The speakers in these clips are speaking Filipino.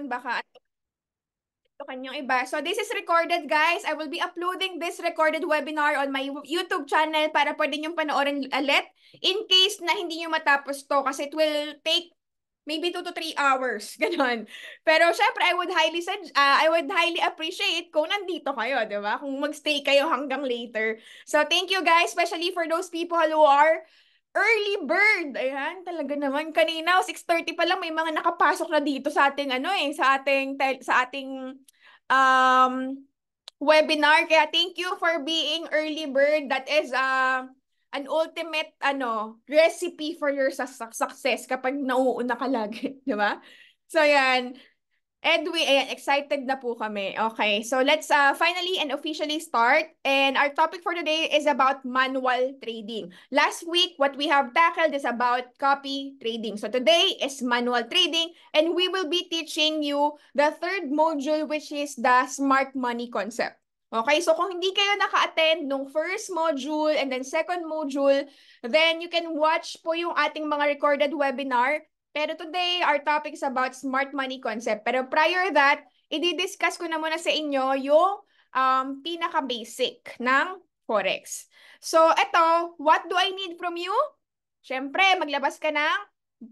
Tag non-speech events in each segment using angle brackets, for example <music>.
cellphone, baka kanyang iba. So this is recorded guys. I will be uploading this recorded webinar on my YouTube channel para pwede nyo panoorin ulit in case na hindi nyo matapos to kasi it will take maybe 2 to 3 hours. <laughs> Ganon. Pero syempre, I would highly uh, I would highly appreciate kung nandito kayo, di ba? Kung magstay kayo hanggang later. So thank you guys, especially for those people who are early bird. Ayan, talaga naman. Kanina, 6.30 pa lang, may mga nakapasok na dito sa ating, ano eh, sa ating, sa ating um, webinar. Kaya thank you for being early bird. That is uh, an ultimate ano recipe for your success kapag nauuna ka lagi. <laughs> Di ba? So, yan. Edwin, ayan, excited na po kami. Okay, so let's uh, finally and officially start. And our topic for today is about manual trading. Last week, what we have tackled is about copy trading. So today is manual trading, and we will be teaching you the third module, which is the smart money concept. Okay, so kung hindi kayo naka-attend nung first module and then second module, then you can watch po yung ating mga recorded webinar pero today, our topic is about smart money concept. Pero prior that, i-discuss ko na muna sa inyo yung um, pinaka-basic ng Forex. So, eto, what do I need from you? Siyempre, maglabas ka ng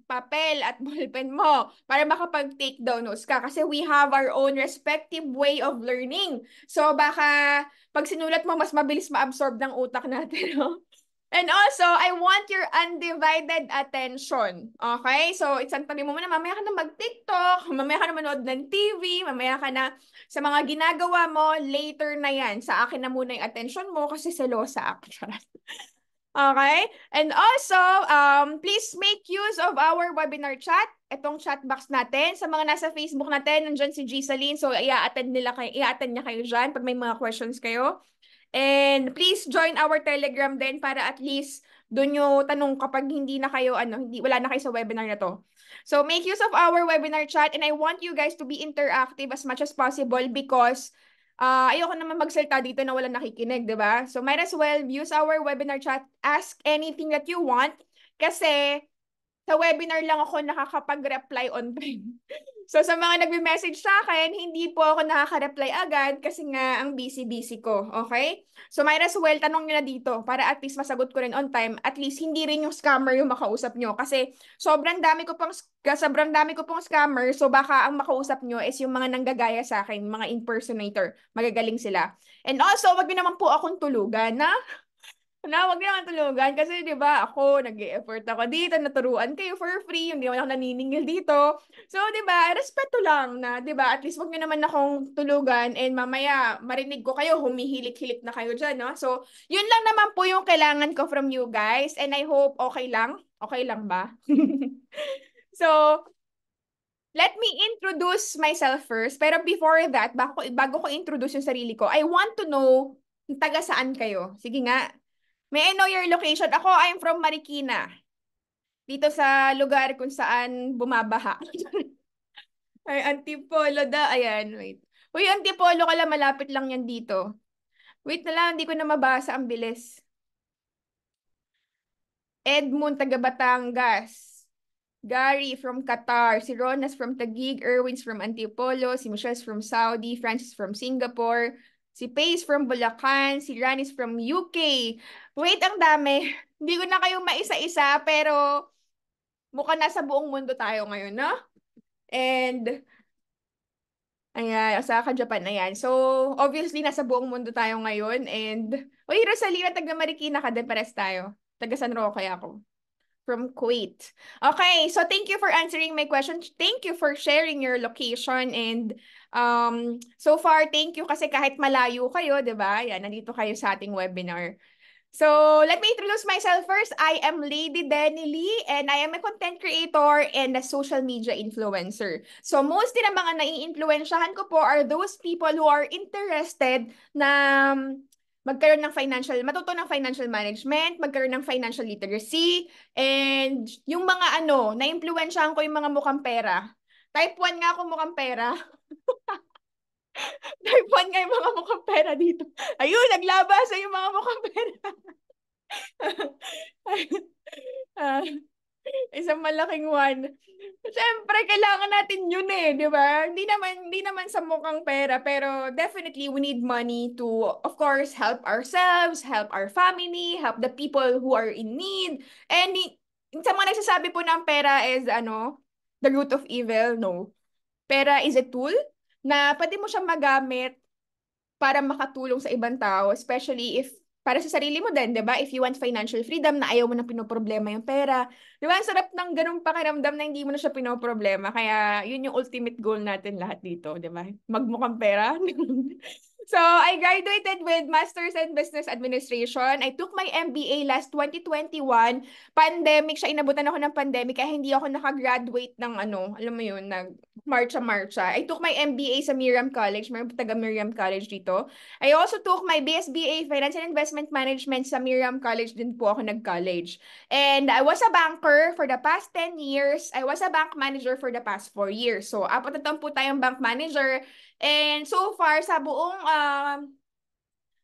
papel at <laughs> ballpen mo para makapag-take down notes ka kasi we have our own respective way of learning. So baka pag sinulat mo mas mabilis ma-absorb ng utak natin, <laughs> no? And also, I want your undivided attention. Okay? So, itsantabi mo muna, mamaya ka na mag-TikTok, mamaya ka na manood ng TV, mamaya ka na sa mga ginagawa mo, later na yan. Sa akin na muna yung attention mo kasi selosa ako. <laughs> okay? And also, um, please make use of our webinar chat. Itong chat box natin. Sa mga nasa Facebook natin, nandyan si Gisaline. So, i-attend nila kayo, i-attend niya kayo dyan pag may mga questions kayo. And please join our Telegram din para at least doon nyo tanong kapag hindi na kayo, ano, hindi, wala na kayo sa webinar na to. So make use of our webinar chat and I want you guys to be interactive as much as possible because uh, ayoko naman magsalita dito na wala nakikinig, di ba? So might as well use our webinar chat, ask anything that you want kasi sa webinar lang ako nakakapag-reply on time. <laughs> So sa mga nagme-message sa akin, hindi po ako nakaka-reply agad kasi nga ang busy-busy ko. Okay? So might as well tanong nyo na dito para at least masagot ko rin on time. At least hindi rin yung scammer yung makausap nyo. Kasi sobrang dami ko pang sobrang dami ko pong scammer. So baka ang makausap nyo is yung mga nanggagaya sa akin, mga impersonator. Magagaling sila. And also, wag nyo naman po akong tulugan na na wag niyo tulugan kasi 'di ba ako nag-e-effort ako. Dito naturuan kayo for free hindi naman ako naniningil dito. So 'di ba respeto lang na 'di ba at least wag niyo naman akong tulugan and mamaya marinig ko kayo humihilik-hilik na kayo diyan no? So yun lang naman po yung kailangan ko from you guys and I hope okay lang. Okay lang ba? <laughs> So Let me introduce myself first. Pero before that, bago, bago ko introduce yung sarili ko, I want to know taga saan kayo. Sige nga, May I know your location? Ako, I'm from Marikina. Dito sa lugar kung saan bumabaha. <laughs> Ay, Antipolo da. Ayan, wait. Uy, Antipolo ka lang, malapit lang yan dito. Wait na lang, hindi ko na mabasa ang bilis. Edmund, taga Batangas. Gary from Qatar. Si Ronas from Taguig. Erwin's from Antipolo. Si Michelle's from Saudi. Francis from Singapore. Si Pace from Bulacan, si Ranis from UK. Wait, ang dami. <laughs> Hindi ko na kayo maisa-isa, pero mukhang nasa buong mundo tayo ngayon, no? And, ayan, Osaka, Japan, ayan. So, obviously, nasa buong mundo tayo ngayon. And, uy, Rosalina, taga Marikina ka din, pares tayo. Taga San Roque ako from Kuwait. Okay, so thank you for answering my question. Thank you for sharing your location and um so far thank you kasi kahit malayo kayo, 'di ba? Yan, nandito kayo sa ating webinar. So, let me introduce myself first. I am Lady Denny Lee and I am a content creator and a social media influencer. So, mostly ng mga nai-influensyahan ko po are those people who are interested na magkaroon ng financial, matuto ng financial management, magkaroon ng financial literacy, and yung mga ano, na-impluensyahan ko yung mga mukhang pera. Type 1 nga ako mukhang pera. <laughs> Type 1 nga yung mga mukhang pera dito. Ayun, naglabas yung mga mukhang pera. uh, <laughs> isang malaking one. Siyempre, kailangan natin yun eh, di ba? Hindi naman, hindi naman sa mukhang pera, pero definitely we need money to, of course, help ourselves, help our family, help the people who are in need. And sa mga nagsasabi po ng pera is, ano, the root of evil, no. Pera is a tool na pwede mo siyang magamit para makatulong sa ibang tao, especially if para sa sarili mo din, 'di ba? If you want financial freedom na ayaw mo na pinoproblema yung pera, 'di ba? Ang sarap ng ganung pakiramdam na hindi mo na siya pinoproblema. Kaya 'yun yung ultimate goal natin lahat dito, 'di ba? Magmukhang pera. <laughs> So, I graduated with Masters in Business Administration. I took my MBA last 2021. Pandemic siya, inabutan ako ng pandemic kaya hindi ako nakagraduate ng ano, alam mo yun, nag marcha-marcha. I took my MBA sa Miriam College. May taga Miriam College dito. I also took my BSBA Finance and Investment Management sa Miriam College din po ako nag-college. And I was a banker for the past 10 years. I was a bank manager for the past 4 years. So, apat na taon po tayong bank manager. And so far, sa buong uh,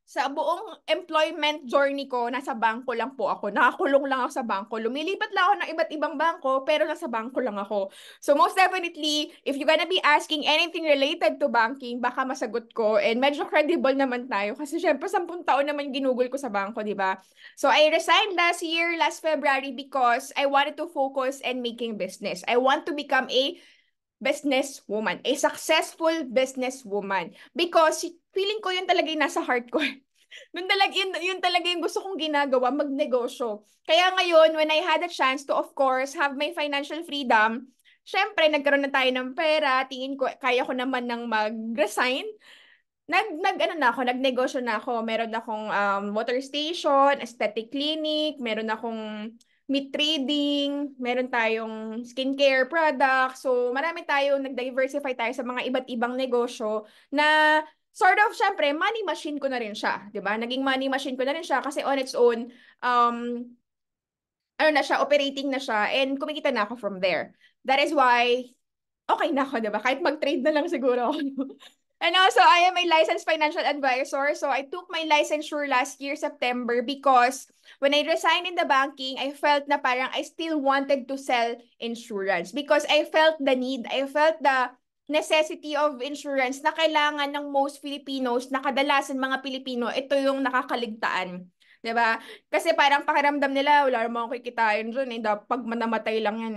sa buong employment journey ko, nasa bangko lang po ako. Nakakulong lang ako sa bangko. Lumilipat lang ako ng iba't ibang bangko, pero nasa bangko lang ako. So most definitely, if you're gonna be asking anything related to banking, baka masagot ko. And medyo credible naman tayo. Kasi syempre, sampung taon naman ginugol ko sa bangko, di ba? So I resigned last year, last February, because I wanted to focus in making business. I want to become a businesswoman, a successful businesswoman. Because feeling ko yun talaga yung nasa heart ko. <laughs> Yun talaga, yun, yun talaga yung gusto kong ginagawa, magnegosyo. Kaya ngayon, when I had a chance to, of course, have my financial freedom, syempre, nagkaroon na tayo ng pera, tingin ko, kaya ko naman nang mag-resign. Nag, nag, ano na ako, nagnegosyo na ako. Meron akong um, water station, aesthetic clinic, meron akong meat trading, meron tayong skincare products. So, marami tayong nag-diversify tayo sa mga iba't ibang negosyo na sort of, syempre, money machine ko na rin siya. ba Naging money machine ko na rin siya kasi on its own, um, ano na siya, operating na siya, and kumikita na ako from there. That is why, okay na ako, di ba Kahit mag-trade na lang siguro ako. <laughs> And also, I am a licensed financial advisor. So, I took my licensure last year, September, because when I resigned in the banking, I felt na parang I still wanted to sell insurance because I felt the need. I felt the necessity of insurance na kailangan ng most Filipinos, na kadalasan mga Pilipino, ito yung nakakaligtaan. 'di ba? Kasi parang pakiramdam nila wala namang kikitain diyan eh, pag manamatay lang 'yan.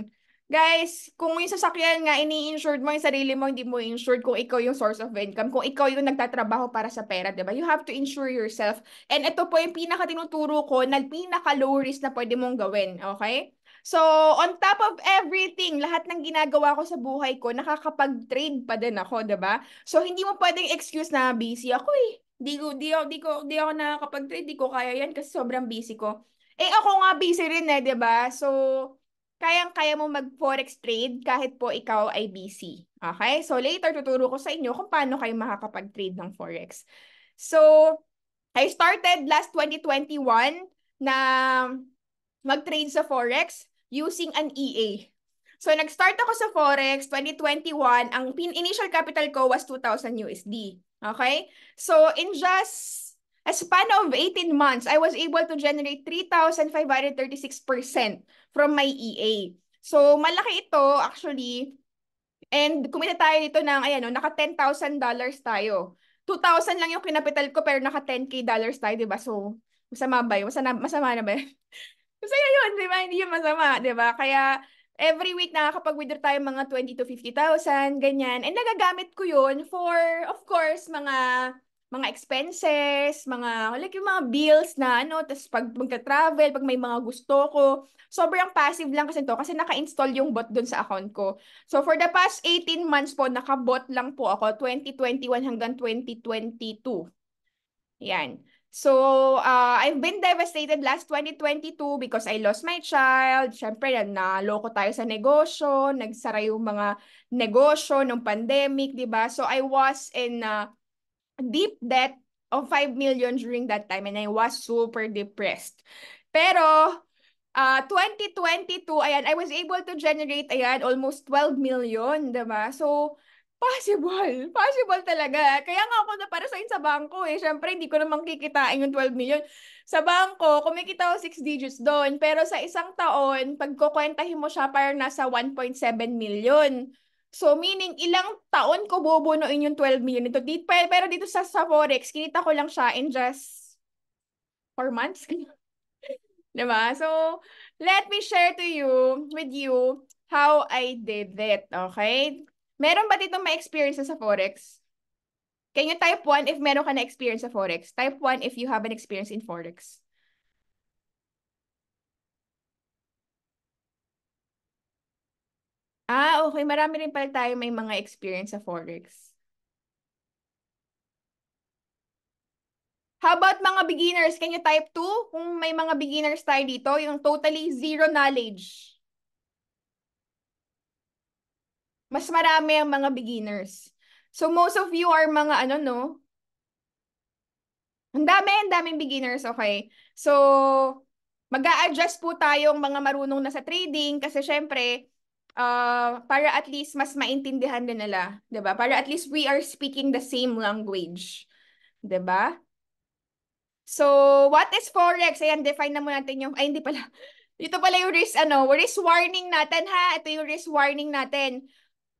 Guys, kung yung sasakyan nga, ini-insured mo yung sarili mo, hindi mo insured kung ikaw yung source of income, kung ikaw yung nagtatrabaho para sa pera, di ba? You have to insure yourself. And ito po yung pinaka-tinuturo ko na pinaka-low risk na pwede mong gawin, okay? So, on top of everything, lahat ng ginagawa ko sa buhay ko, nakakapag-trade pa din ako, di ba? So, hindi mo pwedeng excuse na busy ako eh. Di ko, di, di, ko, di ako nakakapag-trade, di ko kaya yan kasi sobrang busy ko. Eh, ako nga busy rin eh, di ba? So, kayang-kaya mo mag-forex trade kahit po ikaw ay busy. Okay? So later, tuturo ko sa inyo kung paano kayo makakapag-trade ng forex. So, I started last 2021 na mag-trade sa forex using an EA. So, nag-start ako sa forex 2021. Ang initial capital ko was 2,000 USD. Okay? So, in just a span of 18 months, I was able to generate 3,536% from my EA. So, malaki ito actually. And kumita tayo dito ng, ayan, no, naka $10,000 tayo. 2,000 lang yung kinapital ko pero naka 10k dollars tayo, di ba? So, masama ba yun? Masama, masama na ba yun? <laughs> Masaya yun, di ba? Hindi yun masama, di ba? Kaya, every week nakakapag-withdraw tayo mga 20 to 50,000, ganyan. And nagagamit ko yun for, of course, mga mga expenses, mga, like yung mga bills na ano, tapos pag magka-travel, pag may mga gusto ko, sobrang passive lang kasi to kasi naka-install yung bot dun sa account ko. So for the past 18 months po, naka-bot lang po ako, 2021 hanggang 2022. Yan. So, uh, I've been devastated last 2022 because I lost my child. Siyempre, naloko tayo sa negosyo, nagsara yung mga negosyo nung pandemic, di ba? So, I was in uh, deep debt of 5 million during that time and I was super depressed. Pero, uh, 2022, ayan, I was able to generate, ayan, almost 12 million, diba? So, Possible. <laughs> Possible talaga. Kaya nga ako na para sa sa bangko eh. Siyempre, hindi ko naman kikitain yung 12 million. Sa bangko, kumikita ako 6 digits doon. Pero sa isang taon, pag kukwentahin mo siya, parang nasa 1.7 million. So, meaning, ilang taon ko bubunuin yung 12 million ito. Dito, pero dito sa, sa Forex, kinita ko lang siya in just 4 months. <laughs> diba? So, let me share to you, with you, how I did it. Okay? Meron ba dito may experience sa Forex? Can you type 1 if meron ka na experience sa Forex? Type 1 if you have an experience in Forex. Ah, okay. Marami rin pala tayo may mga experience sa Forex. How about mga beginners? Can you type 2? Kung may mga beginners tayo dito, yung totally zero knowledge. Mas marami ang mga beginners. So most of you are mga ano no? Ang dami, ang daming beginners, okay? So, mag adjust po tayong mga marunong na sa trading kasi syempre, uh, para at least mas maintindihan din nila, 'di ba? Para at least we are speaking the same language. 'Di ba? So, what is forex? Ayan, define na muna natin yung ay hindi pala. <laughs> Dito pala yung risk ano, risk warning natin ha. Ito yung risk warning natin.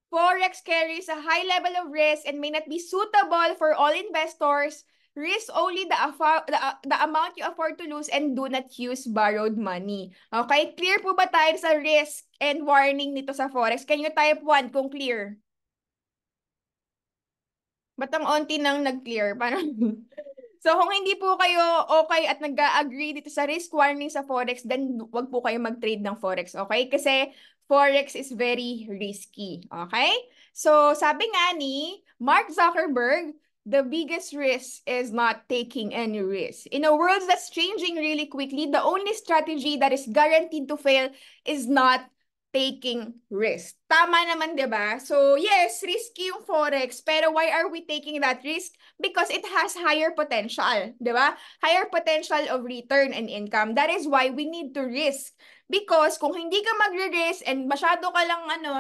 Forex carries a high level of risk and may not be suitable for all investors. Risk only the, the, the amount you afford to lose and do not use borrowed money. Okay? Clear po ba tayo sa risk and warning nito sa Forex? Can you type 1 kung clear? Ba't ang onti nang nag-clear? Parang... <laughs> So kung hindi po kayo okay at nag-agree dito sa risk warning sa Forex, then wag po kayo mag-trade ng Forex, okay? Kasi Forex is very risky. Okay? So, sabi nga ni Mark Zuckerberg, the biggest risk is not taking any risk. In a world that's changing really quickly, the only strategy that is guaranteed to fail is not taking risk. Tama naman, di ba? So, yes, risky yung Forex. Pero why are we taking that risk? Because it has higher potential, di ba? Higher potential of return and income. That is why we need to risk. Because kung hindi ka magre-risk and masyado ka lang ano,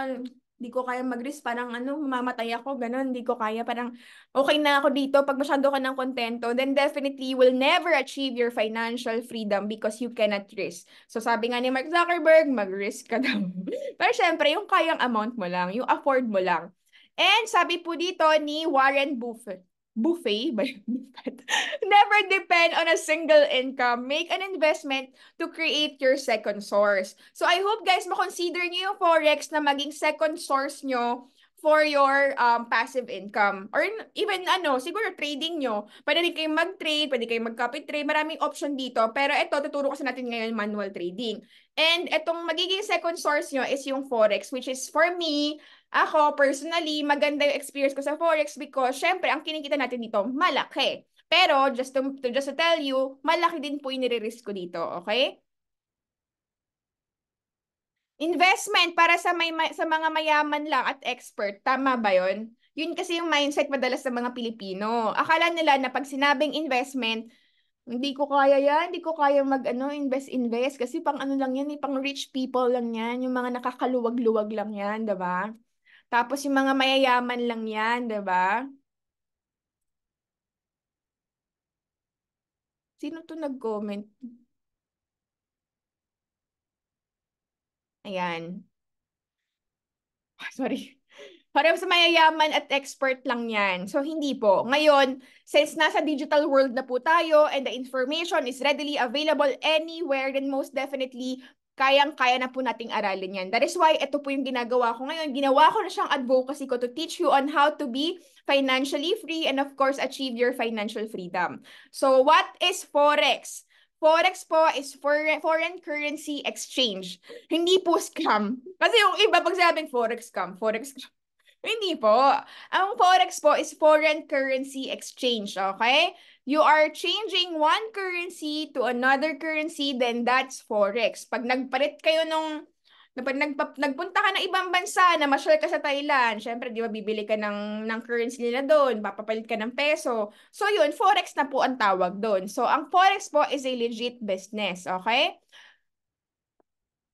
hindi ko kaya mag-risk, parang ano, mamatay ako, ganun, hindi ko kaya, parang okay na ako dito, pag masyado ka ng kontento, then definitely you will never achieve your financial freedom because you cannot risk. So sabi nga ni Mark Zuckerberg, mag-risk ka daw. <laughs> Pero syempre, yung kayang amount mo lang, yung afford mo lang. And sabi po dito ni Warren Buffett, buffet <laughs> never depend on a single income make an investment to create your second source so i hope guys ma-consider niyo yung forex na maging second source nyo for your um, passive income. Or even ano, siguro trading nyo. Pwede rin kayong mag-trade, pwede kayong mag-copy trade. Maraming option dito. Pero ito, tuturo kasi natin ngayon manual trading. And itong magiging second source nyo is yung Forex, which is for me, ako, personally, maganda yung experience ko sa Forex because, syempre, ang kinikita natin dito, malaki. Pero, just to, to, just to tell you, malaki din po yung nire-risk ko dito, okay? Investment para sa may sa mga mayaman lang at expert, tama ba 'yon? Yun kasi yung mindset madalas sa mga Pilipino. Akala nila na pag sinabing investment, hindi ko kaya yan, hindi ko kaya mag ano, invest invest kasi pang ano lang yan, eh, pang rich people lang yan, yung mga nakakaluwag-luwag lang yan, 'di ba? Tapos yung mga mayayaman lang yan, di ba? Sino to nag-comment? Ayan. <laughs> Sorry. Para sa mayayaman at expert lang yan. So, hindi po. Ngayon, since nasa digital world na po tayo and the information is readily available anywhere, then most definitely, kayang-kaya na po nating aralin yan. That is why ito po yung ginagawa ko ngayon. Ginawa ko na siyang advocacy ko to teach you on how to be financially free and of course achieve your financial freedom. So what is Forex? Forex po is foreign currency exchange. Hindi po scam. Kasi yung iba pag sabing Forex scam, Forex scam. <laughs> Hindi po. Ang Forex po is foreign currency exchange, okay? You are changing one currency to another currency, then that's Forex. Pag nagpalit kayo nung pag nagpa, nagpunta ka ng ibang bansa na masyal ka sa Thailand, syempre, di ba, bibili ka ng, ng currency nila doon, papapalit ka ng peso. So, yun, Forex na po ang tawag doon. So, ang Forex po is a legit business, okay?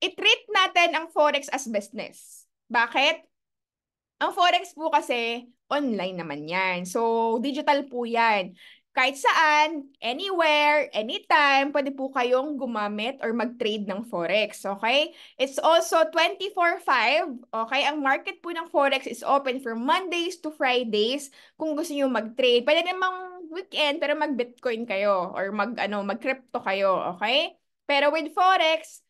I-treat natin ang Forex as business. Bakit? Ang Forex po kasi, online naman yan. So, digital po yan. Kahit saan, anywhere, anytime, pwede po kayong gumamit or mag-trade ng Forex, okay? It's also 24-5, okay? Ang market po ng Forex is open from Mondays to Fridays kung gusto niyo mag-trade. Pwede namang weekend, pero mag-Bitcoin kayo or mag, ano, mag-crypto kayo, okay? Pero with Forex,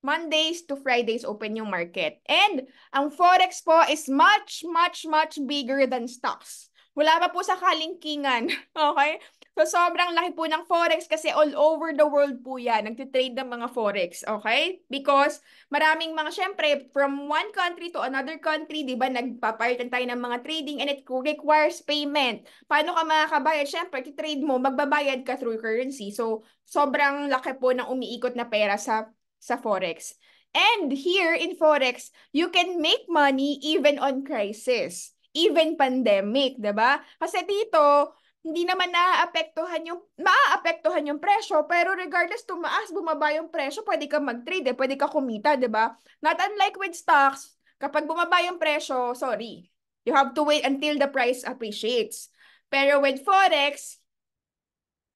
Mondays to Fridays open yung market. And ang Forex po is much, much, much bigger than stocks. Wala pa po sa kalingkingan. <laughs> Okay? So, sobrang laki po ng Forex kasi all over the world po yan. Nagtitrade ng mga Forex. Okay? Because maraming mga, syempre, from one country to another country, di ba, nagpapalitan tayo ng mga trading and it requires payment. Paano ka makakabayad? Syempre, trade mo, magbabayad ka through currency. So, sobrang laki po ng umiikot na pera sa sa Forex. And here in Forex, you can make money even on crisis, even pandemic, 'di ba? Kasi dito, hindi naman naaapektuhan yung maaapektuhan yung presyo, pero regardless tumaas, bumaba yung presyo, pwede ka mag-trade, eh, pwede ka kumita, 'di ba? Not unlike with stocks, kapag bumaba yung presyo, sorry, you have to wait until the price appreciates. Pero with Forex,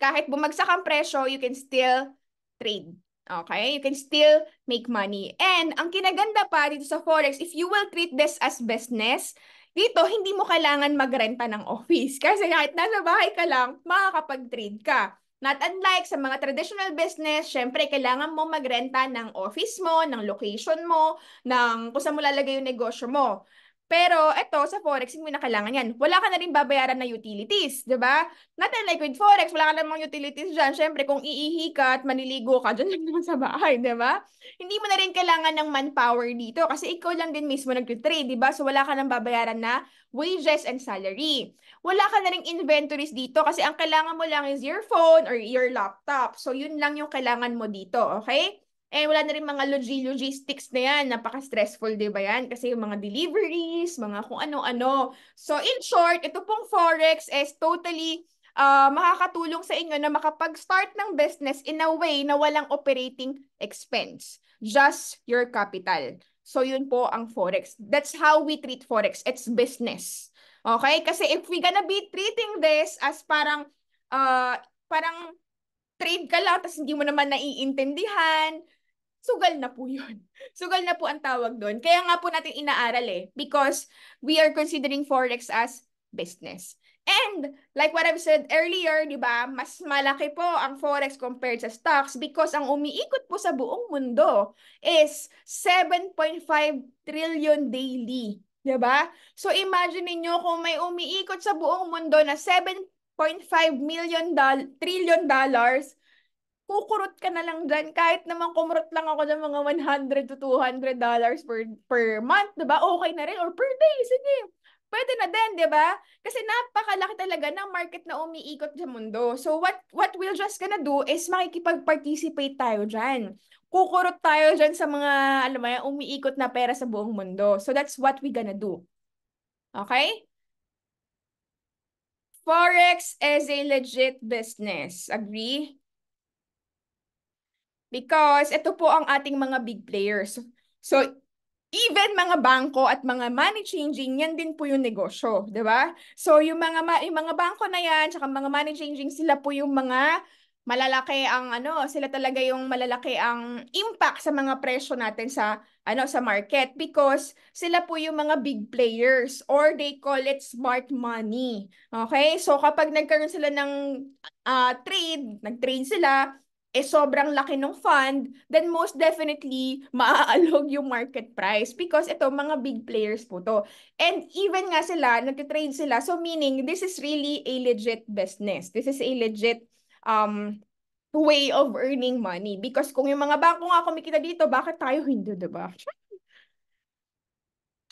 kahit bumagsak ang presyo, you can still trade. Okay? You can still make money. And ang kinaganda pa dito sa Forex, if you will treat this as business, dito hindi mo kailangan magrenta ng office. <laughs> Kasi kahit nasa bahay ka lang, makakapag-trade ka. Not unlike sa mga traditional business, syempre kailangan mo magrenta ng office mo, ng location mo, ng kung saan mo lalagay yung negosyo mo. Pero ito, sa Forex, hindi mo na kailangan yan. Wala ka na rin babayaran na utilities, di ba? Not unlike with Forex, wala ka namang utilities dyan. Siyempre, kung iihi ka at maniligo ka, <laughs> dyan lang naman sa bahay, di ba? Hindi mo na rin kailangan ng manpower dito kasi ikaw lang din mismo nag-trade, di ba? So, wala ka nang babayaran na wages and salary. Wala ka na rin inventories dito kasi ang kailangan mo lang is your phone or your laptop. So, yun lang yung kailangan mo dito, okay? Eh, wala na rin mga logi logistics na yan. Napaka-stressful, di ba yan? Kasi yung mga deliveries, mga kung ano-ano. So, in short, ito pong Forex is totally uh, makakatulong sa inyo na makapag-start ng business in a way na walang operating expense. Just your capital. So, yun po ang Forex. That's how we treat Forex. It's business. Okay? Kasi if we gonna be treating this as parang, uh, parang trade ka lang, tapos hindi mo naman naiintindihan, sugal na po yun. <laughs> Sugal na po ang tawag doon. Kaya nga po natin inaaral eh. Because we are considering Forex as business. And like what I've said earlier, di ba, mas malaki po ang Forex compared sa stocks because ang umiikot po sa buong mundo is 7.5 trillion daily. Di ba? So imagine niyo kung may umiikot sa buong mundo na 7.5 million doll trillion dollars, kukurot ka na lang dyan. Kahit naman kumurot lang ako ng mga 100 to 200 dollars per, per month, diba? Okay na rin. Or per day, sige. Pwede na din, di ba? Kasi napakalaki talaga ng market na umiikot sa mundo. So what what we're just gonna do is makikipag-participate tayo dyan. Kukurot tayo dyan sa mga, alam mo yan, umiikot na pera sa buong mundo. So that's what we gonna do. Okay? Forex is a legit business. Agree? Because ito po ang ating mga big players. So, even mga bangko at mga money changing, yan din po yung negosyo, 'di ba? So, yung mga yung mga bangko na yan, saka mga money changing, sila po yung mga malalaki ang ano, sila talaga yung malalaki ang impact sa mga presyo natin sa ano sa market because sila po yung mga big players or they call it smart money. Okay? So kapag nagkaroon sila ng uh, trade, nag-trade sila, eh sobrang laki ng fund, then most definitely maaalog yung market price because ito mga big players po to. And even nga sila, nagtitrade sila. So meaning this is really a legit business. This is a legit um way of earning money because kung yung mga bangko nga kumikita dito, bakit tayo hindi, 'di ba?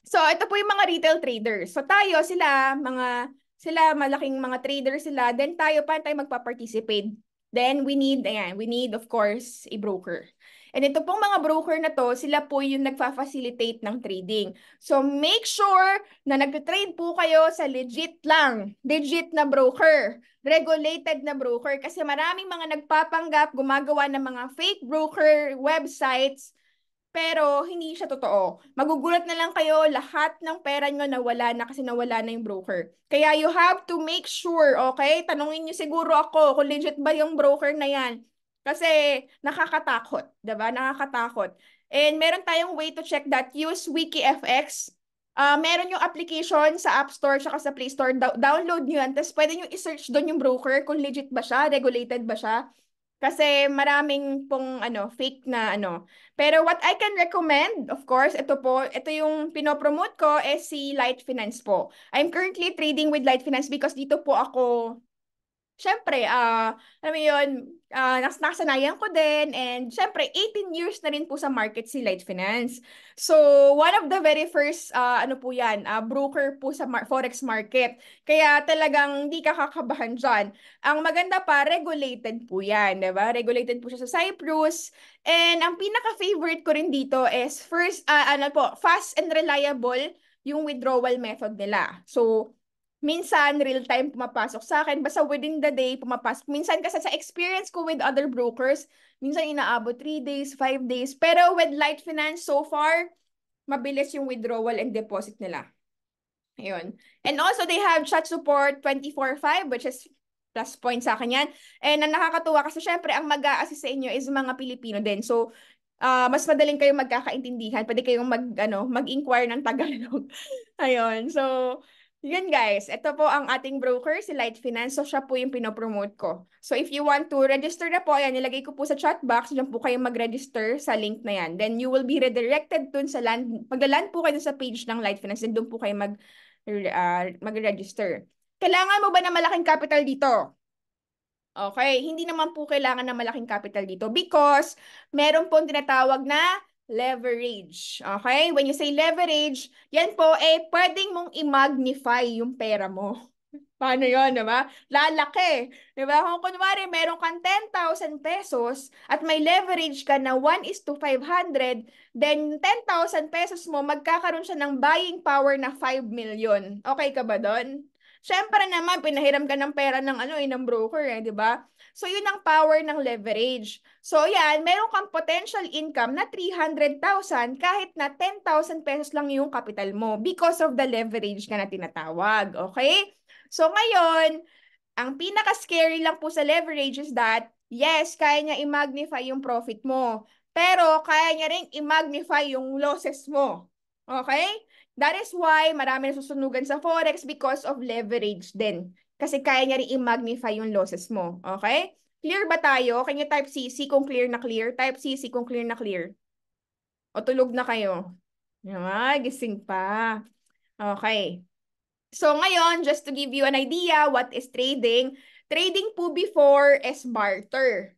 So ito po yung mga retail traders. So tayo sila mga sila malaking mga traders sila, then tayo pa tayo magpa-participate Then we need, ayan, we need of course a broker. And ito pong mga broker na to, sila po yung nagfa-facilitate ng trading. So make sure na nag-trade po kayo sa legit lang, legit na broker, regulated na broker. Kasi maraming mga nagpapanggap, gumagawa ng mga fake broker websites pero hindi siya totoo. Magugulat na lang kayo, lahat ng pera nyo nawala na kasi nawala na yung broker. Kaya you have to make sure, okay? Tanungin nyo siguro ako kung legit ba yung broker na yan. Kasi nakakatakot, 'di ba? Nakakatakot. And meron tayong way to check that. Use WikiFX. Uh, meron yung application sa App Store at sa Play Store. Do- download nyo yan. Tapos pwede nyo i-search doon yung broker kung legit ba siya, regulated ba siya. Kasi maraming pong ano, fake na ano. Pero what I can recommend, of course, ito po, ito yung pinopromote ko is si Light Finance po. I'm currently trading with Light Finance because dito po ako syempre, uh, alam mo yun, uh, nas nakasanayan ko din. And syempre, 18 years na rin po sa market si Light Finance. So, one of the very first, uh, ano po yan, uh, broker po sa mar forex market. Kaya talagang hindi ka kakabahan dyan. Ang maganda pa, regulated po yan, di ba? Regulated po siya sa Cyprus. And ang pinaka-favorite ko rin dito is first, uh, ano po, fast and reliable yung withdrawal method nila. So, minsan real time pumapasok sa akin. Basta within the day pumapasok. Minsan kasi sa experience ko with other brokers minsan inaabot 3 days 5 days. Pero with Light Finance so far mabilis yung withdrawal and deposit nila. Ayun. And also they have chat support 24/5 which is plus point sa akin yan. And ang nakakatuwa kasi syempre ang mag-a-assist sa inyo is mga Pilipino din. So uh, mas madaling kayong magkakaintindihan. Pwede kayong mag ano mag-inquire ng Tagalog. <laughs> Ayun. So yun guys, ito po ang ating broker, si Light Finance. So siya po yung pinopromote ko. So if you want to register na po, ayan, nilagay ko po sa chat box. Diyan po kayo mag-register sa link na yan. Then you will be redirected dun sa land. Magla-land po kayo sa page ng Light Finance. Then doon po kayo mag, uh, mag-register. Kailangan mo ba na malaking capital dito? Okay, hindi naman po kailangan na malaking capital dito because meron pong tinatawag na leverage. Okay? When you say leverage, yan po, eh, pwedeng mong i-magnify yung pera mo. <laughs> Paano yun, di ba? Lalaki. Di ba? Kung kunwari, meron kang 10,000 pesos at may leverage ka na 1 is to 500, then 10,000 pesos mo, magkakaroon siya ng buying power na 5 million. Okay ka ba doon? Siyempre naman, pinahiram ka ng pera ng ano, eh, ng broker, eh, di ba? So, yun ang power ng leverage. So, yan, meron kang potential income na 300,000 kahit na 10,000 pesos lang yung capital mo because of the leverage ka na tinatawag. Okay? So, ngayon, ang pinaka-scary lang po sa leverage is that, yes, kaya niya i-magnify yung profit mo. Pero, kaya niya rin i-magnify yung losses mo. Okay? That is why marami nasusunugan sa Forex because of leverage din. Kasi kaya niya rin i-magnify yung losses mo. Okay? Clear ba tayo? Can you type CC kung clear na clear? Type CC kung clear na clear. O tulog na kayo? Ah, gising pa. Okay. So ngayon, just to give you an idea what is trading, trading po before is barter.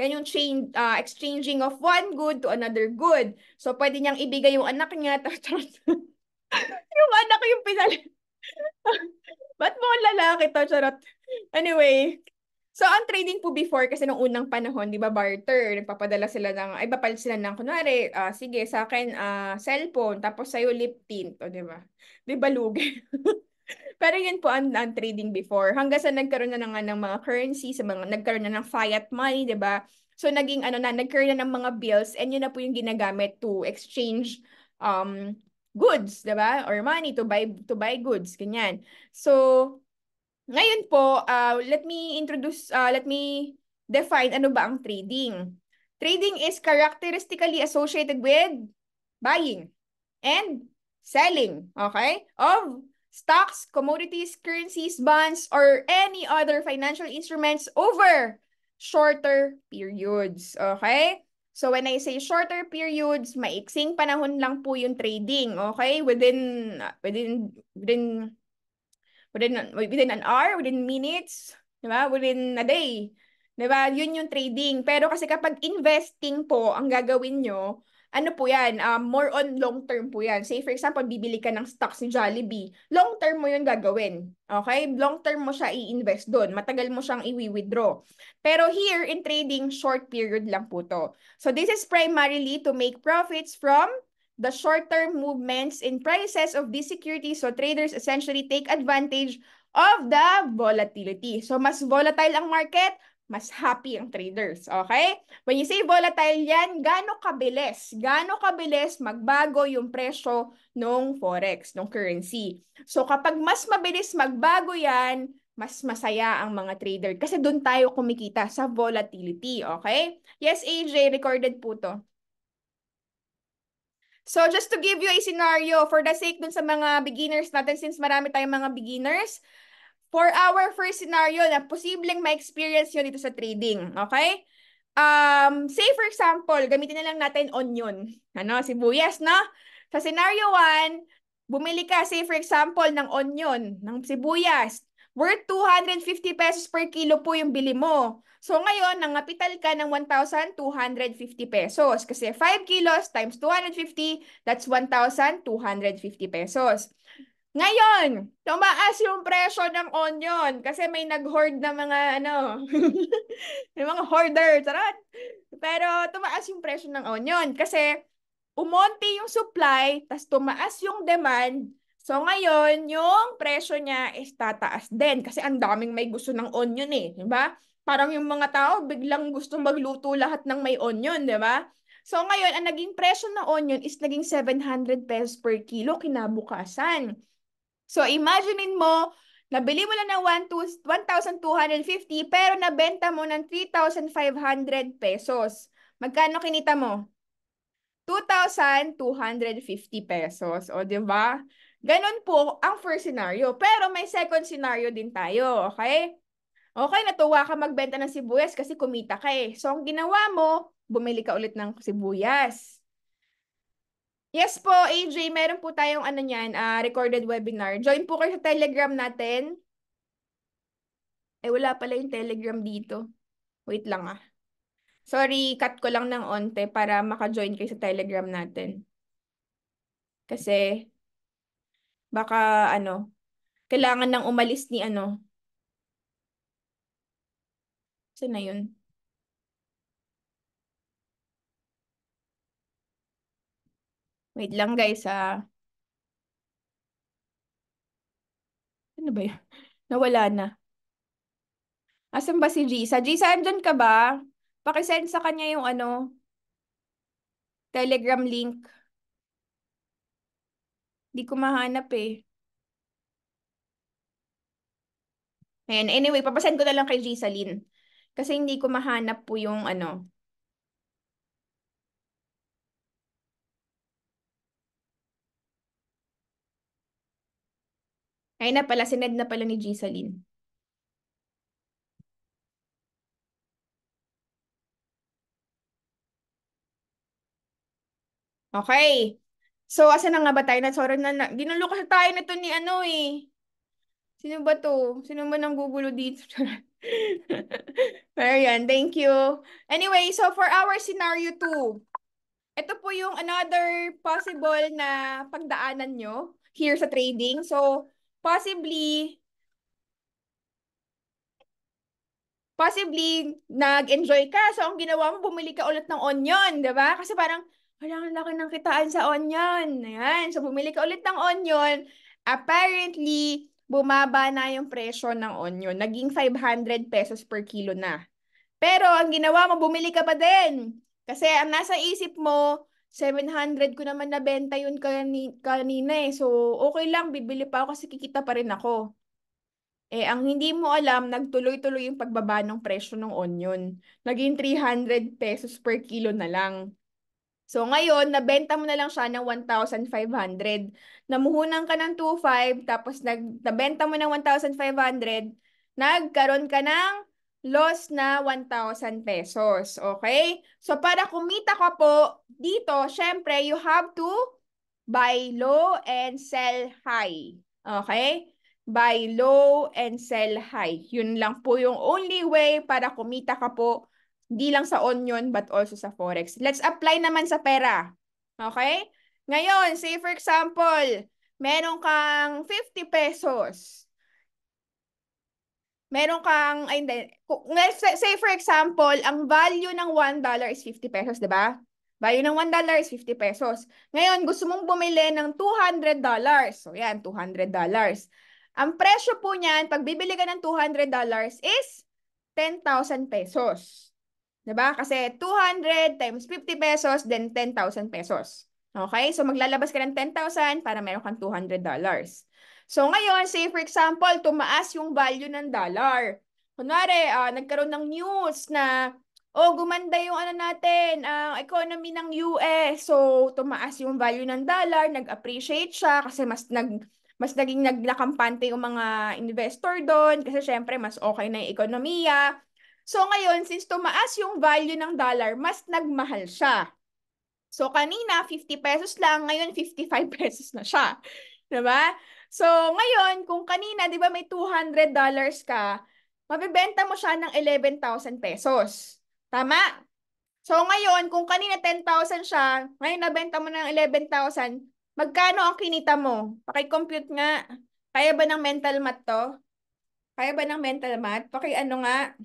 Yan yung chain, uh, exchanging of one good to another good. So pwede niyang ibigay yung anak niya. <laughs> yung anak yung pinal... <laughs> Ba't mo lalaki to? Charot. Anyway, so ang trading po before, kasi nung unang panahon, di ba, barter, nagpapadala sila ng, ay papal sila ng, kunwari, uh, sige, sa akin, uh, cellphone, tapos sa'yo lip tint, o di ba? Di ba, lugi? <laughs> Pero yun po ang, ang trading before. Hanggang sa nagkaroon na ng, ng mga currency, sa mga, nagkaroon na ng fiat money, di ba? So, naging ano na, nagkaroon na ng mga bills, and yun na po yung ginagamit to exchange um, goods, 'di ba? Or money to buy to buy goods, ganyan. So ngayon po, uh, let me introduce uh, let me define ano ba ang trading. Trading is characteristically associated with buying and selling, okay? Of stocks, commodities, currencies, bonds, or any other financial instruments over shorter periods, okay? So when I say shorter periods, maiksing panahon lang po yung trading, okay? Within within within within within an hour, within minutes, 'di ba? Within a day. 'Di ba? Yun yung trading. Pero kasi kapag investing po ang gagawin nyo, ano po yan, um, more on long term po yan. Say for example, bibili ka ng stocks ni Jollibee. Long term mo yun gagawin. Okay? Long term mo siya i-invest doon. Matagal mo siyang i-withdraw. Pero here in trading, short period lang po to. So this is primarily to make profits from the short-term movements in prices of these securities. So traders essentially take advantage of the volatility. So mas volatile ang market, mas happy ang traders. Okay? When you say volatile yan, gaano kabilis? Gaano kabilis magbago yung presyo ng forex, ng currency. So kapag mas mabilis magbago yan, mas masaya ang mga trader kasi doon tayo kumikita sa volatility. Okay? Yes, AJ, recorded po to. So just to give you a scenario, for the sake dun sa mga beginners natin, since marami tayong mga beginners, for our first scenario na posibleng ma-experience nyo dito sa trading. Okay? Um, say for example, gamitin na lang natin onion. Ano, sibuyas, no? Sa scenario 1, bumili ka, say for example, ng onion, ng sibuyas. Worth 250 pesos per kilo po yung bili mo. So ngayon, nangapital ka ng 1,250 pesos. Kasi 5 kilos times 250, that's 1,250 pesos. Ngayon, tumaas yung presyo ng onion kasi may nag-hoard na mga ano, <laughs> may mga hoarder, charot. Pero tumaas yung presyo ng onion kasi umonti yung supply, tas tumaas yung demand. So ngayon, yung presyo niya is tataas din kasi ang daming may gusto ng onion eh, di ba? Parang yung mga tao biglang gusto magluto lahat ng may onion, di ba? So ngayon, ang naging presyo ng onion is naging 700 pesos per kilo kinabukasan. So, imaginein mo, nabili mo lang ng 1,250 pero nabenta mo ng 3,500 pesos. Magkano kinita mo? 2,250 pesos. O, di ba? Ganon po ang first scenario. Pero may second scenario din tayo. Okay? Okay, natuwa ka magbenta ng sibuyas kasi kumita ka eh. So, ang ginawa mo, bumili ka ulit ng sibuyas. Yes po, AJ, meron po tayong ano niyan, uh, recorded webinar. Join po kayo sa Telegram natin. Eh, wala pala yung Telegram dito. Wait lang ah. Sorry, cut ko lang ng onte para maka-join kayo sa Telegram natin. Kasi, baka ano, kailangan nang umalis ni ano. Saan na yun? Wait lang guys ah. Ano ba yun? <laughs> Nawala na. Asan ba si Gisa? Gisa, andyan ka ba? Pakisend sa kanya yung ano, Telegram link. Hindi ko mahanap eh. Ayan. Anyway, papasend ko na lang kay Gisa Lin. Kasi hindi ko mahanap po yung ano, Ay na pala, sined na pala ni Gisaline. Okay. So, asa na nga ba tayo? Sorry na, na ginulo kasi tayo nito ni ano eh. Sino ba to? Sino ba nang gugulo dito? <laughs> Pero yan, thank you. Anyway, so for our scenario 2, ito po yung another possible na pagdaanan nyo here sa trading. So, possibly, possibly, nag-enjoy ka. So, ang ginawa mo, bumili ka ulit ng onion, di ba? Kasi parang, wala ang laki ng kitaan sa onion. Ayan. So, bumili ka ulit ng onion. Apparently, bumaba na yung presyo ng onion. Naging 500 pesos per kilo na. Pero, ang ginawa mo, bumili ka pa din. Kasi, ang nasa isip mo, 700 ko naman nabenta yun kanina, kanina eh. So, okay lang, bibili pa ako kasi kikita pa rin ako. Eh, ang hindi mo alam, nagtuloy-tuloy yung pagbaba ng presyo ng onion. Naging 300 pesos per kilo na lang. So, ngayon, nabenta mo na lang siya ng 1,500. Namuhunan ka ng 2,500, tapos nag, nabenta mo ng 1,500, nagkaroon ka ng loss na 1,000 pesos. Okay? So, para kumita ka po dito, syempre, you have to buy low and sell high. Okay? Buy low and sell high. Yun lang po yung only way para kumita ka po hindi lang sa onion but also sa forex. Let's apply naman sa pera. Okay? Ngayon, say for example, meron kang 50 pesos meron kang, ay hindi, say for example, ang value ng $1 is 50 pesos, di ba? Value ng $1 is 50 pesos. Ngayon, gusto mong bumili ng $200. So, yan, $200. Ang presyo po niyan, pag bibili ka ng $200 is 10,000 pesos. 'Di ba? Kasi 200 times 50 pesos, then 10,000 pesos. Okay? So maglalabas ka ng 10,000 para meron kang $200. So ngayon, say for example, tumaas yung value ng dollar. Kunwari, uh, nagkaroon ng news na oh, gumanda yung ano natin, ang uh, economy ng US. So tumaas yung value ng dollar, nag-appreciate siya kasi mas nag mas naging naglakampante yung mga investor doon kasi syempre mas okay na yung ekonomiya. So ngayon, since tumaas yung value ng dollar, mas nagmahal siya. So kanina, 50 pesos lang, ngayon 55 <laughs> pesos na siya. Diba? So ngayon, kung kanina, di ba may $200 ka, mabibenta mo siya ng 11,000 pesos. Tama? So ngayon, kung kanina 10,000 siya, ngayon nabenta mo ng 11,000, magkano ang kinita mo? Paki-compute nga. Kaya ba ng mental math to? Kaya ba ng mental math? Paki ano nga?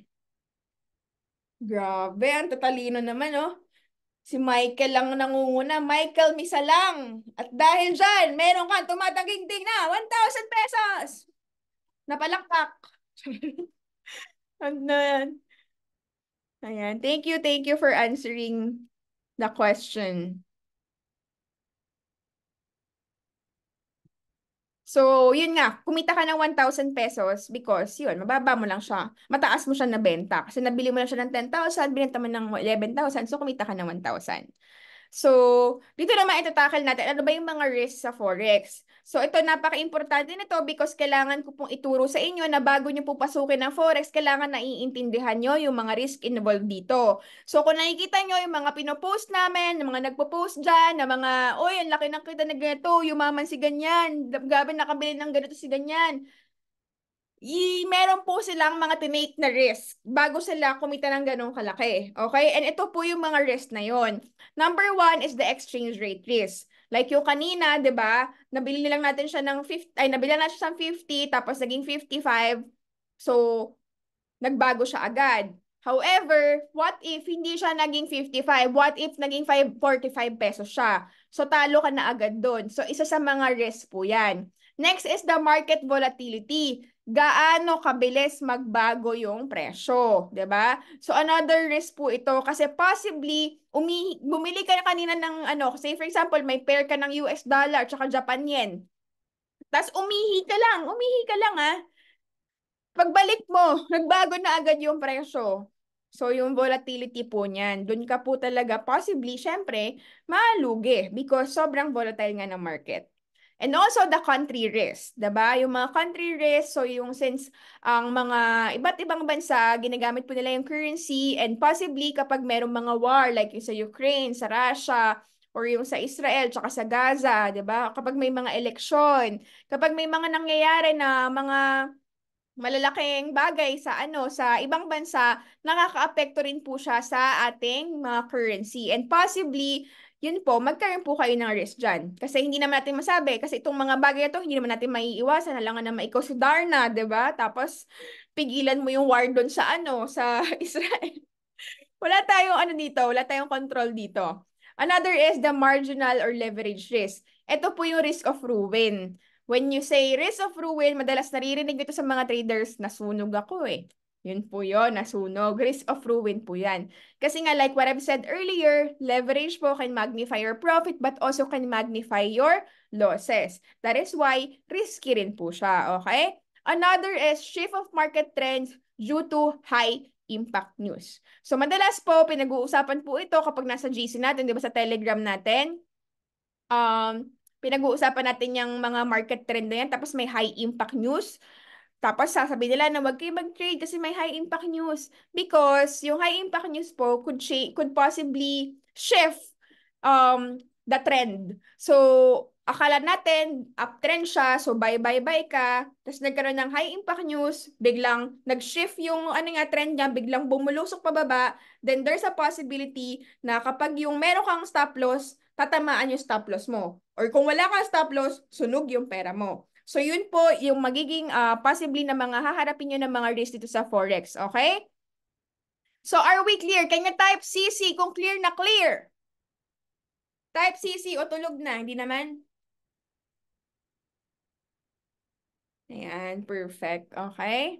Grabe, ang tatalino naman, oh. Si Michael lang nangunguna. Michael, misa lang. At dahil dyan, meron kang tumataging-ting na 1,000 pesos. Napalakpak. ano <laughs> yan? Ayan. Thank you, thank you for answering the question. So, yun nga, kumita ka ng 1,000 pesos because, yun, mababa mo lang siya. Mataas mo siya na benta. Kasi nabili mo lang siya ng 10,000, binenta mo ng 11,000, so kumita ka ng 1,000. So, dito naman itatakal natin, ano ba yung mga risks sa Forex? So, ito napaka-importante nito because kailangan ko pong ituro sa inyo na bago nyo po pasukin ng Forex, kailangan na iintindihan nyo yung mga risk involved dito. So, kung nakikita nyo yung mga pinopost namin, yung mga nagpo-post dyan, na mga, oy, ang laki ng kita na ganito, yumaman si ganyan, gabi nakabili ng ganito si ganyan i meron po silang mga tinake na risk bago sila kumita ng ganong kalaki. Okay? And ito po yung mga risk na yon. Number one is the exchange rate risk. Like yung kanina, di ba? Nabili lang natin siya ng 50, ay nabili natin siya ng 50, tapos naging 55. So, nagbago siya agad. However, what if hindi siya naging 55? What if naging 5, 45 pesos siya? So, talo ka na agad doon. So, isa sa mga risk po yan. Next is the market volatility gaano kabilis magbago yung presyo, 'di ba? So another risk po ito kasi possibly umi bumili ka na kanina ng ano, say for example, may pair ka ng US dollar at Japan yen. Tapos umihi ka lang, umihi ka lang ah. Pagbalik mo, <laughs> nagbago na agad yung presyo. So, yung volatility po niyan, dun ka po talaga possibly, syempre, malugi because sobrang volatile nga ng market. And also the country risk, 'di ba? Yung mga country risk, so yung since ang mga iba't ibang bansa ginagamit po nila yung currency and possibly kapag merong mga war like yung sa Ukraine, sa Russia, or yung sa Israel tsaka sa Gaza, 'di ba? Kapag may mga eleksyon, kapag may mga nangyayari na mga malalaking bagay sa ano sa ibang bansa, nakakaapekto rin po siya sa ating mga currency and possibly yun po, magkaroon po kayo ng risk dyan. Kasi hindi naman natin masabi, kasi itong mga bagay ito, hindi naman natin maiiwasan, halangan na maikaw si Darna, ba? Tapos, pigilan mo yung war doon sa ano, sa <laughs> Israel. wala tayong ano dito, wala tayong control dito. Another is the marginal or leverage risk. Ito po yung risk of ruin. When you say risk of ruin, madalas naririnig dito sa mga traders, nasunog ako eh. Yun po yun, nasunog. Risk of ruin po yan. Kasi nga, like what I've said earlier, leverage po can magnify your profit but also can magnify your losses. That is why risky rin po siya, okay? Another is shift of market trends due to high impact news. So madalas po, pinag-uusapan po ito kapag nasa GC natin, di ba sa Telegram natin. Um, pinag-uusapan natin yung mga market trend na yan, tapos may high impact news. Tapos sasabihin nila na wag kayo mag-trade kasi may high impact news. Because yung high impact news po could, could possibly shift um, the trend. So, akala natin uptrend siya, so buy ka. Tapos nagkaroon ng high impact news, biglang nag-shift yung ano nga trend niya, biglang bumulusok pababa, then there's a possibility na kapag yung meron kang stop loss, tatamaan yung stop loss mo. Or kung wala kang stop loss, sunog yung pera mo. So yun po yung magiging uh, possibly na mga haharapin nyo ng mga risk dito sa Forex. Okay? So are we clear? Can you type CC kung clear na clear? Type CC o tulog na? Hindi naman? Ayan, perfect. Okay?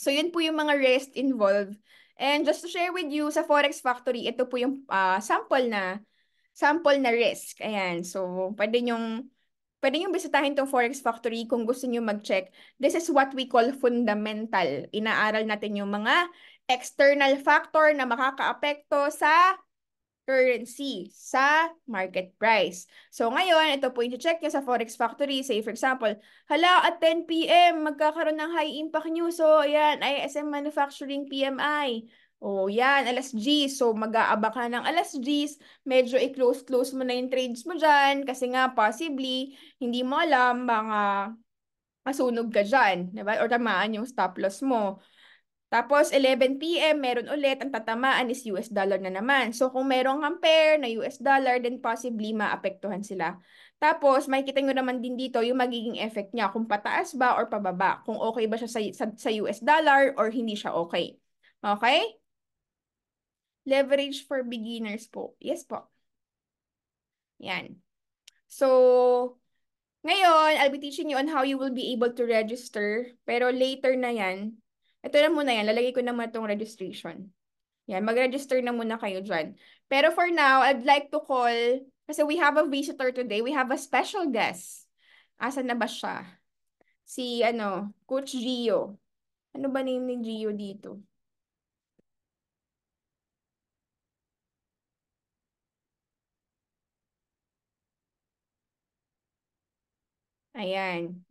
So yun po yung mga risk involved. And just to share with you, sa Forex Factory, ito po yung uh, sample na sample na risk. Ayan. So, pwede nyong pwede nyo bisitahin tong Forex Factory kung gusto nyo mag-check. This is what we call fundamental. Inaaral natin yung mga external factor na makakaapekto sa currency sa market price. So ngayon, ito po yung check nyo sa Forex Factory. Say for example, hala at 10 p.m. magkakaroon ng high impact news. So ayan, ISM Manufacturing PMI. O yan, alas G. So mag-aaba ka ng alas G. Medyo i-close-close mo na yung trades mo dyan. Kasi nga possibly, hindi mo alam mga masunog ka dyan. Diba? Or tamaan yung stop loss mo. Tapos 11 p.m. meron ulit ang tatamaan is US dollar na naman. So kung merong pair na US dollar then possibly maapektuhan sila. Tapos makikita nyo naman din dito yung magiging effect niya kung pataas ba or pababa. Kung okay ba siya sa, sa, sa US dollar or hindi siya okay. Okay? Leverage for beginners po. Yes po. Yan. So, ngayon, I'll be teaching you on how you will be able to register. Pero later na yan, ito na muna yan. Lalagay ko naman itong registration. Yan, mag-register na muna kayo dyan. Pero for now, I'd like to call, kasi we have a visitor today. We have a special guest. Asan na ba siya? Si, ano, Coach Gio. Ano ba name ni Gio dito? Ayan.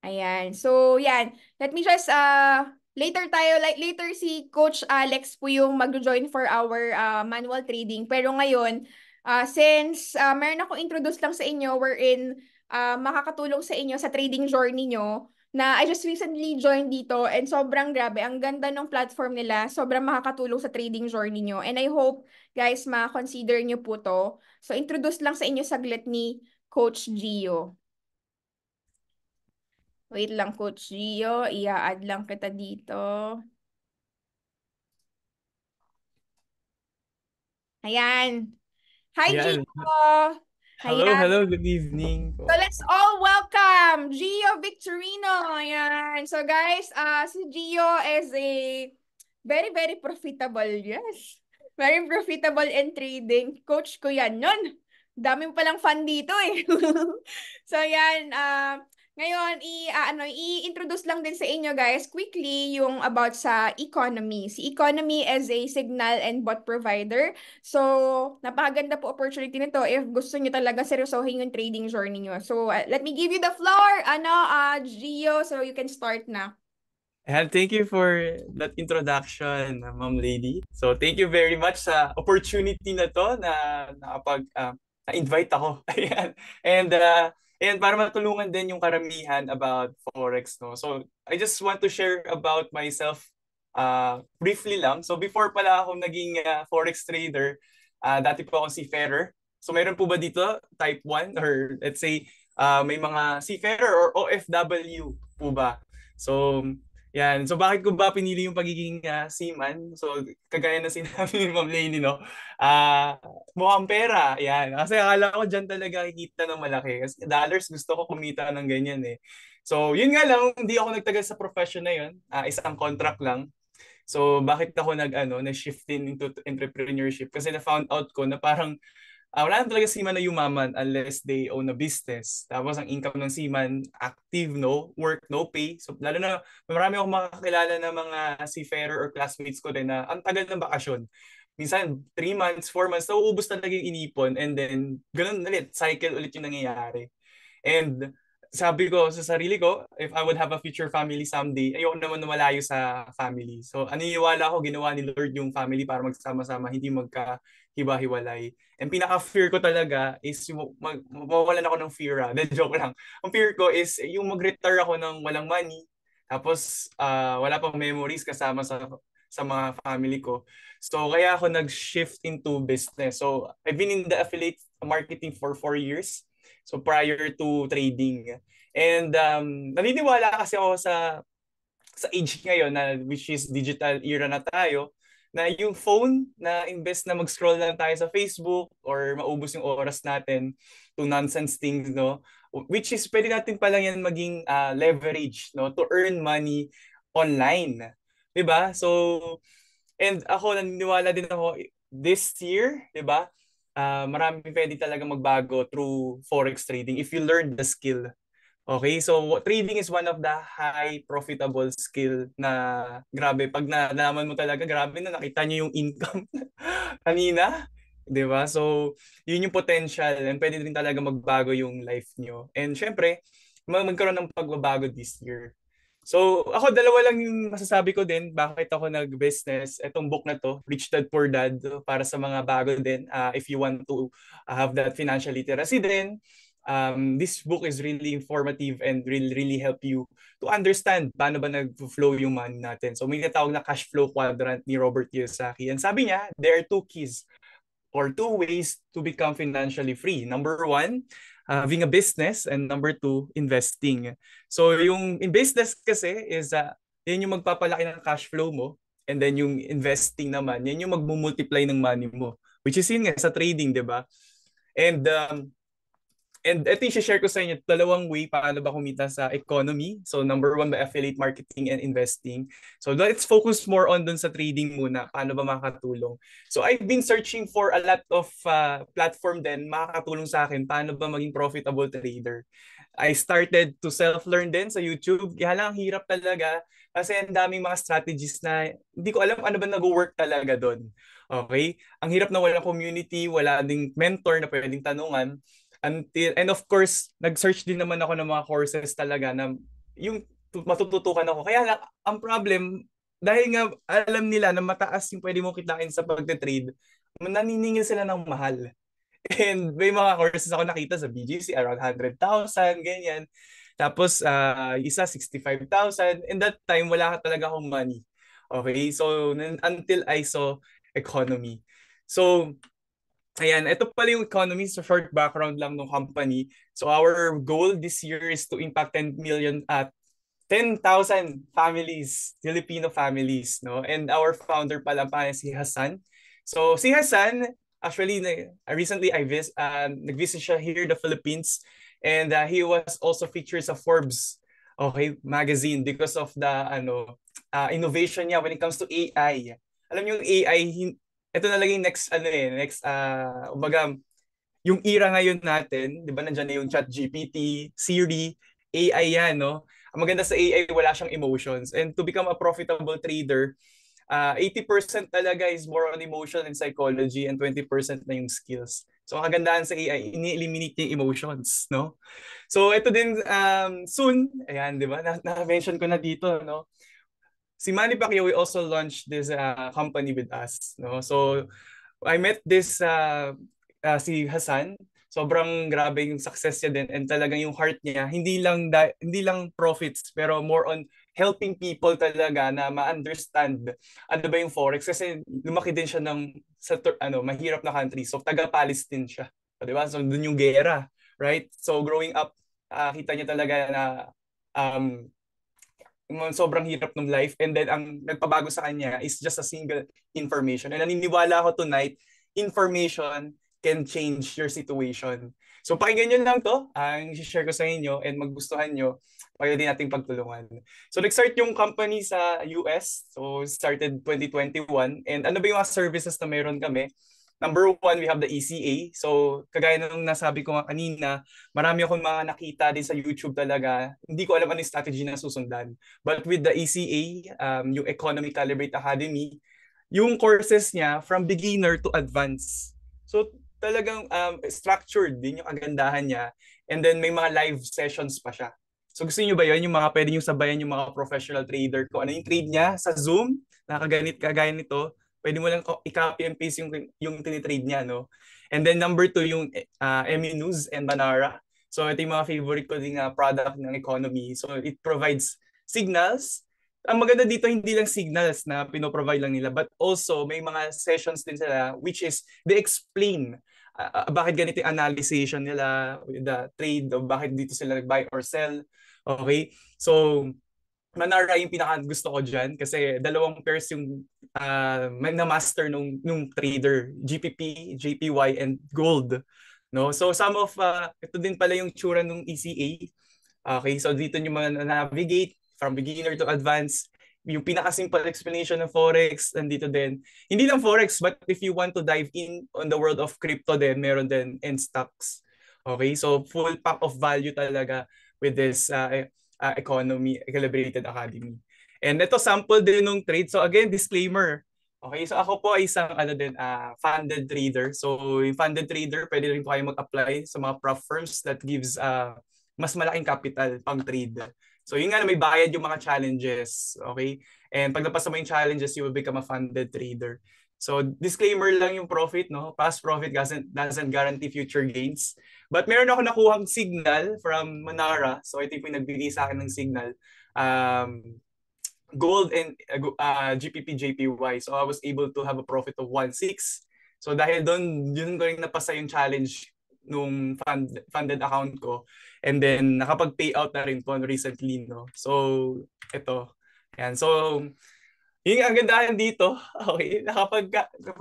Ayan. So, yan. Let me just, uh, later tayo, like later si Coach Alex po yung mag-join for our uh, manual trading. Pero ngayon, uh, since uh, meron akong introduce lang sa inyo wherein uh, makakatulong sa inyo sa trading journey nyo, na I just recently joined dito and sobrang grabe. Ang ganda ng platform nila. Sobrang makakatulong sa trading journey nyo. And I hope, guys, ma-consider nyo po to. So, introduce lang sa inyo saglit ni Coach Gio. Wait lang, Coach Gio. Ia-add lang kita dito. Ayan. Hi, Ayan. Gio. Hello, Ayan. hello. Good evening. So let's all welcome Gio Victorino. Ayan. So guys, uh, si Gio is a very, very profitable. Yes. Very profitable in trading. Coach ko yan nun. Dami palang fun dito eh. <laughs> so yan, uh, ngayon, i, uh, ano, i-introduce lang din sa inyo guys quickly yung about sa economy. Si economy is a signal and bot provider. So, napakaganda po opportunity nito if gusto niyo talaga seryosohin yung trading journey niyo. So, uh, let me give you the floor, ano, uh, Gio, so you can start na. And thank you for that introduction, Ma'am Lady. So, thank you very much sa opportunity na to na nakapag uh, na-invite ako. <laughs> Ayan. And uh, And para matulungan din yung karamihan about Forex. No? So, I just want to share about myself uh, briefly lang. So, before pala ako naging uh, Forex trader, uh, dati po akong seafarer. So, mayroon po ba dito type 1 or let's say uh, may mga seafarer or OFW po ba? So, yan. So bakit ko ba pinili yung pagiging uh, seaman? So kagaya na sinabi ni Ma'am Lainey, no? Uh, mukhang pera. Yan. Kasi akala ko dyan talaga kikita ng malaki. Kasi dollars gusto ko kumita ng ganyan eh. So yun nga lang, hindi ako nagtagal sa profession na yun. Uh, isang contract lang. So bakit ako nag ano, na shift in into entrepreneurship? Kasi na found out ko na parang uh, wala naman talaga seaman na yumaman unless they own a business. Tapos ang income ng seaman, active, no work, no pay. So lalo na marami akong makakilala na mga seafarer or classmates ko din na ang tagal ng bakasyon. Minsan, 3 months, 4 months, nauubos talaga yung inipon and then ganun ulit, cycle ulit yung nangyayari. And sabi ko sa sarili ko, if I would have a future family someday, ayoko naman na malayo sa family. So, aniniwala ko, ginawa ni Lord yung family para magsama-sama, hindi magkahiwa-hiwalay. And pinaka-fear ko talaga is yung mag, mawawalan ako ng fear. Ah. <laughs> joke lang. Ang fear ko is yung mag-retire ako ng walang money, tapos uh, wala pang memories kasama sa sa mga family ko. So, kaya ako nag-shift into business. So, I've been in the affiliate marketing for four years. So prior to trading. And um, naniniwala kasi ako sa sa age ngayon na which is digital era na tayo na yung phone na invest na mag-scroll lang tayo sa Facebook or maubos yung oras natin to nonsense things no which is pwede natin pa lang yan maging uh, leverage no to earn money online. ba? So and ako naniniwala din ako this year, ba? Uh, marami pwede talaga magbago through forex trading if you learn the skill. Okay, so trading is one of the high profitable skill na grabe pag nalaman mo talaga grabe na nakita niyo yung income <laughs> kanina 'di ba? So, yun yung potential and pwede din talaga magbago yung life nyo. And syempre, mag- magkaroon ng pagbabago this year. So, ako dalawa lang yung masasabi ko din bakit ako nag-business. Itong book na to, Rich Dad Poor Dad, para sa mga bago din uh, if you want to have that financial literacy din. Um, this book is really informative and really really help you to understand paano ba nag-flow yung money natin. So may natawag na cash flow quadrant ni Robert Kiyosaki. And sabi niya, there are two keys or two ways to become financially free. Number one, having a business and number two, investing. So yung in business kasi is uh, yan yung magpapalaki ng cash flow mo and then yung investing naman, yan yung magmumultiply ng money mo. Which is yun nga sa trading, di ba? And um, And ito yung share ko sa inyo, dalawang way paano ba kumita sa economy. So number one, by affiliate marketing and investing. So let's focus more on dun sa trading muna, paano ba makakatulong. So I've been searching for a lot of uh, platform din, makakatulong sa akin, paano ba maging profitable trader. I started to self-learn din sa YouTube. Kaya lang, hirap talaga kasi ang daming mga strategies na hindi ko alam ano ba nag-work talaga doon. Okay? Ang hirap na walang community, wala ding mentor na pwedeng tanungan until and of course nag-search din naman ako ng mga courses talaga na yung matututukan ako. Kaya lang ang problem dahil nga alam nila na mataas yung pwede mong kitain sa pagte-trade naniningil sila ng mahal. <laughs> And may mga courses ako nakita sa BGC around 100,000 ganyan. Tapos uh, isa 65,000 and that time wala ka talaga akong money. Okay? So until I saw economy. So Ayan, ito pala yung economy so short background lang ng company. So our goal this year is to impact 10 million at uh, 10,000 families, Filipino families, no? And our founder pala pa si Hassan. So si Hassan, actually recently I vis uh, nag-visit siya here the Philippines and uh, he was also featured sa Forbes okay magazine because of the ano uh, innovation niya when it comes to AI. Alam niyo yung AI ito na yung next ano eh, next uh, umaga yung era ngayon natin, 'di ba nandiyan na yung Chat GPT, Siri, AI yan, no? Ang maganda sa AI wala siyang emotions and to become a profitable trader, uh, ah, 80% talaga is more on emotion and psychology and 20% na yung skills. So ang kagandahan sa AI, ini-eliminate yung emotions, no? So ito din um, soon, ayan, 'di ba? Na-mention ko na dito, no? Si Manny Pacquiao we also launched this uh, company with us no? So I met this uh, uh, si Hassan. Sobrang grabe yung success niya din and talagang yung heart niya hindi lang da, hindi lang profits pero more on helping people talaga na ma-understand ano ba yung forex. Kasi lumaki din siya ng sa ano mahirap na country. So taga Palestine siya di ba? So doon yung gera right? So growing up uh, kita niya talaga na um sobrang hirap ng life and then ang nagpabago sa kanya is just a single information. And naniniwala ako tonight, information can change your situation. So pakinggan nyo lang to, ang share ko sa inyo and maggustuhan nyo, pwede nating pagtulungan. So nag-start yung company sa US, so started 2021 and ano ba yung mga services na meron kami? Number one, we have the ECA. So, kagaya nung nasabi ko kanina, marami akong mga nakita din sa YouTube talaga. Hindi ko alam ano yung strategy na susundan. But with the ECA, um, yung Economy Calibrate Academy, yung courses niya from beginner to advanced. So, talagang um, structured din yung agandahan niya. And then, may mga live sessions pa siya. So, gusto niyo ba yun? Yung mga pwede niyo sabayan yung mga professional trader ko. Ano yung trade niya sa Zoom? Nakaganit kagaya nito pwede mo lang i-copy and paste yung, yung tinitrade niya, no? And then number two, yung uh, MU News and Banara. So ito yung mga favorite ko ding uh, product ng economy. So it provides signals. Ang maganda dito, hindi lang signals na pinoprovide lang nila, but also may mga sessions din sila which is they explain uh, bakit ganito yung analysis nila, the trade, o bakit dito sila nag-buy or sell. Okay? So, Manara yung pinaka gusto ko diyan kasi dalawang pairs yung uh, na master nung nung trader GPP, JPY and gold. No? So some of, uh, ito din pala yung tsura ng ECA. Okay, so dito nyo navigate from beginner to advanced. Yung pinaka-simple explanation ng Forex, nandito din. Hindi lang Forex, but if you want to dive in on the world of crypto din, meron din end stocks. Okay, so full pack of value talaga with this uh, uh, economy, calibrated academy. And ito sample din ng trade. So again, disclaimer, Okay, so ako po ay isang ano din, uh, funded trader. So yung funded trader, pwede rin po kayo mag-apply sa mga prop firms that gives uh, mas malaking capital pang trade. So yun nga may bayad yung mga challenges. Okay? And pag napasa mo yung challenges, you will become a funded trader. So disclaimer lang yung profit, no? Past profit doesn't, doesn't guarantee future gains. But meron ako nakuhang signal from Manara. So ito yung nagbigay sa akin ng signal. Um, gold and uh, GPP JPY. So I was able to have a profit of 1.6. So dahil doon, yun ko rin napasa yung challenge nung fund, funded account ko. And then nakapag-payout na rin po recently. No? So ito. Yan. So yung ang gandahan dito, <laughs> okay, nakapag,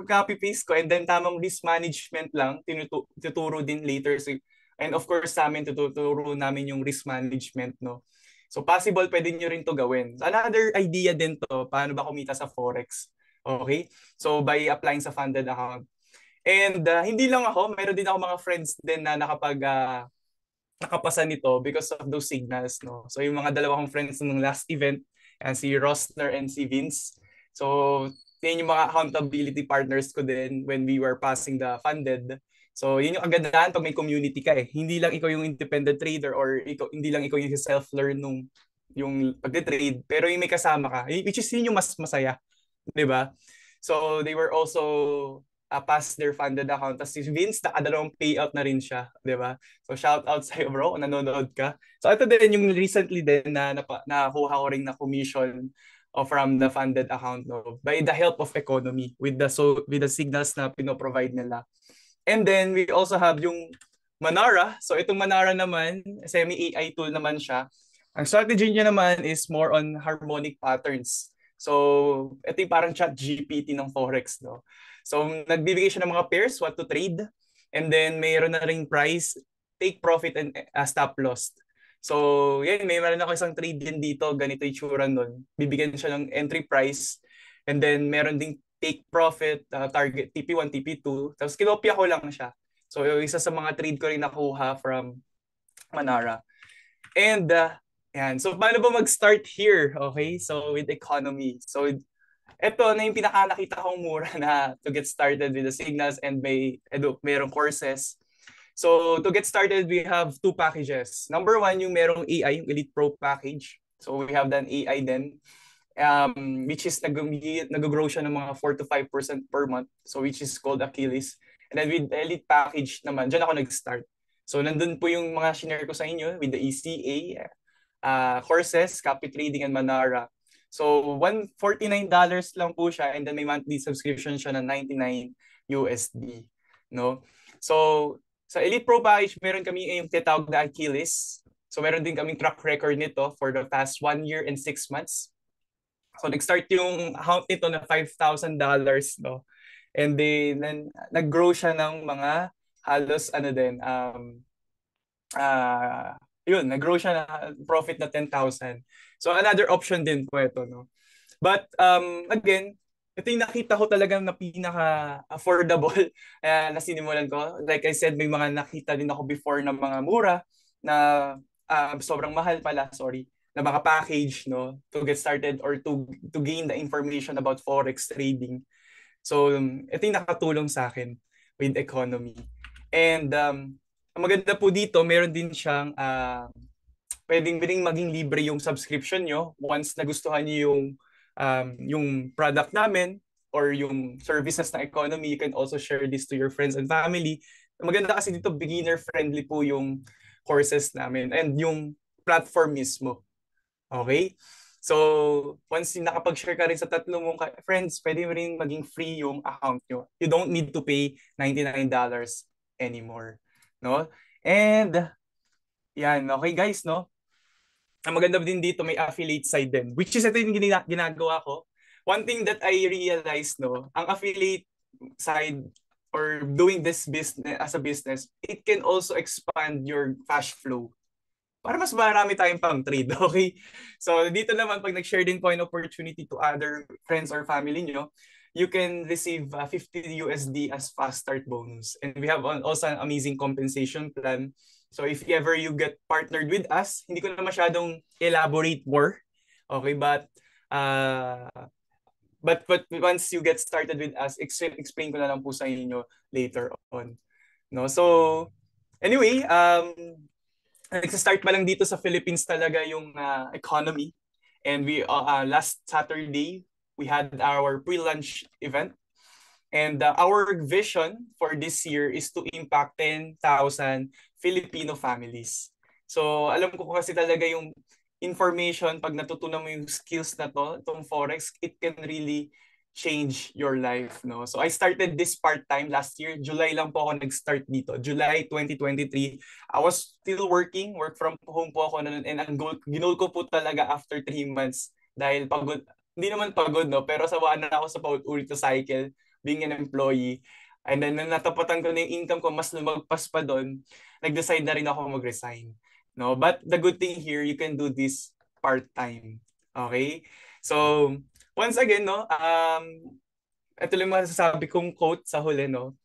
copy paste ko and then tamang risk management lang, tinuturo din later. So, and of course sa amin, tuturo namin yung risk management, no? So possible pwede nyo rin to gawin. Another idea din to, paano ba kumita sa Forex. Okay? So by applying sa funded account. And uh, hindi lang ako, meron din ako mga friends din na nakapag uh, nakapasa nito because of those signals. No? So yung mga dalawa kong friends nung last event, and si Rosner and si Vince. So yun yung mga accountability partners ko din when we were passing the funded. So, yun yung kagandahan pag may community ka eh. Hindi lang ikaw yung independent trader or ikaw, hindi lang ikaw yung self-learn nung yung pagde-trade, pero yung may kasama ka, which is yun yung mas masaya. 'Di ba? So, they were also uh, past their funded account. Tapos si Vince, nakadalawang payout na rin siya. Di ba? So, shout out sa'yo bro, kung nanonood ka. So, ito din yung recently din na nakuha ko rin na commission of from the funded account no, by the help of economy with the so with the signals na pino-provide nila. And then we also have yung Manara. So itong Manara naman, semi-AI tool naman siya. Ang strategy niya naman is more on harmonic patterns. So ito yung parang chat GPT ng Forex. No? So nagbibigay siya ng mga pairs, what to trade. And then mayroon na ring price, take profit and uh, stop loss. So, yan, may meron ako isang trade din dito, ganito yung tsura nun. Bibigyan siya ng entry price, and then meron ding take profit, uh, target TP1, TP2. Tapos kinopya ko lang siya. So isa sa mga trade ko rin nakuha from Manara. And uh, yan. So paano ba mag-start here? Okay? So with economy. So ito na yung pinaka nakita kong mura <laughs> na to get started with the signals and may edu, merong courses. So to get started, we have two packages. Number one, yung merong AI, yung Elite Pro package. So we have done AI then um, which is nag- nag-grow siya ng mga 4 to 5% per month. So which is called Achilles. And then with Elite Package naman, dyan ako nag-start. So nandun po yung mga shinare ko sa inyo with the ECA, uh, courses, copy trading, and Manara. So $149 lang po siya and then may monthly subscription siya na 99 USD. No? So sa Elite Pro Package, meron kami yung tinatawag na Achilles. So meron din kaming track record nito for the past one year and six months. So nag-start yung account nito na $5,000, no? And then nag-grow siya ng mga halos ano din um uh, yun, nag-grow siya na profit na 10,000. So another option din po ito, no? But um again, ito yung nakita ko talagang na pinaka-affordable uh, <laughs> na sinimulan ko. Like I said, may mga nakita din ako before na mga mura na uh, sobrang mahal pala, sorry na mga package no to get started or to to gain the information about forex trading. So um, ito yung nakatulong sa akin with economy. And um, ang maganda po dito, meron din siyang uh, pwedeng ring maging libre yung subscription nyo once nagustuhan niyo yung um, yung product namin or yung services ng economy, you can also share this to your friends and family. Maganda kasi dito, beginner friendly po yung courses namin and yung platform mismo. Okay? So, once nakapag-share ka rin sa tatlo mong friends, pwede mo rin maging free yung account nyo. You don't need to pay $99 anymore. No? And, yan. Okay guys, no? Ang maganda din dito, may affiliate side din. Which is ito yung ginagawa ko. One thing that I realized, no, ang affiliate side or or doing this business as a business, it can also expand your cash flow para mas marami tayong pang trade, <laughs> okay? So, dito naman, pag nag-share din po an opportunity to other friends or family nyo, you can receive uh, 50 USD as fast start bonus. And we have also an amazing compensation plan. So, if ever you get partnered with us, hindi ko na masyadong elaborate more, okay? But, uh, but, but once you get started with us, explain, explain ko na lang po sa inyo later on. No? So, anyway, um, nagsa-start pa lang dito sa Philippines talaga yung uh, economy. And we uh, uh, last Saturday, we had our pre-lunch event. And uh, our vision for this year is to impact 10,000 Filipino families. So alam ko kasi talaga yung information, pag natutunan mo yung skills na to, itong Forex, it can really change your life, no? So I started this part-time last year. July lang po ako nag-start dito. July 2023. I was still working, work from home po ako noon and ang goal, ginol ko po talaga after 3 months dahil pagod, hindi naman pagod, no? Pero sawa na ako sa paulit-ulit na cycle being an employee. And then, nung natapatan ko na yung income ko, mas lumagpas pa doon, nag-decide na rin ako mag-resign. No? But the good thing here, you can do this part-time. Okay? So, once again, no, um, ito lang masasabi kong quote sa huli, no.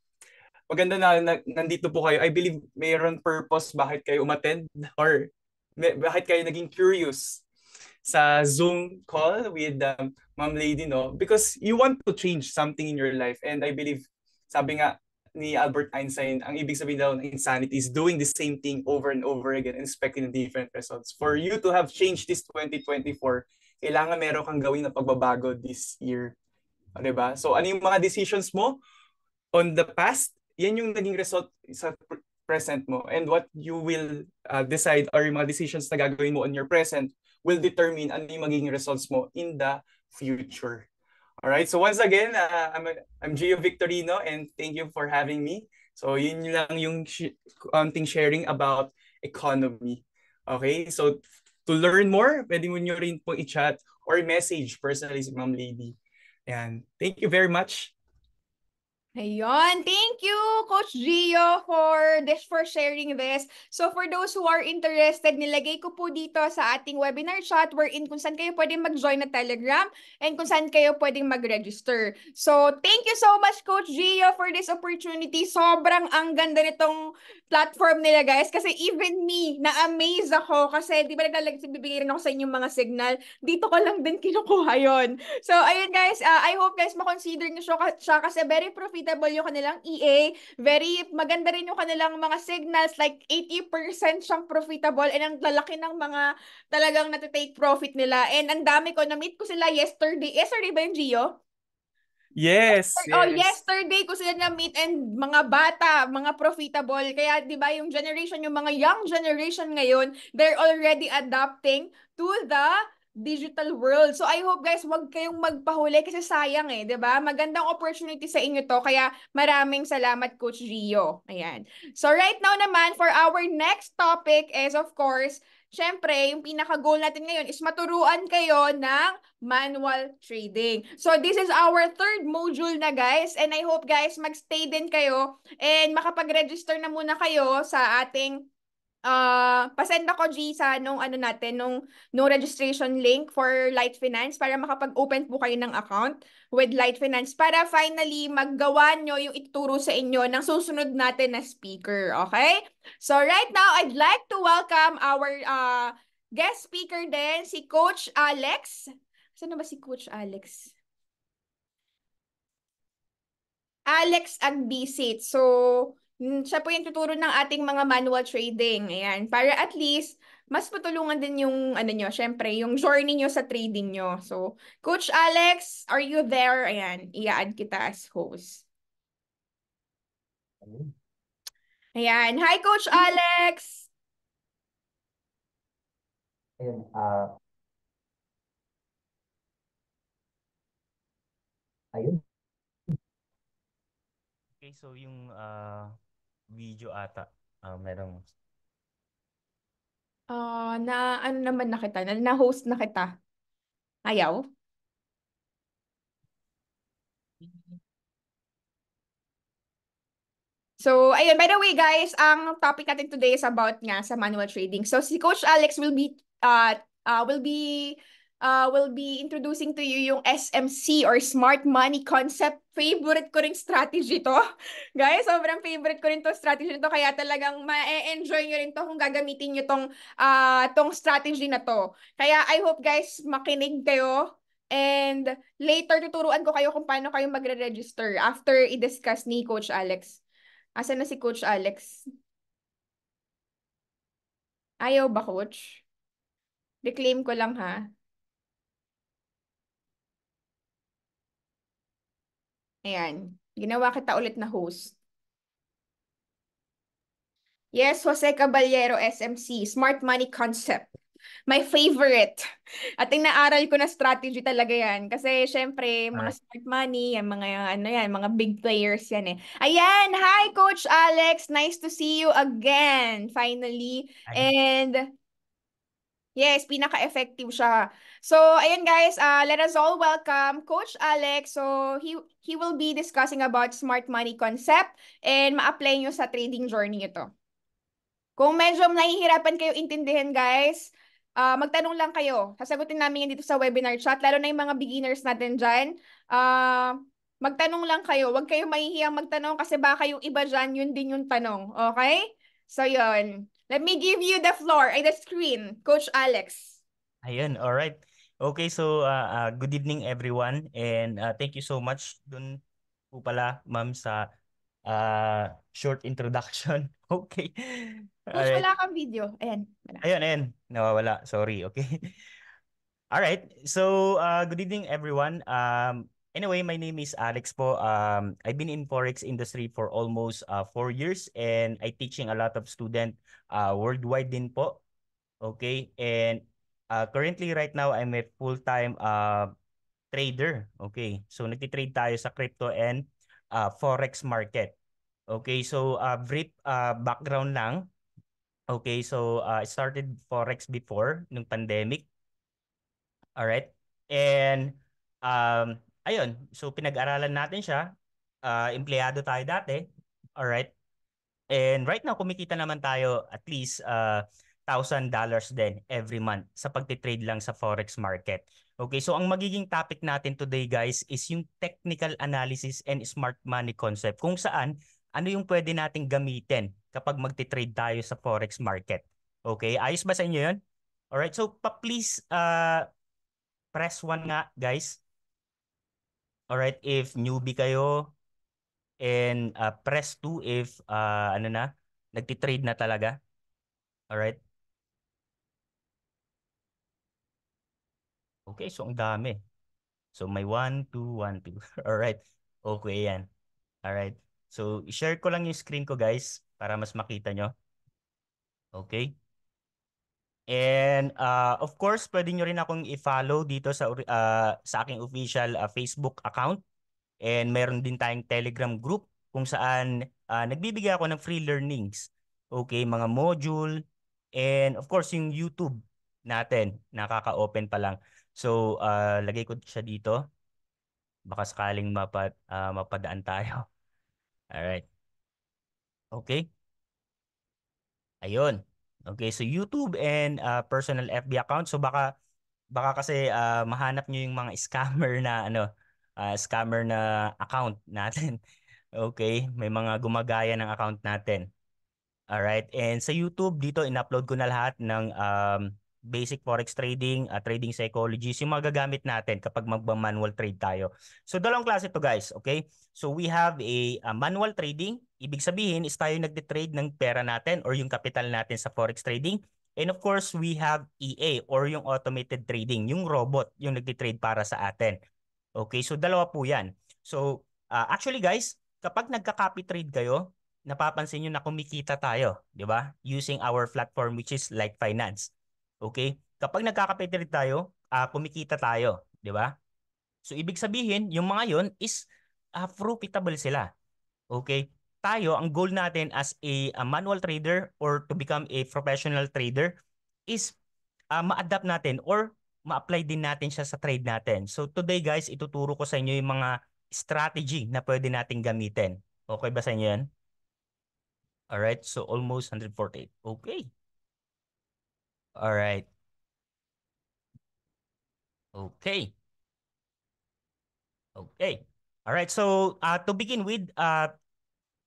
Maganda na, na nandito po kayo. I believe mayroon purpose bakit kayo umattend or may, bakit kayo naging curious sa Zoom call with um, Ma'am Lady, no? Because you want to change something in your life. And I believe, sabi nga ni Albert Einstein, ang ibig sabihin daw ng insanity is doing the same thing over and over again and expecting different results. For you to have changed this 2024, kailangan meron kang gawin na pagbabago this year. O, ah, diba? So, ano yung mga decisions mo on the past, yan yung naging result sa present mo. And what you will uh, decide or yung mga decisions na gagawin mo on your present will determine ano yung magiging results mo in the future. All right. So once again, uh, I'm I'm Gio Victorino and thank you for having me. So yun lang yung sh- sharing about economy. Okay? So to learn more, pwede mo nyo rin po i-chat or message personally si Ma'am Lady. Ayan. Thank you very much. Ayun. Thank you, Coach Gio, for this for sharing this. So for those who are interested, nilagay ko po dito sa ating webinar chat wherein kung saan kayo pwedeng mag-join na Telegram and kung saan kayo pwedeng mag-register. So thank you so much, Coach Gio, for this opportunity. Sobrang ang ganda nitong platform nila, guys. Kasi even me, na-amaze ako kasi di ba naglalagay, rin ako sa inyong mga signal. Dito ko lang din kinukuha yon. So ayun guys, uh, I hope guys makonsider nyo siya kasi very profitable profitable yung kanilang EA. Very maganda rin yung kanilang mga signals. Like 80% siyang profitable and ang lalaki ng mga talagang natitake profit nila. And ang dami ko, na-meet ko sila yesterday. Yesterday ba yung Gio? Yes, yes. Oh, yesterday ko sila na-meet and mga bata, mga profitable. Kaya 'di ba yung generation, yung mga young generation ngayon, they're already adapting to the digital world. So I hope guys, wag kayong magpahuli kasi sayang eh, 'di ba? Magandang opportunity sa inyo 'to. Kaya maraming salamat Coach Rio. Ayan. So right now naman for our next topic is of course, syempre, yung pinaka-goal natin ngayon is maturuan kayo ng manual trading. So this is our third module na guys and I hope guys magstay din kayo and makapag-register na muna kayo sa ating uh, pasend ako G sa nung ano natin nung nung registration link for Light Finance para makapag-open po kayo ng account with Light Finance para finally maggawa nyo yung ituturo sa inyo ng susunod natin na speaker, okay? So right now I'd like to welcome our uh, guest speaker din si Coach Alex. Saan na ba si Coach Alex? Alex Agbisit. So siya po yung tuturo ng ating mga manual trading. Ayan. Para at least, mas matulungan din yung, ano nyo, syempre, yung journey nyo sa trading nyo. So, Coach Alex, are you there? Ayan, i-add kita as host. Ayan. Hi, Coach Alex! Ayan, uh, ayun. Okay, so yung uh, video ata. Uh, merong... Uh, na ano naman na kita? Na, na-host na kita. Ayaw? So, ayun, by the way guys, ang topic natin today is about nga sa manual trading. So, si Coach Alex will be uh, uh will be uh, will be introducing to you yung SMC or Smart Money Concept. Favorite ko ring strategy to. <laughs> Guys, sobrang favorite ko rin to strategy to. Kaya talagang ma-enjoy nyo rin to kung gagamitin nyo tong, uh, tong strategy na to. Kaya I hope guys makinig kayo. And later tuturuan ko kayo kung paano kayo magre-register after i-discuss ni Coach Alex. Asa na si Coach Alex? Ayaw ba, Coach? Reclaim ko lang ha. Ayan. Ginawa kita ulit na host. Yes, Jose Caballero, SMC. Smart Money Concept. My favorite. At inaaral ko na strategy talaga yan. Kasi syempre, mga Alright. smart money, yan, mga ano yan, mga big players yan eh. Ayan, hi Coach Alex. Nice to see you again, finally. Hi. And Yes, pinaka-effective siya. So, ayun guys, uh, let us all welcome Coach Alex. So, he he will be discussing about smart money concept and ma-apply nyo sa trading journey ito. Kung medyo nahihirapan kayo intindihin guys, uh, magtanong lang kayo. Sasagutin namin yan dito sa webinar chat, lalo na yung mga beginners natin dyan. Uh, magtanong lang kayo. Huwag kayong mahihiyang magtanong kasi baka yung iba dyan, yun din yung tanong. Okay? So, yun. Let me give you the floor, ay the screen, Coach Alex. Ayun, all right. Okay, so uh, uh, good evening everyone and uh, thank you so much dun po pala ma'am sa uh, short introduction. <laughs> okay. Coach, Alright. wala kang video. Ayan. Wala. Ayun, ayun. Nawawala. Sorry, okay. <laughs> All right. So, uh, good evening everyone. Um, anyway, my name is Alex po. Um, I've been in forex industry for almost uh, four years and I teaching a lot of student uh, worldwide din po. Okay? And uh, currently right now I'm a full-time uh, trader. Okay? So nagti-trade tayo sa crypto and uh, forex market. Okay? So uh, brief uh, background lang. Okay, so uh, I started forex before nung pandemic. All right. And um ayun, so pinag-aralan natin siya. Uh, empleyado tayo dati. All right. And right now kumikita naman tayo at least uh $1,000 din every month sa pagtitrade lang sa forex market. Okay, so ang magiging topic natin today guys is yung technical analysis and smart money concept kung saan ano yung pwede nating gamitin kapag magti-trade tayo sa forex market. Okay, ayos ba sa inyo 'yon? All right, so pa-please uh press 1 nga guys. All right, if newbie kayo and uh, press 2 if uh, ano na, nagti-trade na talaga. All right? Okay, so ang dami. So may 1 2 1 2. All right. Okay yan. All right. So i-share ko lang yung screen ko guys para mas makita nyo. Okay? And uh, of course, pwede nyo rin akong i-follow dito sa uh, sa aking official uh, Facebook account. And meron din tayong Telegram group kung saan uh, nagbibigay ako ng free learnings. Okay, mga module. And of course, yung YouTube natin, nakaka-open pa lang. So, uh, lagay ko siya dito. Baka sakaling mapa, uh, mapadaan tayo. <laughs> Alright. Okay. Ayun. Okay, so YouTube and uh, personal FB account. So baka baka kasi uh, mahanap niyo yung mga <laughs> scammer na ano, uh, scammer na account natin. <laughs> Okay, may mga gumagaya ng account natin. Alright, and sa YouTube dito in-upload ko na lahat ng um, basic forex trading, uh, trading psychologies, yung mga gagamit natin kapag magma-manual trade tayo. So dalawang klase to guys, okay? So we have a, a manual trading, ibig sabihin is tayo nagde-trade ng pera natin or yung capital natin sa forex trading. And of course, we have EA or yung automated trading, yung robot yung nagde-trade para sa atin. Okay, so dalawa po yan. So uh, actually guys, kapag nagka-copy trade kayo, napapansin nyo na kumikita tayo, di ba? Using our platform which is like finance. Okay? Kapag nagka-copy trade tayo, uh, kumikita tayo, di ba? So ibig sabihin, yung mga yon is uh, profitable sila. Okay? Tayo, ang goal natin as a, a manual trader or to become a professional trader is uh, ma-adapt natin or ma-apply din natin siya sa trade natin. So today guys, ituturo ko sa inyo yung mga strategy na pwede nating gamitin. Okay ba sa inyo yan? All right, so almost 148. Okay. All right. Okay. Okay. All right. So, uh, to begin with, uh,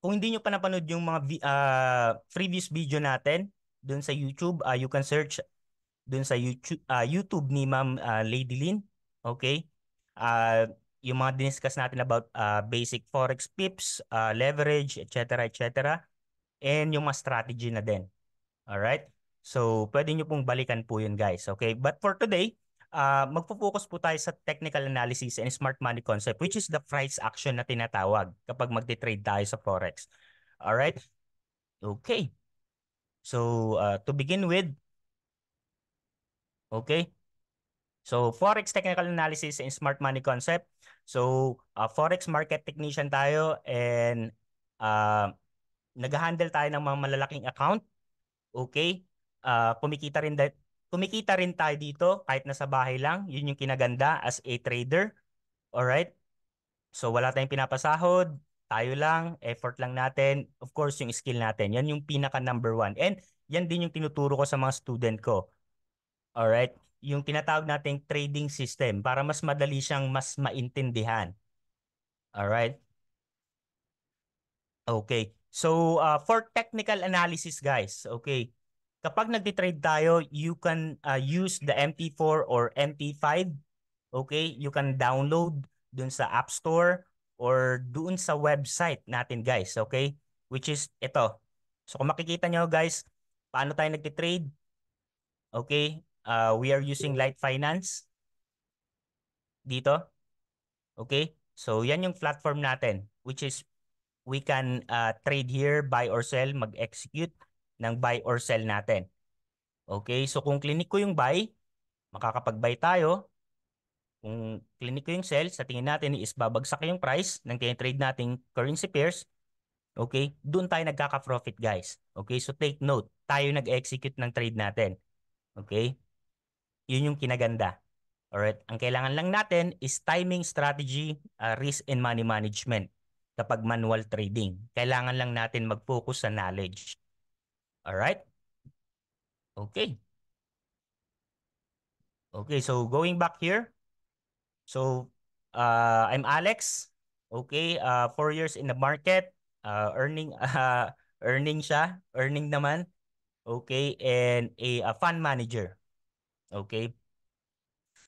kung hindi nyo pa napanood yung mga uh, previous video natin dun sa YouTube, uh, you can search dun sa YouTube, uh, YouTube ni Ma'am uh, Lady Lynn. Okay? Uh, yung mga diniscuss natin about uh, basic forex pips, uh, leverage, etc. etc. And yung mga strategy na din. All right? So, pwede nyo pong balikan po yun guys. Okay? But for today, uh, magpo-focus po tayo sa technical analysis and smart money concept which is the price action na tinatawag kapag magte-trade tayo sa forex. All right? Okay. So, uh, to begin with, okay? So, forex technical analysis and smart money concept. So, uh, forex market technician tayo and uh, nag-handle tayo ng mga malalaking account. Okay? Uh, kumikita rin kumikita rin tayo dito kahit nasa bahay lang. Yun yung kinaganda as a trader. Alright? So wala tayong pinapasahod. Tayo lang, effort lang natin. Of course, yung skill natin. Yan yung pinaka number one. And yan din yung tinuturo ko sa mga student ko. Alright? Yung tinatawag nating trading system para mas madali siyang mas maintindihan. Alright? Okay. So, uh, for technical analysis, guys, okay, kapag nagti-trade tayo, you can uh, use the MP4 or MP5. Okay? You can download dun sa App Store or dun sa website natin, guys. Okay? Which is ito. So kung makikita nyo, guys, paano tayo nagti-trade? Okay? Uh, we are using Light Finance. Dito. Okay? So yan yung platform natin which is we can uh, trade here, buy or sell, mag-execute ng buy or sell natin. Okay, so kung clinic ko yung buy, makakapag-buy tayo. Kung clinic ko yung sell, sa tingin natin is babagsak yung price ng trade nating currency pairs. Okay, doon tayo nagkaka-profit guys. Okay, so take note, tayo nag-execute ng trade natin. Okay, yun yung kinaganda. Alright, ang kailangan lang natin is timing strategy, uh, risk and money management kapag manual trading. Kailangan lang natin mag-focus sa knowledge. All right. Okay. Okay, so going back here. So, uh, I'm Alex. Okay, uh, four years in the market. Uh, earning, <laughs> uh, earning siya. Earning naman. Okay, and a, a fund manager. Okay.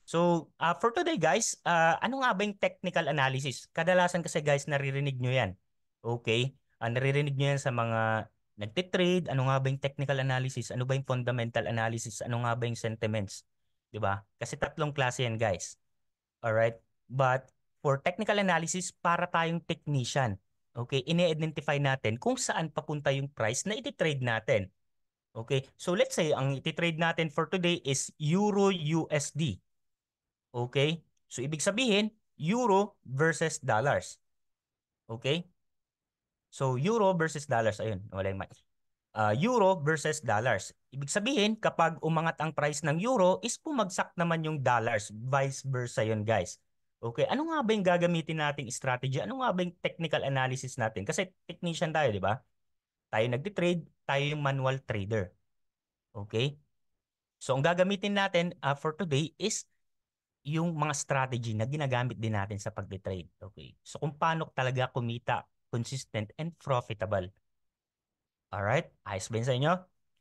So, uh, for today guys, uh, ano nga ba yung technical analysis? Kadalasan kasi guys, naririnig nyo yan. Okay? Uh, naririnig nyo yan sa mga nagtitrade, ano nga ba yung technical analysis, ano ba yung fundamental analysis, ano nga ba yung sentiments, 'di ba? Kasi tatlong klase yan, guys. All right? But for technical analysis, para tayong technician, okay, ine-identify natin kung saan papunta yung price na iti-trade natin. Okay? So let's say ang iti-trade natin for today is Euro USD. Okay? So ibig sabihin, Euro versus dollars. Okay? So, euro versus dollars. Ayun, wala yung mic. Uh, euro versus dollars. Ibig sabihin, kapag umangat ang price ng euro, is pumagsak naman yung dollars. Vice versa yun, guys. Okay, ano nga ba yung gagamitin nating strategy? Ano nga ba yung technical analysis natin? Kasi technician tayo, di ba? Tayo nagdi-trade, tayo yung manual trader. Okay? So, ang gagamitin natin uh, for today is yung mga strategy na ginagamit din natin sa pagde-trade. Okay? So, kung paano talaga kumita consistent, and profitable. Alright? Ayos ba yun sa inyo?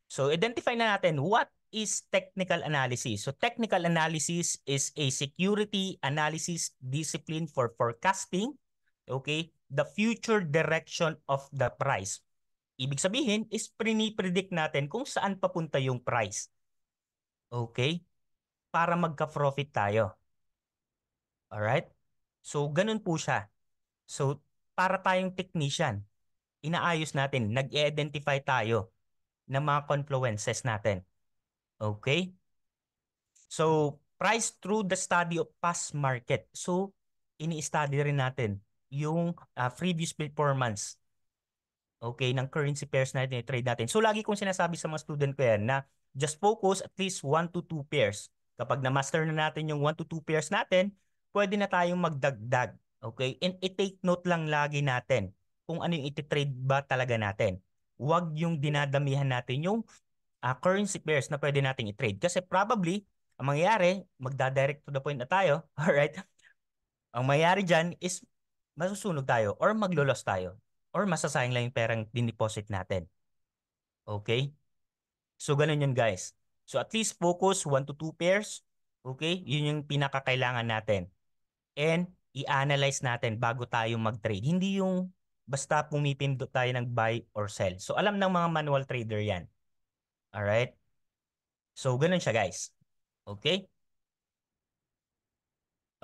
So, identify na natin what is technical analysis. So, technical analysis is a security analysis discipline for forecasting, okay, the future direction of the price. Ibig sabihin is predict natin kung saan papunta yung price. Okay? Para magka-profit tayo. Alright? So, ganun po siya. So, para tayong technician, inaayos natin, nag-identify tayo ng mga confluences natin. Okay? So, price through the study of past market. So, ini-study rin natin yung uh, previous performance okay, ng currency pairs na trade natin. So, lagi kong sinasabi sa mga student ko yan na just focus at least 1 to 2 pairs. Kapag na-master na natin yung 1 to 2 pairs natin, pwede na tayong magdagdag Okay? And i-take note lang lagi natin kung ano yung iti-trade ba talaga natin. wag yung dinadamihan natin yung uh, currency pairs na pwede nating i-trade. Kasi probably, ang mangyayari, magda-direct to the point na tayo, <laughs> alright? Ang mangyayari dyan is masusunog tayo or maglolos tayo or masasayang lang yung perang din-deposit natin. Okay? So, ganun yun guys. So, at least focus 1 to 2 pairs. Okay? Yun yung pinakakailangan natin. And, i-analyze natin bago tayo mag-trade. Hindi yung basta pumipindot tayo ng buy or sell. So, alam ng mga manual trader yan. Alright? So, ganun siya guys. Okay?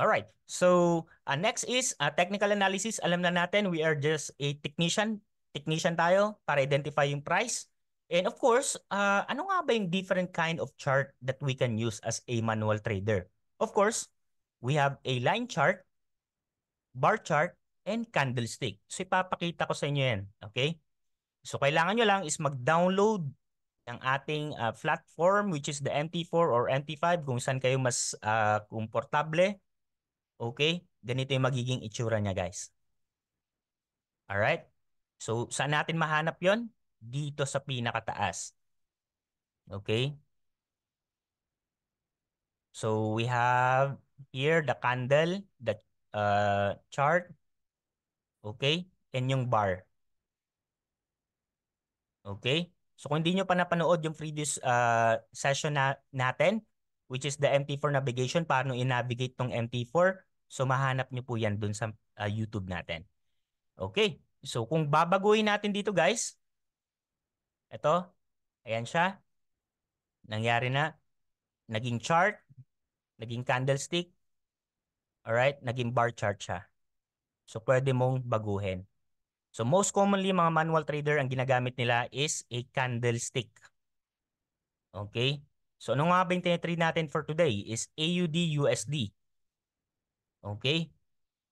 Alright. So, uh, next is uh, technical analysis. Alam na natin, we are just a technician. Technician tayo para identify yung price. And of course, uh, ano nga ba yung different kind of chart that we can use as a manual trader? Of course, we have a line chart, bar chart, and candlestick. So ipapakita ko sa inyo yan. Okay? So kailangan nyo lang is mag-download ng ating uh, platform which is the MT4 or MT5 kung saan kayo mas uh, komportable. Okay? Ganito yung magiging itsura niya guys. Alright? So saan natin mahanap yon Dito sa pinakataas. Okay? So we have here the candle, the uh, chart, Okay? And yung bar. Okay? So kung hindi nyo pa napanood yung previous uh, session na, natin, which is the MT4 navigation, paano i-navigate tong MT4, so mahanap nyo po yan dun sa uh, YouTube natin. Okay? So kung babaguhin natin dito guys, ito, ayan siya. Nangyari na. Naging chart, naging candlestick, alright, naging bar chart siya. So pwede mong baguhin. So most commonly mga manual trader ang ginagamit nila is a candlestick. Okay? So ano nga ba yung trade natin for today is AUD USD. Okay?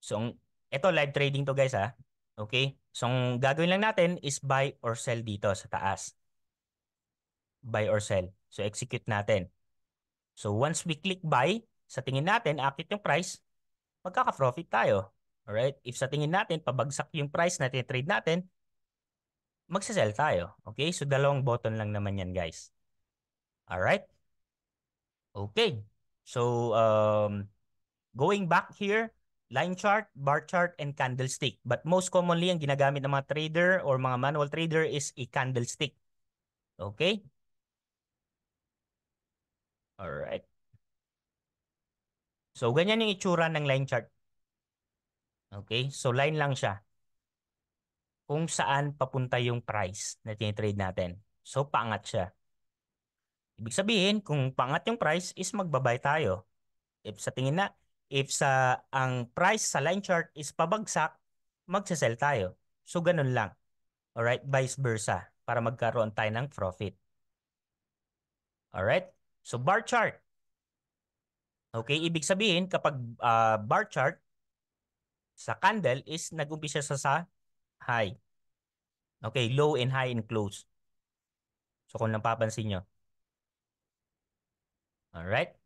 So ito live trading to guys ha. Okay? So ang gagawin lang natin is buy or sell dito sa taas. Buy or sell. So execute natin. So once we click buy, sa tingin natin akit yung price, magkaka-profit tayo. Alright? If sa tingin natin, pabagsak yung price na trade natin, magsasell tayo. Okay? So, dalawang button lang naman yan, guys. Alright? Okay. So, um, going back here, line chart, bar chart, and candlestick. But most commonly, ang ginagamit ng mga trader or mga manual trader is a candlestick. Okay? Alright. So, ganyan yung itsura ng line chart. Okay? So line lang siya. Kung saan papunta yung price na tinitrade natin. So paangat siya. Ibig sabihin, kung pangat yung price is magbabay tayo. If sa tingin na, if sa ang price sa line chart is pabagsak, magsasell tayo. So ganun lang. Alright? Vice versa para magkaroon tayo ng profit. Alright? So bar chart. Okay, ibig sabihin kapag uh, bar chart, sa candle is nag-umpisa sa sa high. Okay, low and high and close. So kung napapansin nyo. Alright.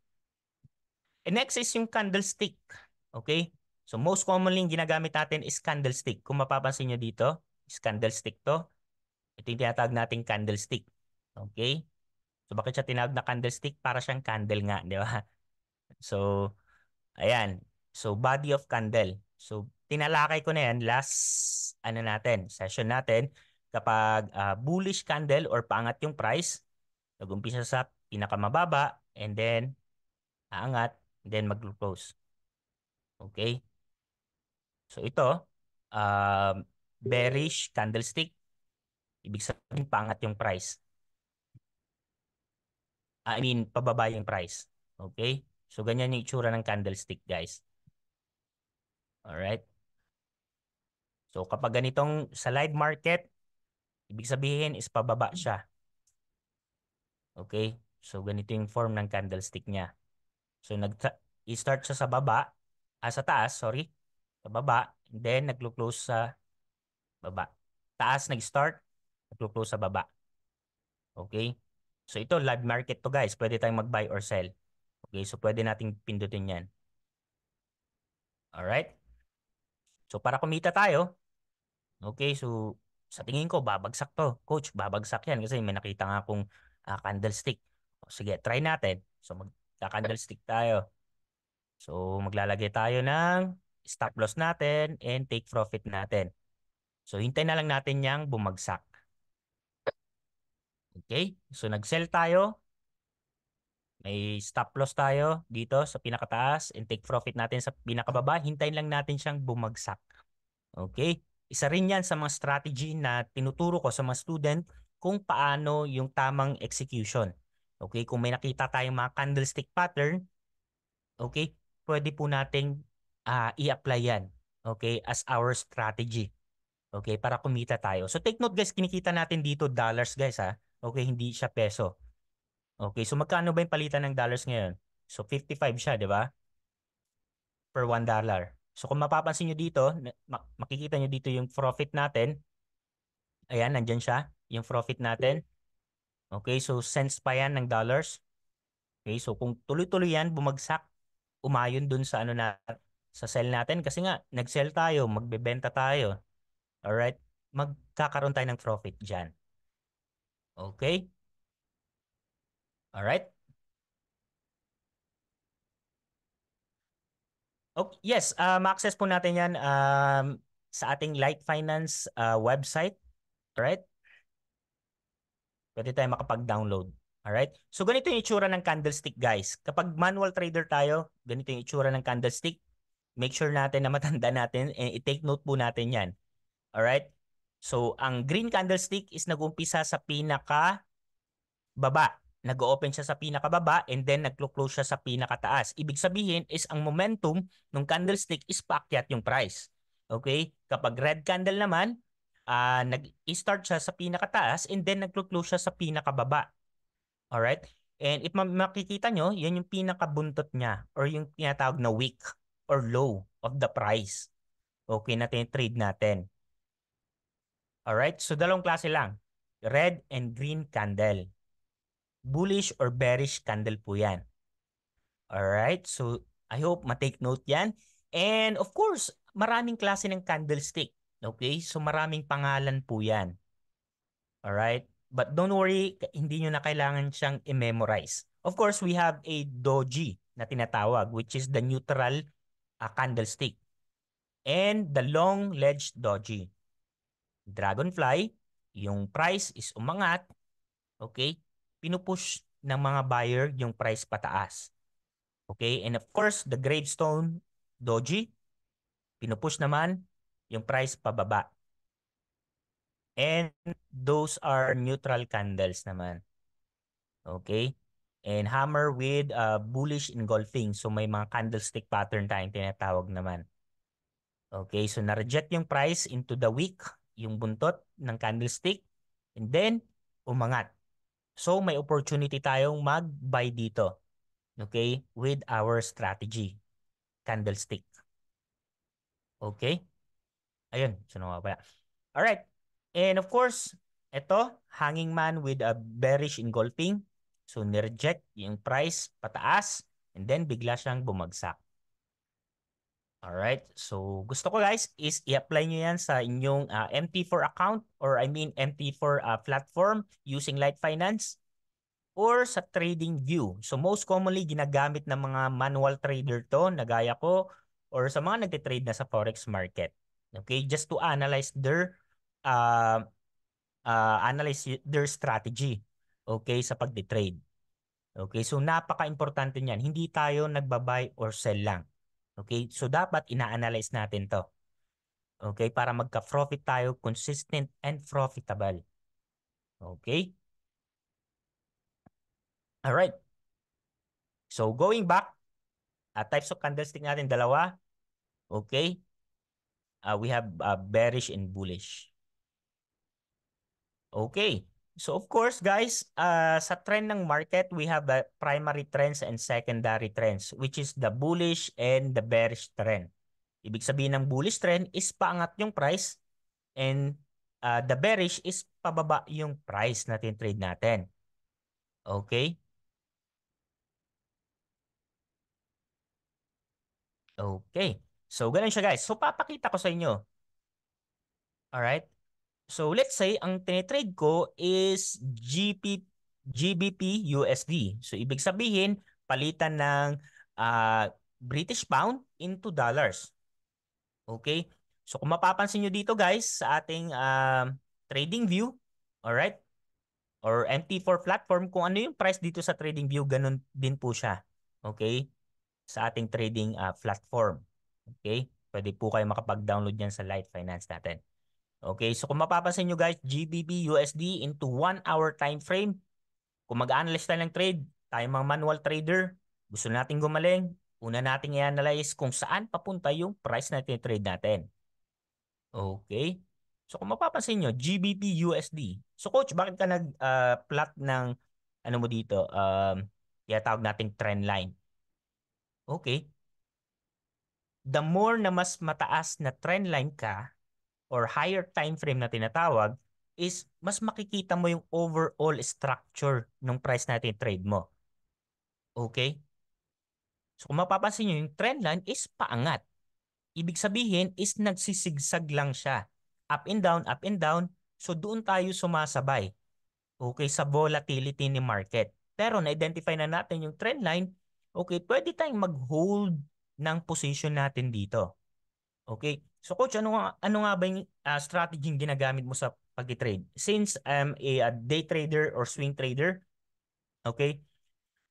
And next is yung candlestick. Okay? So most commonly ginagamit natin is candlestick. Kung mapapansin nyo dito, is candlestick to. Ito yung tinatawag nating candlestick. Okay? So bakit siya tinawag na candlestick? Para siyang candle nga, di ba? So, ayan. So body of candle. So, tinalakay ko na yan last ano natin, session natin. Kapag uh, bullish candle or pangat yung price, nag-umpisa sa pinakamababa and then aangat, and then mag-close. Okay? So, ito, uh, bearish candlestick. Ibig sabihin, pangat yung price. I mean, pababa yung price. Okay? So, ganyan yung itsura ng candlestick, guys. Alright? So kapag ganitong sa live market, ibig sabihin is pababa siya. Okay? So ganito yung form ng candlestick niya. So nag-start siya sa baba, ah, sa taas, sorry. Sa baba, then naglo-close sa baba. Taas nag-start, naglo-close sa baba. Okay? So ito live market to guys. Pwede tayong mag-buy or sell. Okay? So pwede nating pindutin 'yan. All right? So para kumita tayo, okay, so sa tingin ko, babagsak to. Coach, babagsak yan kasi may nakita nga akong uh, candlestick. Sige, try natin. So, magka-candlestick tayo. So, maglalagay tayo ng stop loss natin and take profit natin. So, hintay na lang natin yang bumagsak. Okay? So, nag-sell tayo. May stop loss tayo dito sa pinakataas and take profit natin sa pinakababa. Hintayin lang natin siyang bumagsak. Okay? Isa rin yan sa mga strategy na tinuturo ko sa mga student kung paano yung tamang execution. Okay? Kung may nakita tayong mga candlestick pattern, okay, pwede po nating uh, i-apply yan. Okay? As our strategy. Okay? Para kumita tayo. So take note guys, kinikita natin dito dollars guys ha. Okay? Hindi siya peso. Okay, so magkano ba yung palitan ng dollars ngayon? So 55 siya, di ba? Per 1 dollar. So kung mapapansin nyo dito, makikita nyo dito yung profit natin. Ayan, nandyan siya, yung profit natin. Okay, so cents pa yan ng dollars. Okay, so kung tuloy-tuloy yan, bumagsak, umayon dun sa ano na sa sell natin kasi nga nag-sell tayo, magbebenta tayo. All right? Magkakaroon tayo ng profit diyan. Okay? Alright? Okay, yes, uh, ma-access po natin yan um, sa ating Light Finance uh, website. Alright? Pwede tayo makapag-download. Alright? So, ganito yung itsura ng candlestick, guys. Kapag manual trader tayo, ganito yung itsura ng candlestick. Make sure natin na matanda natin and i-take note po natin yan. Alright? So, ang green candlestick is nag-umpisa sa pinaka baba nag-open siya sa pinakababa and then naglo-close siya sa pinakataas. Ibig sabihin is ang momentum ng candlestick is paakyat yung price. Okay? Kapag red candle naman, uh, nag-start siya sa pinakataas and then naglo-close siya sa pinakababa. Alright? And if makikita nyo, yan yung pinakabuntot niya or yung tinatawag na wick or low of the price. Okay, natin trade natin. Alright? So, dalawang klase lang. Red and green candle bullish or bearish candle po yan. Alright, so I hope ma-take note yan. And of course, maraming klase ng candlestick. Okay, so maraming pangalan po yan. Alright, but don't worry, hindi nyo na kailangan siyang i-memorize. Of course, we have a doji na tinatawag which is the neutral uh, candlestick. And the long-ledged doji. Dragonfly, yung price is umangat. Okay, pinupush ng mga buyer yung price pataas. Okay? And of course, the gravestone doji, pinupush naman yung price pababa. And those are neutral candles naman. Okay? And hammer with uh, bullish engulfing. So may mga candlestick pattern tayong tinatawag naman. Okay, so na-reject yung price into the wick, yung buntot ng candlestick. And then, umangat. So may opportunity tayong mag-buy dito. Okay? With our strategy. Candlestick. Okay? Ayun. So naman pala. Alright. And of course, ito, hanging man with a bearish engulfing. So nireject yung price pataas and then bigla siyang bumagsak. Alright, so gusto ko guys is i-apply nyo yan sa inyong uh, ah, MT4 account or I mean MT4 uh, platform using Light Finance or sa trading view. So most commonly ginagamit ng mga manual trader to na gaya ko or sa mga nagte-trade na sa forex market. Okay, just to analyze their uh, uh, analyze their strategy okay sa pagde-trade. Okay, so napaka-importante niyan. Hindi tayo nagba-buy or sell lang. Okay? So dapat ina-analyze natin 'to. Okay? Para magka-profit tayo, consistent and profitable. Okay? All right. So going back, uh, types of candlestick natin dalawa. Okay? Uh, we have uh, bearish and bullish. Okay. So of course guys, uh, sa trend ng market, we have the primary trends and secondary trends which is the bullish and the bearish trend. Ibig sabihin ng bullish trend is paangat yung price and uh, the bearish is pababa yung price na trade natin. Okay? Okay. So, ganun siya guys. So, papakita ko sa inyo. Alright? So let's say ang tinitrade ko is GP, GBP USD. So ibig sabihin, palitan ng uh, British pound into dollars. Okay? So kung mapapansin nyo dito guys sa ating uh, trading view, alright? Or MT4 platform, kung ano yung price dito sa trading view, ganun din po siya. Okay? Sa ating trading uh, platform. Okay? Pwede po kayo makapag-download yan sa Light Finance natin. Okay, so kung mapapansin nyo guys, GBP USD into 1 hour time frame. Kung mag-analyze tayo ng trade, tayo mga manual trader, gusto nating gumaling, una nating i-analyze kung saan papunta yung price na trade natin. Okay? So kung mapapansin nyo, GBP USD. So coach, bakit ka nag-plot uh, ng ano mo dito? Um, tawag nating trend line. Okay. The more na mas mataas na trend line ka, or higher time frame na tinatawag is mas makikita mo yung overall structure ng price natin trade mo. Okay? So kung mapapansin nyo, yung trend line is paangat. Ibig sabihin is nagsisigsag lang siya. Up and down, up and down. So doon tayo sumasabay. Okay, sa volatility ni market. Pero na-identify na natin yung trend line, okay, pwede tayong mag-hold ng position natin dito. Okay? So coach, ano nga, ano nga ba yung uh, strategy yung ginagamit mo sa pag-trade? Since I'm a, a day trader or swing trader, okay,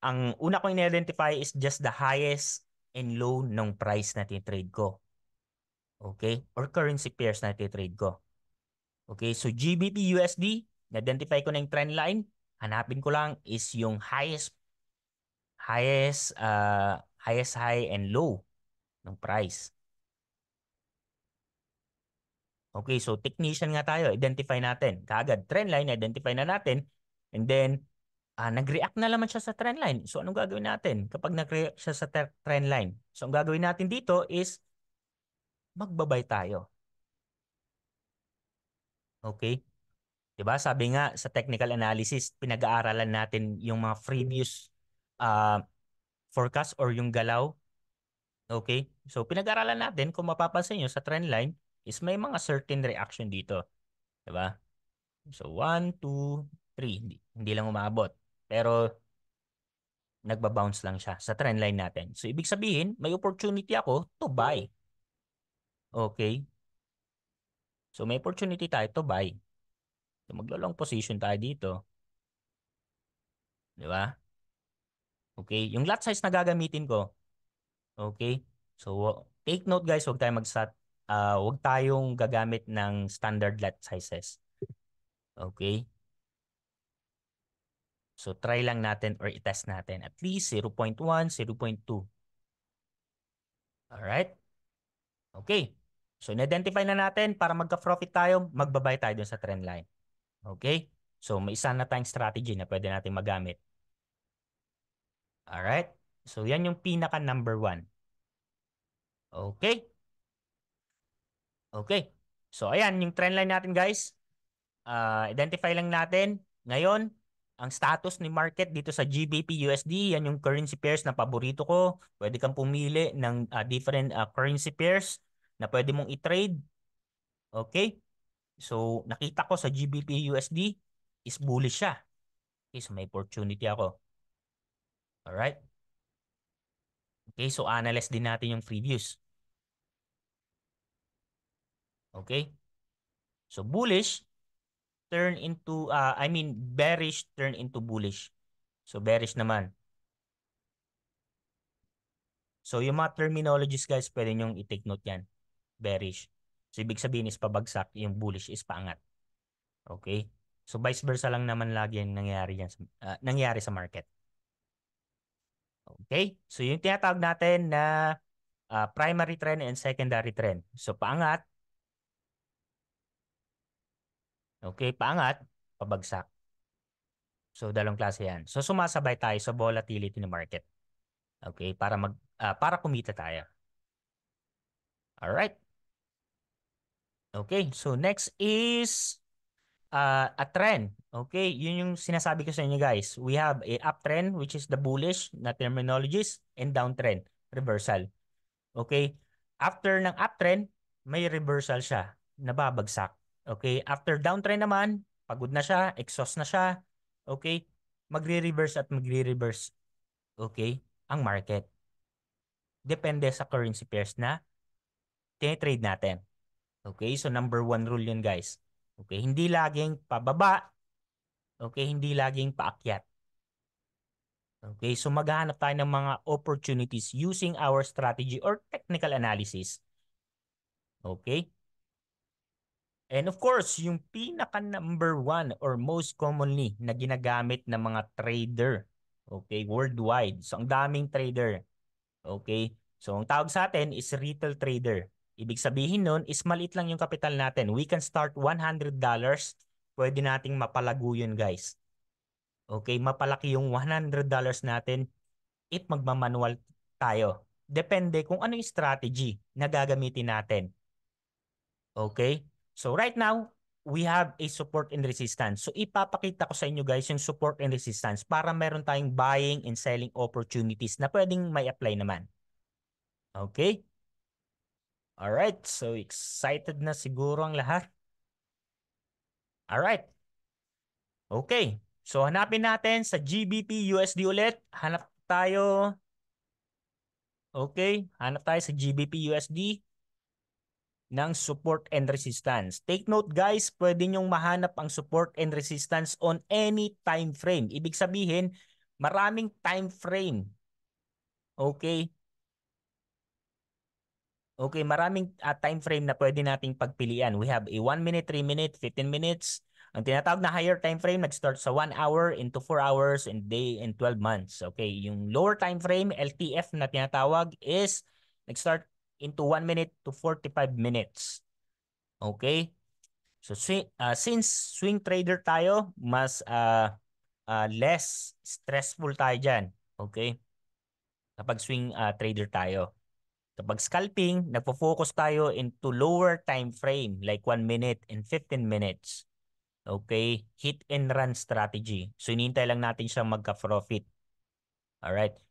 ang una kong in-identify is just the highest and low ng price na trade ko. Okay? Or currency pairs na trade ko. Okay, so GBP USD, na-identify ko na yung trend line. Hanapin ko lang is yung highest highest uh, highest high and low ng price. Okay, so technician nga tayo. Identify natin. Kaagad, trend line, identify na natin. And then, uh, nag-react na naman siya sa trend line. So, anong gagawin natin kapag nag-react siya sa trend line? So, ang gagawin natin dito is magbabay tayo. Okay? 'Di ba? Sabi nga sa technical analysis, pinag-aaralan natin yung mga previous uh, forecast or yung galaw. Okay? So pinag-aaralan natin kung mapapansin niyo sa trend line, is may mga certain reaction dito. Diba? So, 1, 2, 3. Hindi, hindi lang umabot. Pero, nagbabounce lang siya sa trend line natin. So, ibig sabihin, may opportunity ako to buy. Okay? So, may opportunity tayo to buy. So, maglo-long position tayo dito. Di ba? Okay? Yung lot size na gagamitin ko. Okay? So, take note guys, huwag tayo mag-set uh, huwag tayong gagamit ng standard lot sizes. Okay? So try lang natin or i-test natin at least 0.1, 0.2. Alright? Okay. So in-identify na natin para magka-profit tayo, magbabay tayo dun sa trend line. Okay? So may isa na tayong strategy na pwede natin magamit. Alright? So yan yung pinaka number one. Okay? Okay. So ayan, yung trend line natin guys. Uh, identify lang natin. Ngayon, ang status ni market dito sa GBP USD, yan yung currency pairs na paborito ko. Pwede kang pumili ng uh, different uh, currency pairs na pwede mong i-trade. Okay? So, nakita ko sa GBP USD is bullish siya. Okay, so may opportunity ako. Alright? Okay, so analyze din natin yung previews. Okay? So bullish turn into uh, I mean bearish turn into bullish. So bearish naman. So yung mga terminologies guys, pwede nyo i-take note yan. Bearish. So ibig sabihin is pabagsak, yung bullish is paangat. Okay? So vice versa lang naman lagi yung nangyari, yan, uh, nangyari sa market. Okay? So yung tinatawag natin na uh, primary trend and secondary trend. So paangat, Okay, paangat, pabagsak. So dalawang klase 'yan. So sumasabay tayo sa volatility ng market. Okay, para mag uh, para kumita tayo. All right. Okay, so next is uh, a trend. Okay, yun yung sinasabi ko sa inyo guys. We have a uptrend which is the bullish na terminologies and downtrend, reversal. Okay, after ng uptrend, may reversal siya, nababagsak. Okay, after downtrend naman, pagod na siya, exhaust na siya. Okay, magre-reverse at magre-reverse. Okay, ang market. Depende sa currency pairs na tinitrade natin. Okay, so number one rule yun guys. Okay, hindi laging pababa. Okay, hindi laging paakyat. Okay, so maghahanap tayo ng mga opportunities using our strategy or technical analysis. Okay? And of course, yung pinaka number one or most commonly na ginagamit ng mga trader, okay, worldwide. So ang daming trader. Okay? So ang tawag sa atin is retail trader. Ibig sabihin nun is maliit lang yung kapital natin. We can start $100. Pwede nating mapalago yun, guys. Okay, mapalaki yung $100 natin if magmamanual tayo. Depende kung ano yung strategy na gagamitin natin. Okay? So right now, we have a support and resistance. So ipapakita ko sa inyo guys yung support and resistance para meron tayong buying and selling opportunities na pwedeng may apply naman. Okay? Alright, so excited na siguro ang lahat. Alright. Okay. So hanapin natin sa GBP USD ulit. Hanap tayo. Okay, hanap tayo sa GBP USD ng support and resistance. Take note guys, pwede nyong mahanap ang support and resistance on any time frame. Ibig sabihin, maraming time frame. Okay? Okay, maraming uh, time frame na pwede nating pagpilian. We have a 1 minute, 3 minute, 15 minutes. Ang tinatawag na higher time frame nag-start sa 1 hour into 4 hours and day and 12 months. Okay, yung lower time frame LTF na tinatawag is nag-start into 1 minute to 45 minutes. Okay? So uh, since swing trader tayo, mas uh, uh, less stressful tayo diyan. Okay? Kapag swing uh, trader tayo. Kapag scalping, nagfo-focus tayo into lower time frame like 1 minute and 15 minutes. Okay? Hit and run strategy. So, inintay lang natin siyang magka-profit. Alright?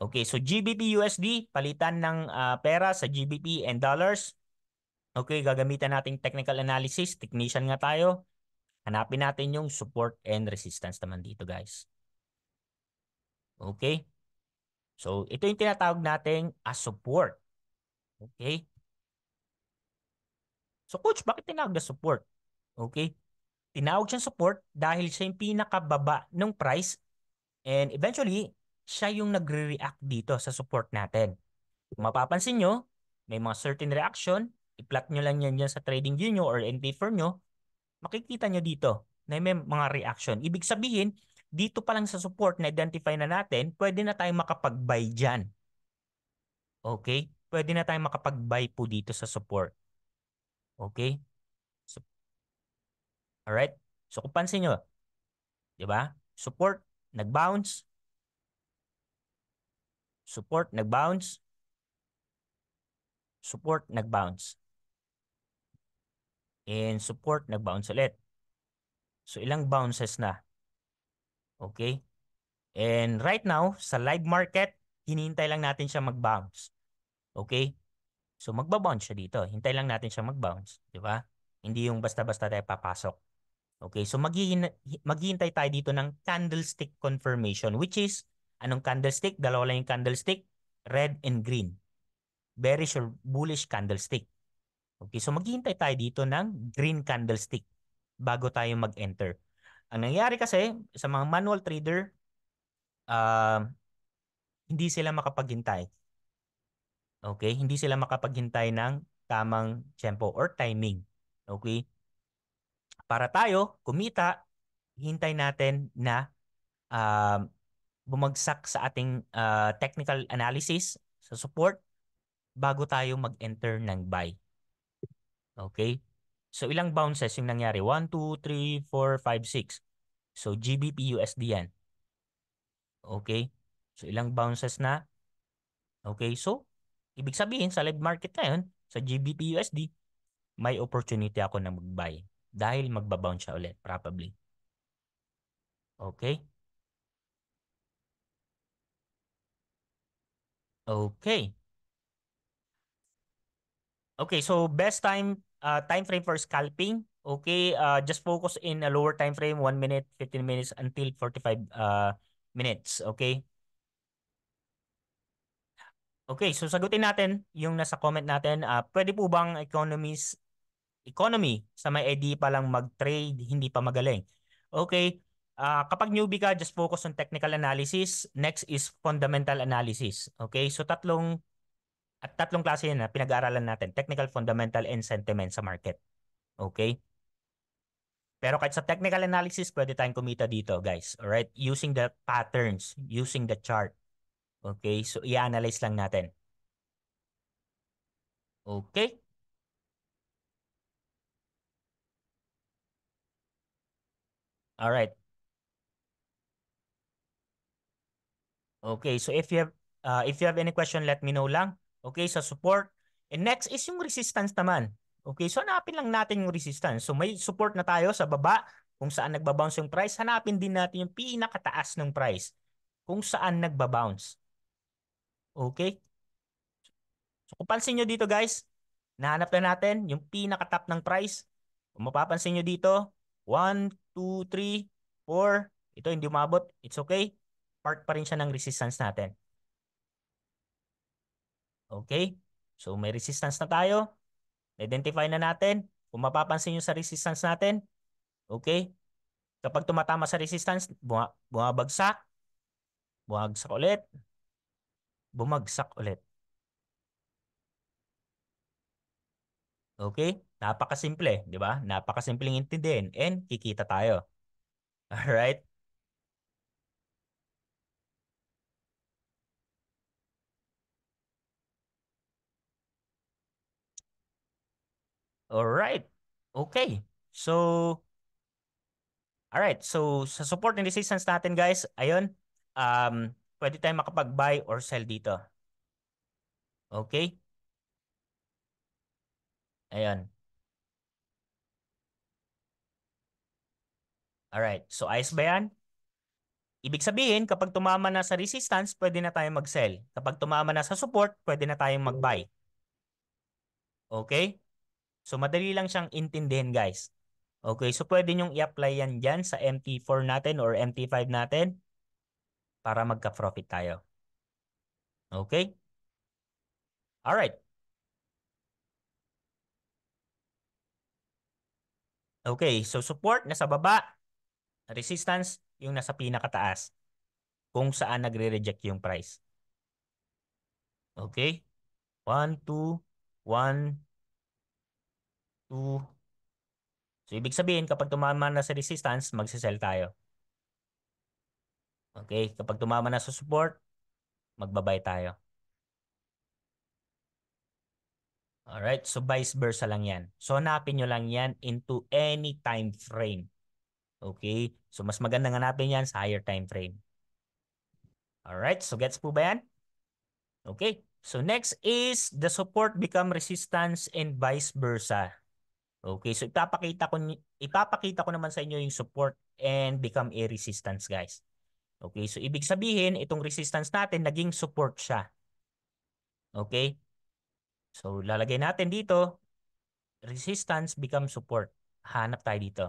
Okay, so GBP USD, palitan ng uh, pera sa GBP and dollars. Okay, gagamitan natin technical analysis. Technician nga tayo. Hanapin natin yung support and resistance naman dito, guys. Okay? So, ito yung tinatawag nating as support. Okay? So coach, bakit tinawag na support? Okay? Tinawag siyang support dahil siya yung pinakababa ng price and eventually, siya yung nagre-react dito sa support natin. Kung mapapansin nyo, may mga certain reaction, i-plot nyo lang yan sa trading view nyo or NT4 nyo, makikita nyo dito na may mga reaction. Ibig sabihin, dito pa lang sa support na identify na natin, pwede na tayong makapag-buy dyan. Okay? pwede na tayong makapag-buy po dito sa support. Okay? So, alright? So kung pansin nyo, di ba? Support, nag-bounce. Support, nag-bounce. Support, nag-bounce. And support, nag-bounce ulit. So ilang bounces na. Okay? And right now, sa live market, hinihintay lang natin siya mag-bounce. Okay? So magba-bounce siya dito. Hintay lang natin siya mag-bounce, 'di ba? Hindi yung basta-basta tayo papasok. Okay, so maghihin maghihintay tayo dito ng candlestick confirmation which is anong candlestick? Dalawa lang yung candlestick, red and green. Bearish or bullish candlestick. Okay, so maghihintay tayo dito ng green candlestick bago tayo mag-enter. Ang nangyari kasi sa mga manual trader, uh, hindi sila makapaghintay. Okay? Hindi sila makapaghintay ng tamang tempo or timing. Okay? Para tayo kumita, hintay natin na uh, bumagsak sa ating uh, technical analysis sa support bago tayo mag-enter ng buy. Okay? So ilang bounces yung nangyari? 1, 2, 3, 4, 5, 6. So GBP USD yan. Okay? So ilang bounces na? Okay, so Ibig sabihin, sa live market ngayon, sa GBP USD, may opportunity ako na mag-buy dahil magbabounce siya ulit, probably. Okay? Okay. Okay, so best time uh, time frame for scalping Okay, uh, just focus in a lower time frame, 1 minute, 15 minutes until 45 uh, minutes. Okay? Okay, so sagutin natin yung nasa comment natin. Uh, pwede po bang economies, economy sa may ID pa lang mag-trade, hindi pa magaling? Okay, uh, kapag newbie ka, just focus on technical analysis. Next is fundamental analysis. Okay, so tatlong at tatlong klase yan na pinag-aaralan natin. Technical, fundamental, and sentiment sa market. Okay? Pero kahit sa technical analysis, pwede tayong kumita dito, guys. Alright? Using the patterns, using the chart. Okay? So, i-analyze lang natin. Okay? Alright. Okay, so if you have uh, if you have any question, let me know lang. Okay, sa support. And next is yung resistance naman. Okay, so hanapin lang natin yung resistance. So may support na tayo sa baba kung saan nagbabounce yung price. Hanapin din natin yung pinakataas ng price kung saan nagbabounce. Okay? So kung pansin nyo dito guys, nahanap na natin yung pinakatap ng price. Kung mapapansin nyo dito, 1, 2, 3, 4. Ito hindi umabot. It's okay. Part pa rin siya ng resistance natin. Okay? So may resistance na tayo. Identify na natin. Kung mapapansin nyo sa resistance natin, okay? Kapag tumatama sa resistance, bumabagsak, bumagsak ulit, bumagsak ulit. Okay? Napakasimple, di ba? Napakasimpleng intindihin and kikita tayo. <laughs> Alright? Alright. Okay. So, alright. So, sa support and resistance natin, guys, ayun, um, pwede tayong makapag-buy or sell dito. Okay? Ayun. Alright. So, ayos ba yan? Ibig sabihin, kapag tumama na sa resistance, pwede na tayong mag-sell. Kapag tumama na sa support, pwede na tayong mag-buy. Okay? So madali lang siyang intindihin guys. Okay, so pwede nyong i-apply yan dyan sa MT4 natin or MT5 natin para magka-profit tayo. Okay? Alright. Okay, so support nasa baba, resistance yung nasa pinakataas kung saan nagre-reject yung price. Okay? 1, 2, 1, 2. So, ibig sabihin, kapag tumama na sa resistance, magsisell tayo. Okay? Kapag tumama na sa support, magbabay tayo. Alright? So, vice versa lang yan. So, hanapin nyo lang yan into any time frame. Okay? So, mas magandang hanapin yan sa higher time frame. Alright? So, gets po ba yan? Okay. So, next is the support become resistance and vice versa. Okay, so ipapakita ko ipapakita ko naman sa inyo yung support and become a resistance, guys. Okay, so ibig sabihin itong resistance natin naging support siya. Okay? So lalagay natin dito resistance become support. Hanap tayo dito.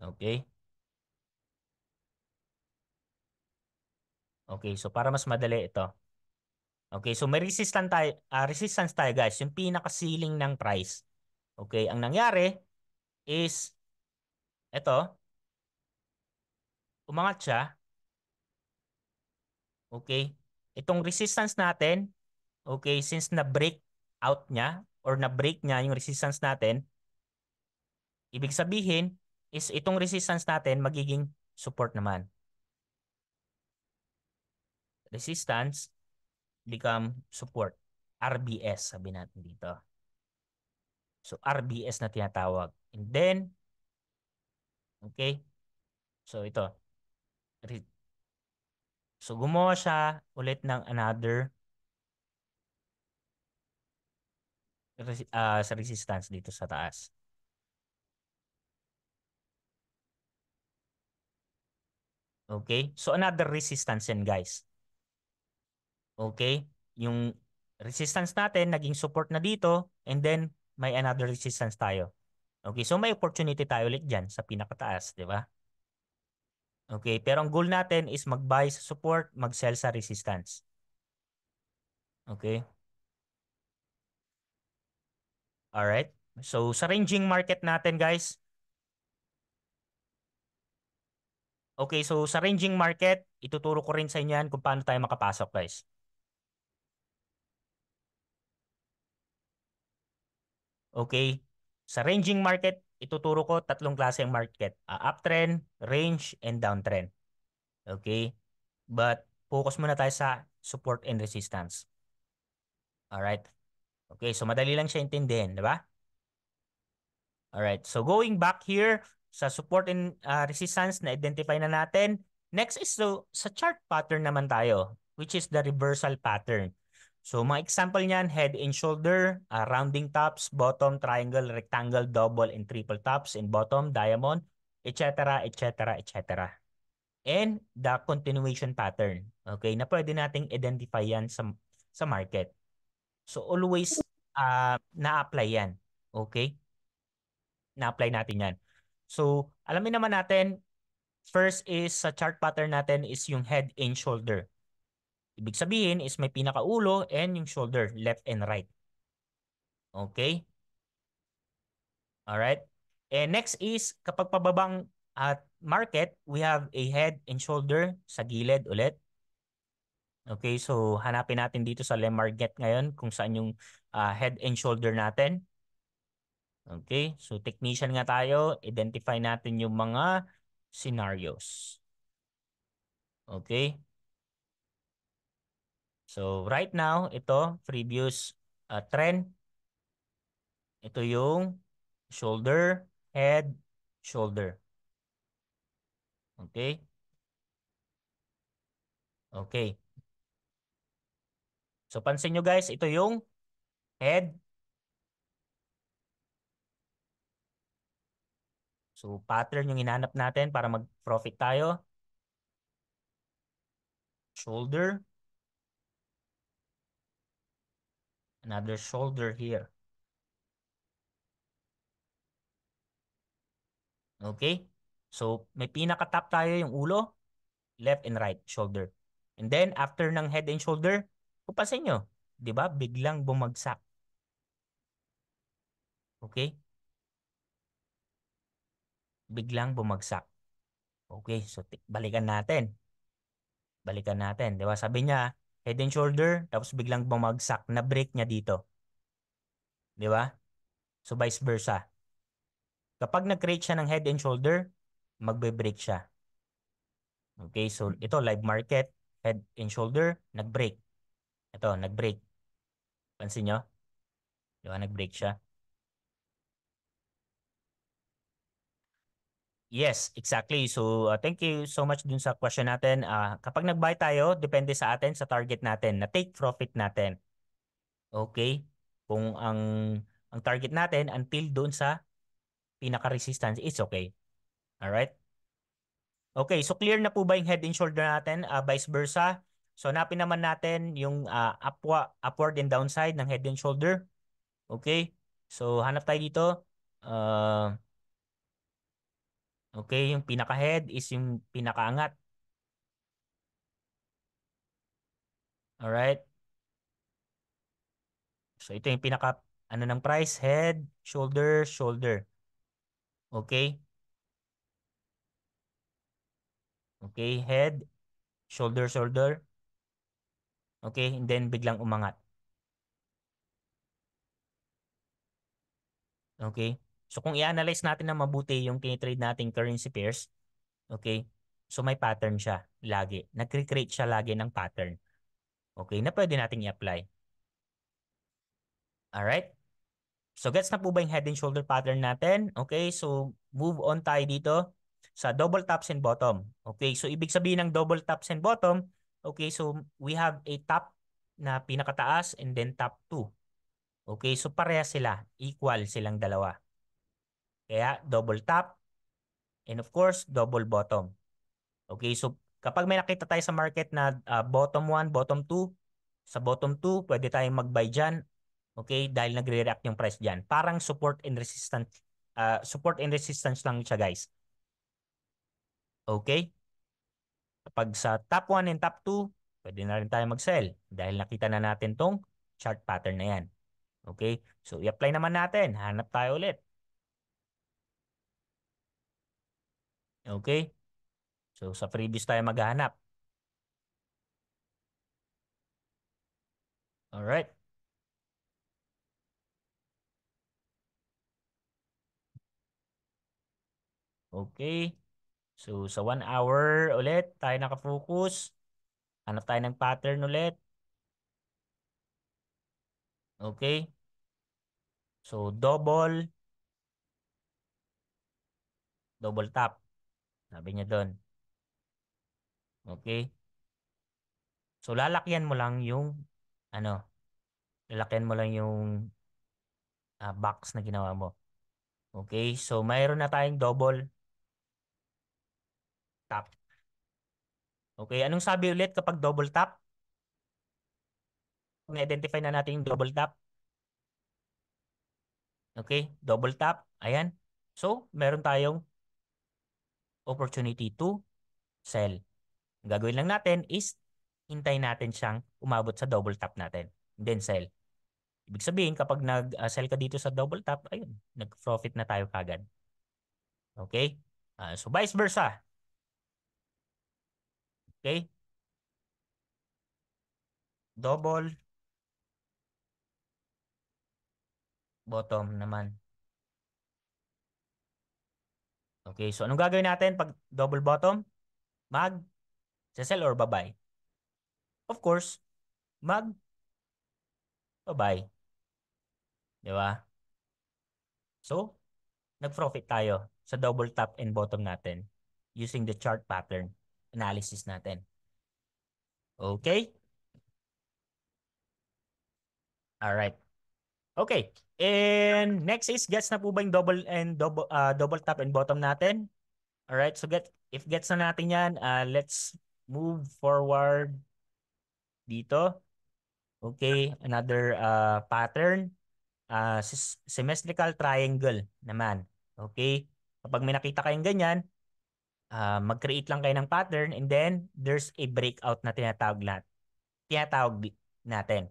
Okay? Okay, so para mas madali ito. Okay, so may resistance tayo, uh, resistance tayo guys, yung pinaka-ceiling ng price. Okay, ang nangyari is ito, umangat siya. Okay, itong resistance natin, okay, since na-break out niya or na-break niya yung resistance natin, ibig sabihin is itong resistance natin magiging support naman. Resistance become support. RBS, sabi natin dito. So, RBS na tinatawag. And then, okay, so ito. So, gumawa siya ulit ng another uh, sa resistance dito sa taas. Okay? So, another resistance yan, guys. Okay? Yung resistance natin, naging support na dito, and then may another resistance tayo. Okay, so may opportunity tayo ulit dyan sa pinakataas, di ba? Okay, pero ang goal natin is mag-buy sa support, mag-sell sa resistance. Okay? Alright. So, sa ranging market natin, guys. Okay, so sa ranging market, ituturo ko rin sa inyo yan kung paano tayo makapasok, guys. Okay. Sa ranging market, ituturo ko tatlong klase ng market. Uh, uptrend, range, and downtrend. Okay? But focus muna tayo sa support and resistance. Alright? Okay, so madali lang siya intindihin, di ba? Alright, so going back here sa support and uh, resistance na identify na natin. Next is so, sa chart pattern naman tayo, which is the reversal pattern. So mga example niyan, head and shoulder, uh, rounding tops, bottom, triangle, rectangle, double, and triple tops, and bottom, diamond, etc., etc., etc. And the continuation pattern. Okay, na pwede nating identify yan sa, sa market. So always uh, na-apply yan. Okay? Na-apply natin yan. So alamin naman natin, first is sa chart pattern natin is yung head and shoulder. Ibig sabihin is may pinakaulo and yung shoulder, left and right. Okay? Alright? And next is, kapag pababang at market, we have a head and shoulder sa gilid ulit. Okay, so hanapin natin dito sa lem market ngayon kung saan yung uh, head and shoulder natin. Okay, so technician nga tayo, identify natin yung mga scenarios. Okay. So right now, ito, previous uh, trend. Ito yung shoulder, head, shoulder. Okay? Okay. So pansin nyo guys, ito yung head. So pattern yung inanap natin para mag-profit tayo. Shoulder. Another shoulder here. Okay? So, may pinaka-top tayo yung ulo, left and right shoulder. And then, after ng head and shoulder, kupasin nyo, ba? Biglang bumagsak. Okay? Biglang bumagsak. Okay, so balikan natin. Balikan natin. Di ba? Sabi niya, head and shoulder, tapos biglang bumagsak, na break niya dito. Di ba? So vice versa. Kapag nag-create siya ng head and shoulder, magbe-break siya. Okay, so ito live market, head and shoulder, nag-break. Ito, nag-break. Pansin nyo? Di ba, nag-break siya. Yes, exactly. So, uh, thank you so much dun sa question natin. Uh, kapag nag-buy tayo, depende sa atin, sa target natin, na take profit natin. Okay? Kung ang ang target natin until doon sa pinaka-resistance, it's okay. Alright? Okay, so clear na po ba yung head and shoulder natin? Uh, vice versa. So, hanapin naman natin yung uh, upwa, upward and downside ng head and shoulder. Okay? So, hanap tayo dito. Uh, Okay, yung pinaka-head is yung pinakaangat. Alright. So ito yung pinaka ano ng price, head, shoulder, shoulder. Okay? Okay, head, shoulder, shoulder. Okay, and then biglang umangat. Okay? So kung i-analyze natin na mabuti yung tinitrade nating currency pairs, okay, so may pattern siya lagi. Nag-recreate siya lagi ng pattern. Okay, na pwede nating i-apply. Alright? So gets na po ba yung head and shoulder pattern natin? Okay, so move on tayo dito sa double tops and bottom. Okay, so ibig sabihin ng double tops and bottom, okay, so we have a top na pinakataas and then top 2. Okay, so pareha sila. Equal silang dalawa. Kaya double top and of course double bottom. Okay, so kapag may nakita tayo sa market na uh, bottom 1, bottom 2, sa bottom 2 pwede tayong mag-buy dyan. Okay, dahil nagre-react yung price dyan. Parang support and resistance ah, support and resistance lang siya guys. Okay? Kapag sa top 1 and top 2, pwede na rin tayo mag-sell dahil nakita na natin tong chart pattern na yan. Okay? So, i-apply naman natin. Hanap tayo ulit. Okay? So, sa previous tayo maghahanap. Alright. Okay. So, sa 1 hour ulit, tayo nakafocus. Hanap tayo ng pattern ulit. Okay. So, double. Double tap. Sabi niya doon. Okay. So, lalakyan mo lang yung, ano, lalakyan mo lang yung ah, box na ginawa mo. Okay. So, mayroon na tayong double tap. Okay. Anong sabi ulit kapag double tap? Na-identify na natin yung double tap. Okay. Double tap. Ayan. So, meron tayong opportunity to sell. Ang gagawin lang natin is hintayin natin siyang umabot sa double tap natin. Then sell. Ibig sabihin, kapag nag-sell ka dito sa double tap, ayun, nag-profit na tayo kagad. Okay? Ah, so, vice versa. Okay? Double. Bottom naman. Okay, so anong gagawin natin pag double bottom? Mag sell or bye-bye? Of course, mag bye-bye. Di ba? So, nag-profit tayo sa double top and bottom natin using the chart pattern analysis natin. Okay? Alright. Okay. And next is gets na po ba yung double and double uh, double top and bottom natin? All right. So get if gets na natin 'yan, uh, let's move forward dito. Okay, another uh, pattern uh, symmetrical triangle naman. Okay? Kapag may nakita kayong ganyan, uh, mag-create lang kayo ng pattern and then there's a breakout na tinatawag natin. Tinatawag natin.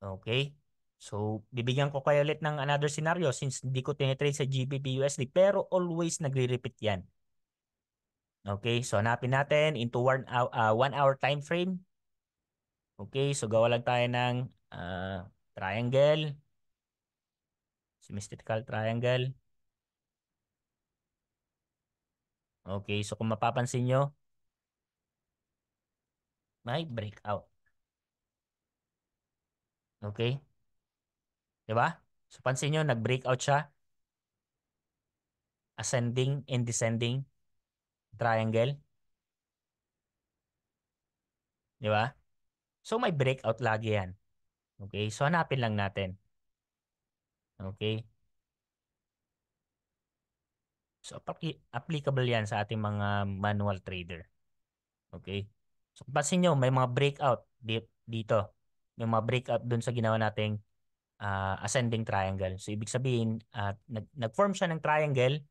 Okay? So, bibigyan ko kayo ulit ng another scenario since hindi ko tinitrade sa GBP USD pero always nagre-repeat yan. Okay, so hanapin natin into one hour, uh, one hour time frame. Okay, so gawa lang tayo ng uh, triangle. Symmetrical triangle. Okay, so kung mapapansin nyo, may breakout. Okay? 'Di ba? So pansin niyo nag-breakout siya. Ascending and descending triangle. 'Di ba? So may breakout lagi 'yan. Okay? So hanapin lang natin. Okay? So applicable 'yan sa ating mga manual trader. Okay? So pansin niyo may mga breakout dito. May mga breakout dun sa ginawa nating uh, ascending triangle. So, ibig sabihin, uh, nag, nag-form siya ng triangle,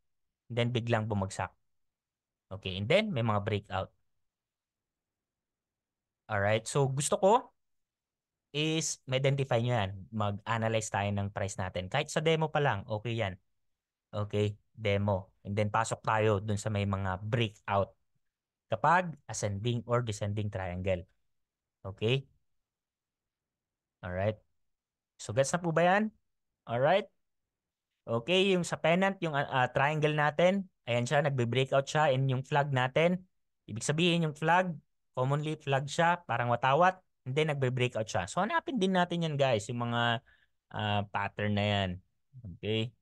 then biglang bumagsak. Okay, and then may mga breakout. Alright, so gusto ko is ma-identify nyo yan. Mag-analyze tayo ng price natin. Kahit sa demo pa lang, okay yan. Okay, demo. And then pasok tayo dun sa may mga breakout kapag ascending or descending triangle. Okay? Alright. So gets na po ba yan? Alright? Okay, yung sa pennant, yung uh, triangle natin, ayan siya, nagbe-breakout siya in yung flag natin. Ibig sabihin yung flag, commonly flag siya, parang watawat, and then nagbe-breakout siya. So hanapin din natin yan guys, yung mga uh, pattern na yan. Okay?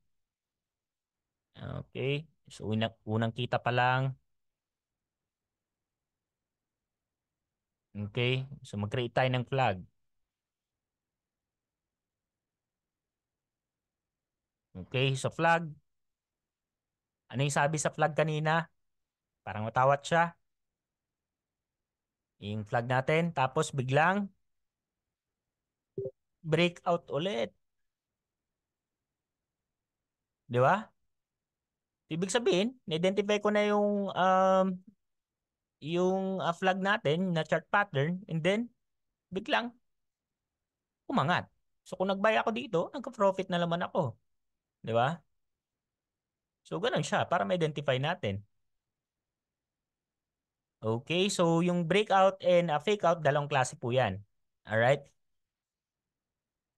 Okay. So unang, unang kita pa lang. Okay. So mag-create tayo ng flag. Okay, so flag. Ano yung sabi sa flag kanina? Parang matawat siya. Yung flag natin. Tapos biglang breakout ulit. Di ba? Ibig sabihin, na-identify ko na yung um, yung uh, flag natin na chart pattern and then biglang umangat. So kung nag-buy ako dito, nagka-profit na naman ako. 'Di ba? So ganun siya para ma-identify natin. Okay, so yung breakout and uh, fake out, dalawang klase po yan. Alright?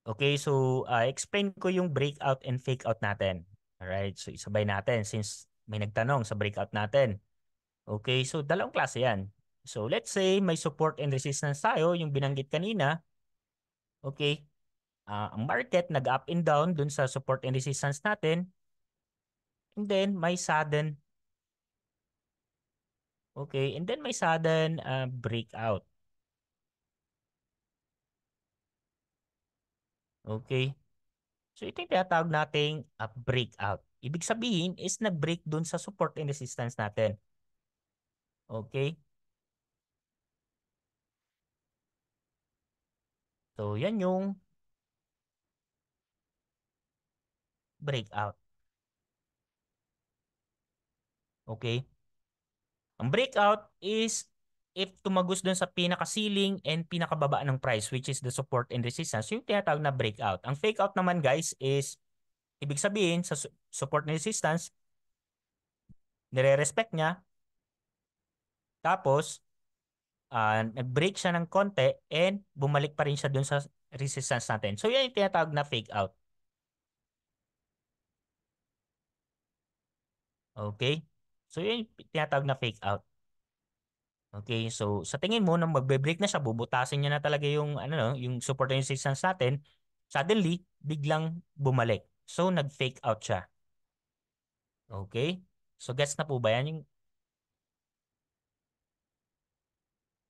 Okay, so uh, explain ko yung breakout and fake out natin. Alright, so isabay natin since may nagtanong sa breakout natin. Okay, so dalawang klase yan. So let's say may support and resistance tayo, yung binanggit kanina. Okay, uh, ang market nag-up and down dun sa support and resistance natin. And then may sudden Okay, and then may sudden uh, breakout. Okay. So ito yung tinatawag nating uh, breakout. Ibig sabihin is nag-break dun sa support and resistance natin. Okay. So yan yung breakout. Okay. Ang breakout is if tumagos dun sa pinaka-ceiling and pinakababa ng price which is the support and resistance, yung tinatawag na breakout. Ang fake out naman guys is ibig sabihin sa support and resistance nire-respect niya tapos uh, nag-break siya ng konti and bumalik pa rin siya dun sa resistance natin. So yan yung tinatawag na fake out. Okay? So yun tinatawag na fake out. Okay, so sa tingin mo nang magbe-break na siya, bubutasin niya na talaga yung ano no, yung support resistance natin, suddenly biglang bumalik. So nag-fake out siya. Okay? So gets na po ba yan yung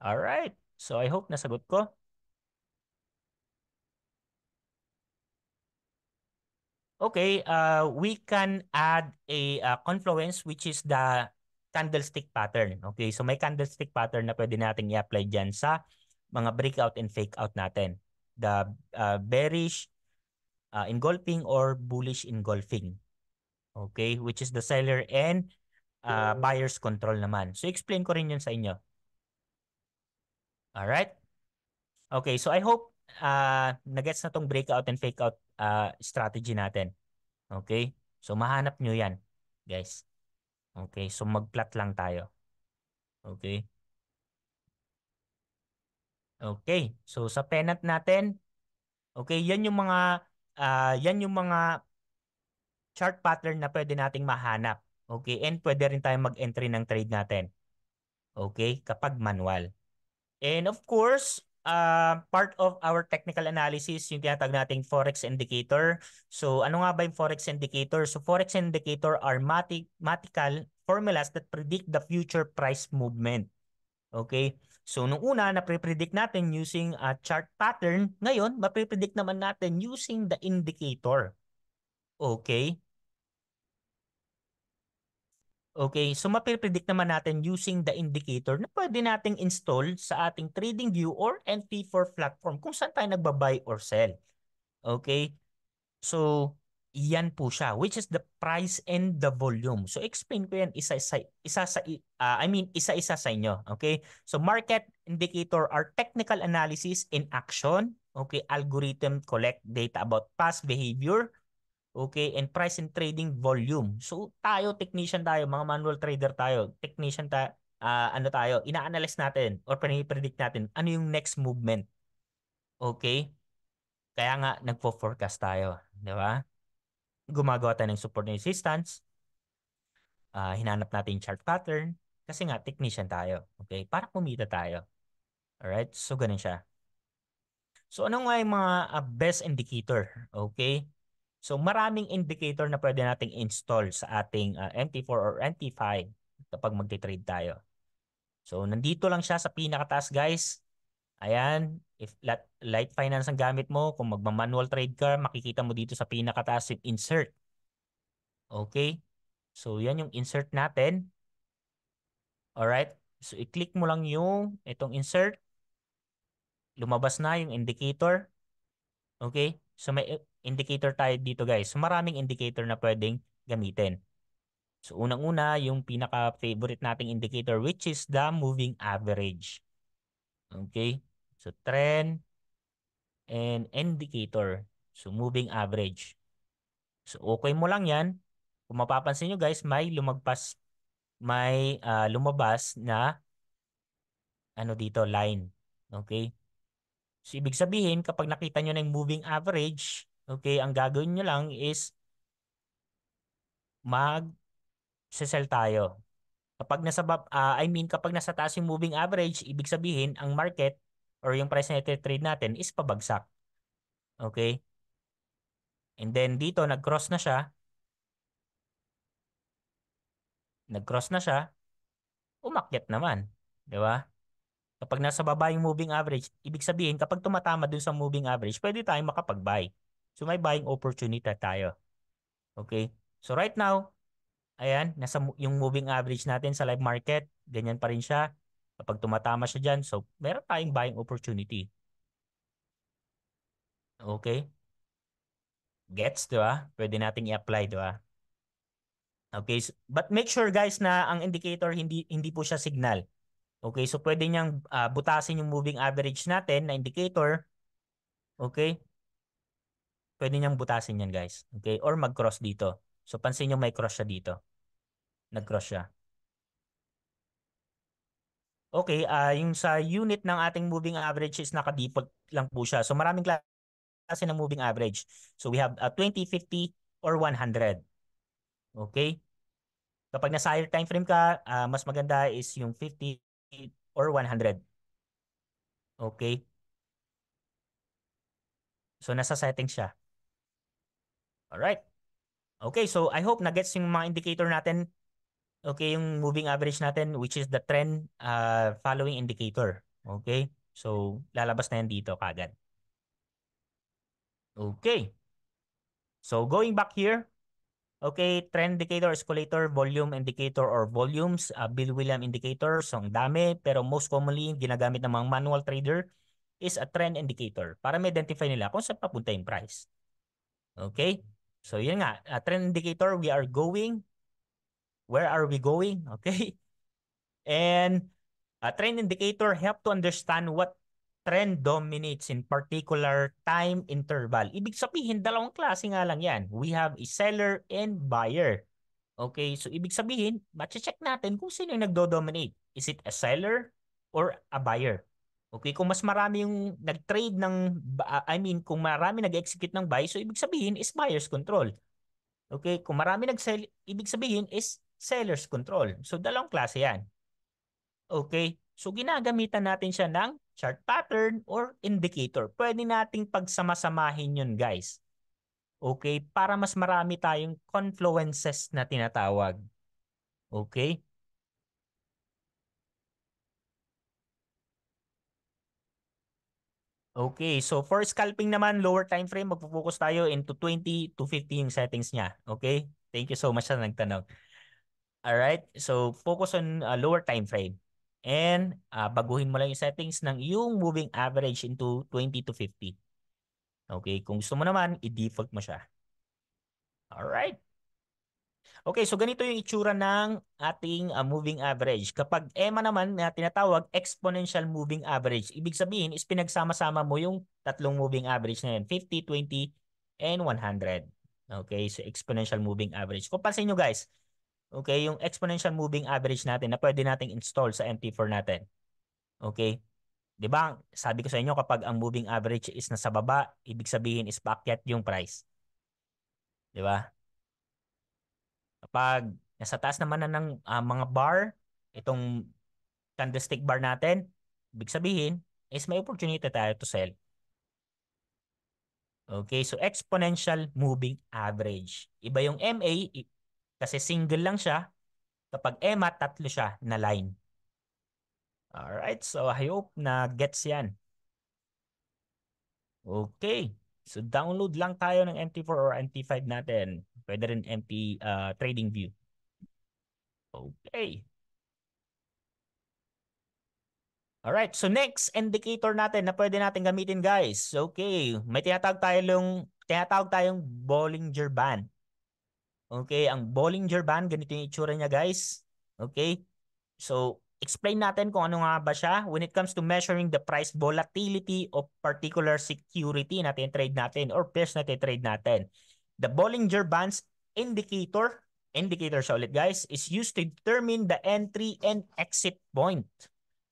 All right. So I hope nasagot ko. Okay, uh, we can add a uh, confluence which is the candlestick pattern. Okay, so may candlestick pattern na pwede nating i-apply dyan sa mga breakout and fake out natin. The uh, bearish uh, engulfing or bullish engulfing. Okay, which is the seller and uh, buyer's control naman. So explain ko rin yun sa inyo. Alright? Okay, so I hope uh, nagets na tong breakout and fake out uh, strategy natin. Okay? So mahanap nyo yan, guys. Okay, so mag-plot lang tayo. Okay? Okay, so sa pennant natin, okay, yan yung mga uh, yan yung mga chart pattern na pwede nating mahanap. Okay, and pwede rin tayong mag-entry ng trade natin. Okay, kapag manual. And of course, uh, part of our technical analysis, yung tinatag nating forex indicator. So ano nga ba yung forex indicator? So forex indicator are mathematical formulas that predict the future price movement. Okay? So nung una, na-predict natin using a chart pattern. Ngayon, mapipredict naman natin using the indicator. Okay? Okay, so mapipredict naman natin using the indicator na pwede nating install sa ating TradingView or NT4 platform kung saan tayo nagbabuy or sell. Okay? So, yan po siya, which is the price and the volume. So, explain ko yan isa-isa, isa sa, uh, I mean, isa-isa sa inyo. Okay? So, market indicator are technical analysis in action. Okay? Algorithm collect data about past behavior Okay, and price and trading volume. So tayo, technician tayo, mga manual trader tayo, technician ta uh, ano tayo, ina-analyze natin or predict natin ano yung next movement. Okay? Kaya nga nagfo-forecast tayo, di ba? Gumagawa tayo ng support and resistance. Uh, hinanap natin chart pattern kasi nga technician tayo. Okay? Para kumita tayo. Alright? So ganun siya. So ano nga yung mga uh, best indicator? Okay? So maraming indicator na pwede nating install sa ating uh, ah, MT4 or MT5 kapag magte-trade tayo. So nandito lang siya sa pinakataas guys. Ayan, if light finance ang gamit mo, kung magma-manual trade ka, makikita mo dito sa pinakataas yung insert. Okay? So yan yung insert natin. Alright? So i-click mo lang yung itong insert. Lumabas na yung indicator. Okay? So may indicator tayo dito guys. Maraming indicator na pwedeng gamitin. So unang-una, yung pinaka-favorite nating indicator which is the moving average. Okay? So trend and indicator. So moving average. So okay mo lang 'yan. Kung mapapansin nyo guys, may lumagpas may uh, lumabas na ano dito, line. Okay? So ibig sabihin kapag nakita nyo na yung moving average, okay, ang gagawin nyo lang is mag sell tayo. Kapag nasa uh, I mean kapag nasa taas yung moving average, ibig sabihin ang market or yung price na trade natin is pabagsak. Okay? And then dito nag-cross na siya. Nag-cross na siya. Umakyat naman, 'di ba? Kapag nasa baba yung moving average, ibig sabihin kapag tumatama dun sa moving average, pwede tayong makapag-buy. So may buying opportunity tayo. Okay? So right now, ayan, nasa yung moving average natin sa live market, ganyan pa rin siya. Kapag tumatama siya dyan, so meron tayong buying opportunity. Okay? Gets, di ba? Pwede nating i-apply, di ba? Okay, so, but make sure guys na ang indicator hindi hindi po siya signal. Okay, so pwede niyang uh, butasin yung moving average natin na indicator. Okay? Pwede niyang butasin yan guys. Okay? Or mag-cross dito. So pansin niyo may cross siya dito. Nag-cross siya. Okay, uh, yung sa unit ng ating moving average is naka-default lang po siya. So maraming klase ng moving average. So we have uh, 20, 50, or 100. Okay? Kapag nasa higher time frame ka, uh, mas maganda is yung 50, or 100. Okay? So, nasa settings siya. Alright. Okay, so I hope na-gets yung mga indicator natin. Okay, yung moving average natin which is the trend uh, following indicator. Okay? So, lalabas na yan dito kagad. Okay. So, going back here, Okay, trend indicator, escalator, volume indicator or volumes, uh, Bill William indicator. So ang dami pero most commonly ginagamit ng mga manual trader is a trend indicator para ma-identify nila kung saan papunta yung price. Okay? So yun nga, a trend indicator, we are going. Where are we going? <laughs> Okay? And a trend indicator help to understand what trend dominates in particular time interval. Ibig sabihin, dalawang klase nga lang yan. We have a seller and buyer. Okay, so ibig sabihin, matche-check natin kung sino yung nagdo-dominate. Is it a seller or a buyer? Okay, kung mas marami yung nag-trade ng, I mean, kung marami nag-execute ng buy, so ibig sabihin is buyer's control. Okay, kung marami nag-sell, ibig sabihin is seller's control. So dalawang klase yan. Okay, so ginagamitan natin siya ng chart pattern, or indicator. Pwede nating pagsama-samahin yun guys. Okay? Para mas marami tayong confluences na tinatawag. Okay? Okay, so for scalping naman, lower time frame, magpo-focus tayo into 20 to 50 yung settings niya. Okay? Thank you so much sa nagtanong. Alright, so focus on uh, lower time frame. And uh, baguhin mo lang yung settings ng yung moving average into 20 to 50. Okay, kung gusto mo naman, i-default mo siya. Alright. Okay, so ganito yung itsura ng ating uh, moving average. Kapag EMA naman na tinatawag exponential moving average, ibig sabihin is pinagsama-sama mo yung tatlong moving average na yan, 50, 20, and 100. Okay, so exponential moving average. Kung pansin nyo guys, Okay, yung exponential moving average natin na pwede nating install sa MT4 natin. Okay? 'Di ba? Sabi ko sa inyo kapag ang moving average is nasa baba, ibig sabihin is paakyat yung price. 'Di ba? Kapag nasa taas naman na ng uh, mga bar, itong candlestick bar natin, ibig sabihin is may opportunity tayo to sell. Okay, so exponential moving average. Iba yung MA, kasi single lang siya. Kapag EMA, tatlo siya na line. Alright, so I hope na gets yan. Okay. So download lang tayo ng MT4 or MT5 natin. Pwede rin MT uh, Trading View. Okay. Alright, so next indicator natin na pwede natin gamitin guys. Okay, may tinatawag tayo yung tinatawag tayong Bollinger Band. Okay, ang Bollinger Band, ganito yung itsura niya guys. Okay? So, explain natin kung ano nga ba siya when it comes to measuring the price volatility of particular security na trade natin or pairs na trade natin. The Bollinger Bands indicator, indicator siya ulit guys, is used to determine the entry and exit point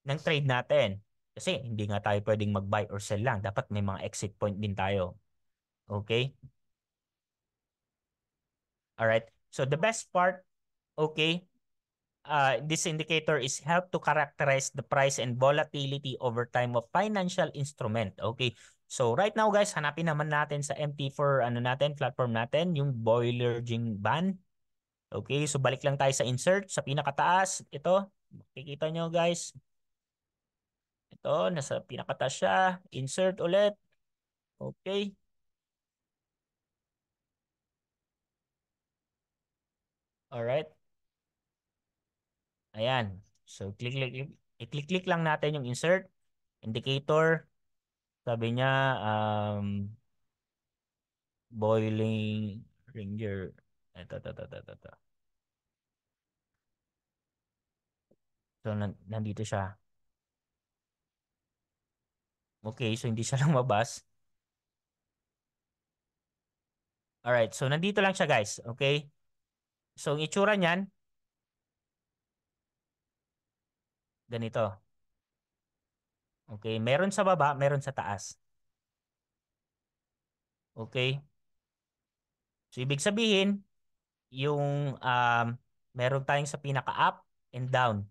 ng trade natin. Kasi hindi nga tayo pwedeng mag-buy or sell lang. Dapat may mga exit point din tayo. Okay? All right. So the best part, okay, uh, this indicator is help to characterize the price and volatility over time of financial instrument. Okay. So right now guys, hanapin naman natin sa MT4 ano natin, platform natin, yung boiler jing ban. Okay, so balik lang tayo sa insert sa pinakataas. Ito, makikita nyo guys. Ito, nasa pinakataas siya. Insert ulit. Okay. Alright. Ayan. So, click, click, click. I-click-click lang natin yung insert. Indicator. Sabi niya, um, boiling ringer. Ito, ito, ito, ito, ito. So, nandito siya. Okay, so hindi siya <laughs> lumabas. Alright, so nandito lang siya guys. Okay? So, ang itsura niyan, ganito. Okay, meron sa baba, meron sa taas. Okay? So, ibig sabihin, yung um, meron tayong sa pinaka-up and down.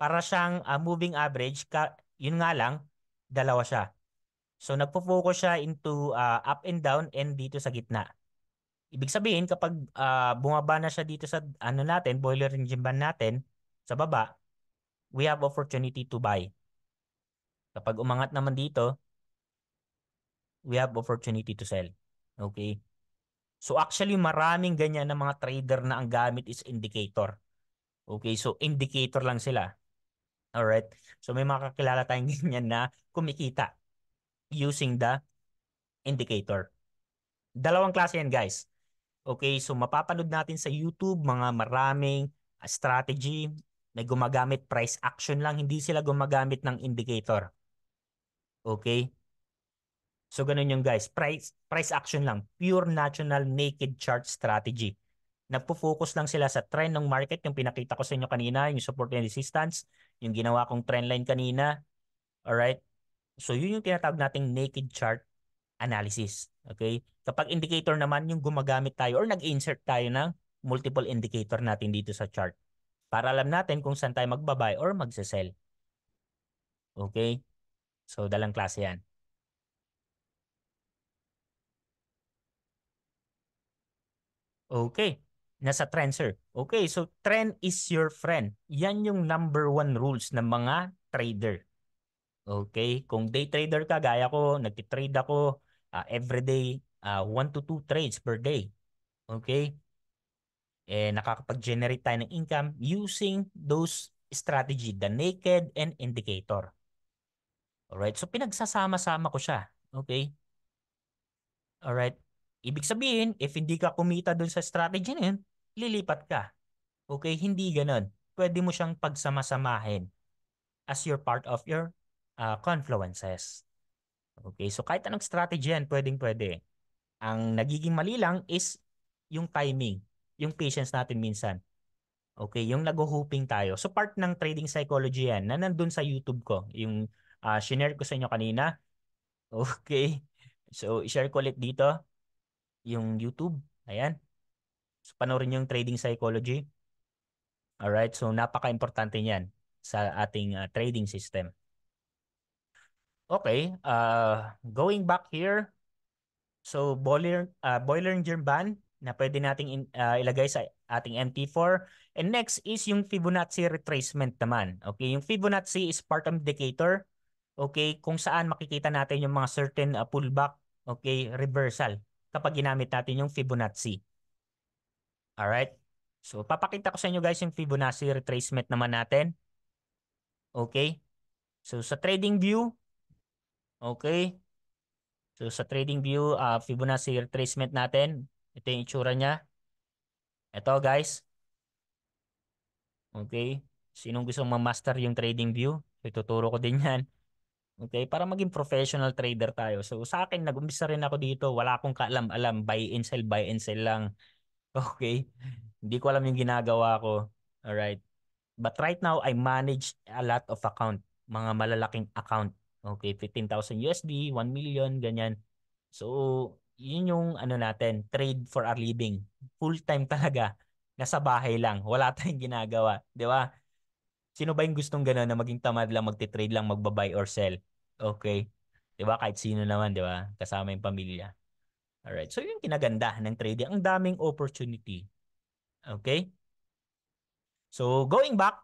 Para siyang uh, moving average, ka, yun nga lang, dalawa siya. So, nagpo-focus siya into uh, up and down and dito sa gitna. Ibig sabihin, kapag uh, bumaba na siya dito sa ano natin, boiler engine ban natin, sa baba, we have opportunity to buy. Kapag umangat naman dito, we have opportunity to sell. Okay? So actually, maraming ganyan na mga trader na ang gamit is indicator. Okay? So indicator lang sila. Alright? So may mga kakilala tayong <laughs> ganyan na kumikita using the indicator. Dalawang klase yan guys. Okay, so mapapanood natin sa YouTube mga maraming strategy. May gumagamit price action lang, hindi sila gumagamit ng indicator. Okay? So ganun yung guys, price price action lang, pure national naked chart strategy. Nagpo-focus lang sila sa trend ng market, yung pinakita ko sa inyo kanina, yung support and resistance, yung ginawa kong trend line kanina. All right? So yun yung tinatawag nating naked chart analysis. Okay? Kapag indicator naman, yung gumagamit tayo or nag-insert tayo ng multiple indicator natin dito sa chart. Para alam natin kung saan tayo magbabay or magsasell. Okay? So, dalang klase yan. Okay. Nasa trend, sir. Okay, so trend is your friend. Yan yung number one rules ng mga trader. Okay? Kung day trader ka, gaya ko, nagtitrade ako, uh, everyday uh, 1 to 2 trades per day. Okay? Eh, nakakapag-generate tayo ng income using those strategy, the naked and indicator. Alright? So, pinagsasama-sama ko siya. Okay? Alright? Ibig sabihin, if hindi ka kumita dun sa strategy na yun, lilipat ka. Okay? Hindi ganun. Pwede mo siyang pagsama-samahin as your part of your uh, confluences. Okay, so kahit anong strategy yan, pwedeng pwede. Ang nagiging mali lang is yung timing, yung patience natin minsan. Okay, yung nag-hoping tayo. So part ng trading psychology yan na nandun sa YouTube ko. Yung uh, shinare ko sa inyo kanina. <laughs> Okay. So i-share ko ulit dito yung YouTube. Ayan. So panoorin yung trading psychology. Alright, so napaka-importante niyan sa ating uh, trading system. Okay, uh, going back here, so boiler, uh, boiler engine ban na pwede nating in, uh, ilagay sa ating MT4. And next is yung Fibonacci retracement naman. Okay, yung Fibonacci is part of indicator. Okay, kung saan makikita natin yung mga certain uh, pullback, okay, reversal kapag ginamit natin yung Fibonacci. Alright, so papakita ko sa inyo guys yung Fibonacci retracement naman natin. Okay, so sa trading view, Okay. So sa trading view, uh, Fibonacci retracement natin. Ito yung itsura niya. Ito guys. Okay. Sinong gustong ma-master yung trading view? Ituturo ko din <laughs> yan. Okay, para maging professional trader tayo. So sa akin, nag-umpisa rin ako dito. Wala akong kaalam-alam. Buy and sell, buy and sell lang. <laughs> Okay. Hindi ko alam yung ginagawa ko. Alright. But right now, I manage a lot of account. Mga malalaking account. Okay, 15,000 USD, 1 million, ganyan. So, yun yung ano natin, trade for our living. Full time <laughs> talaga. Nasa bahay lang. Wala tayong ginagawa. Di ba? Sino ba yung gustong gano'n na maging tamad lang, magti-trade lang, magbabay or sell? Okay. Di ba? Kahit sino naman, di ba? Kasama yung pamilya. Alright. So, yung kinaganda ng trading. Ang daming opportunity. Okay? So, going back,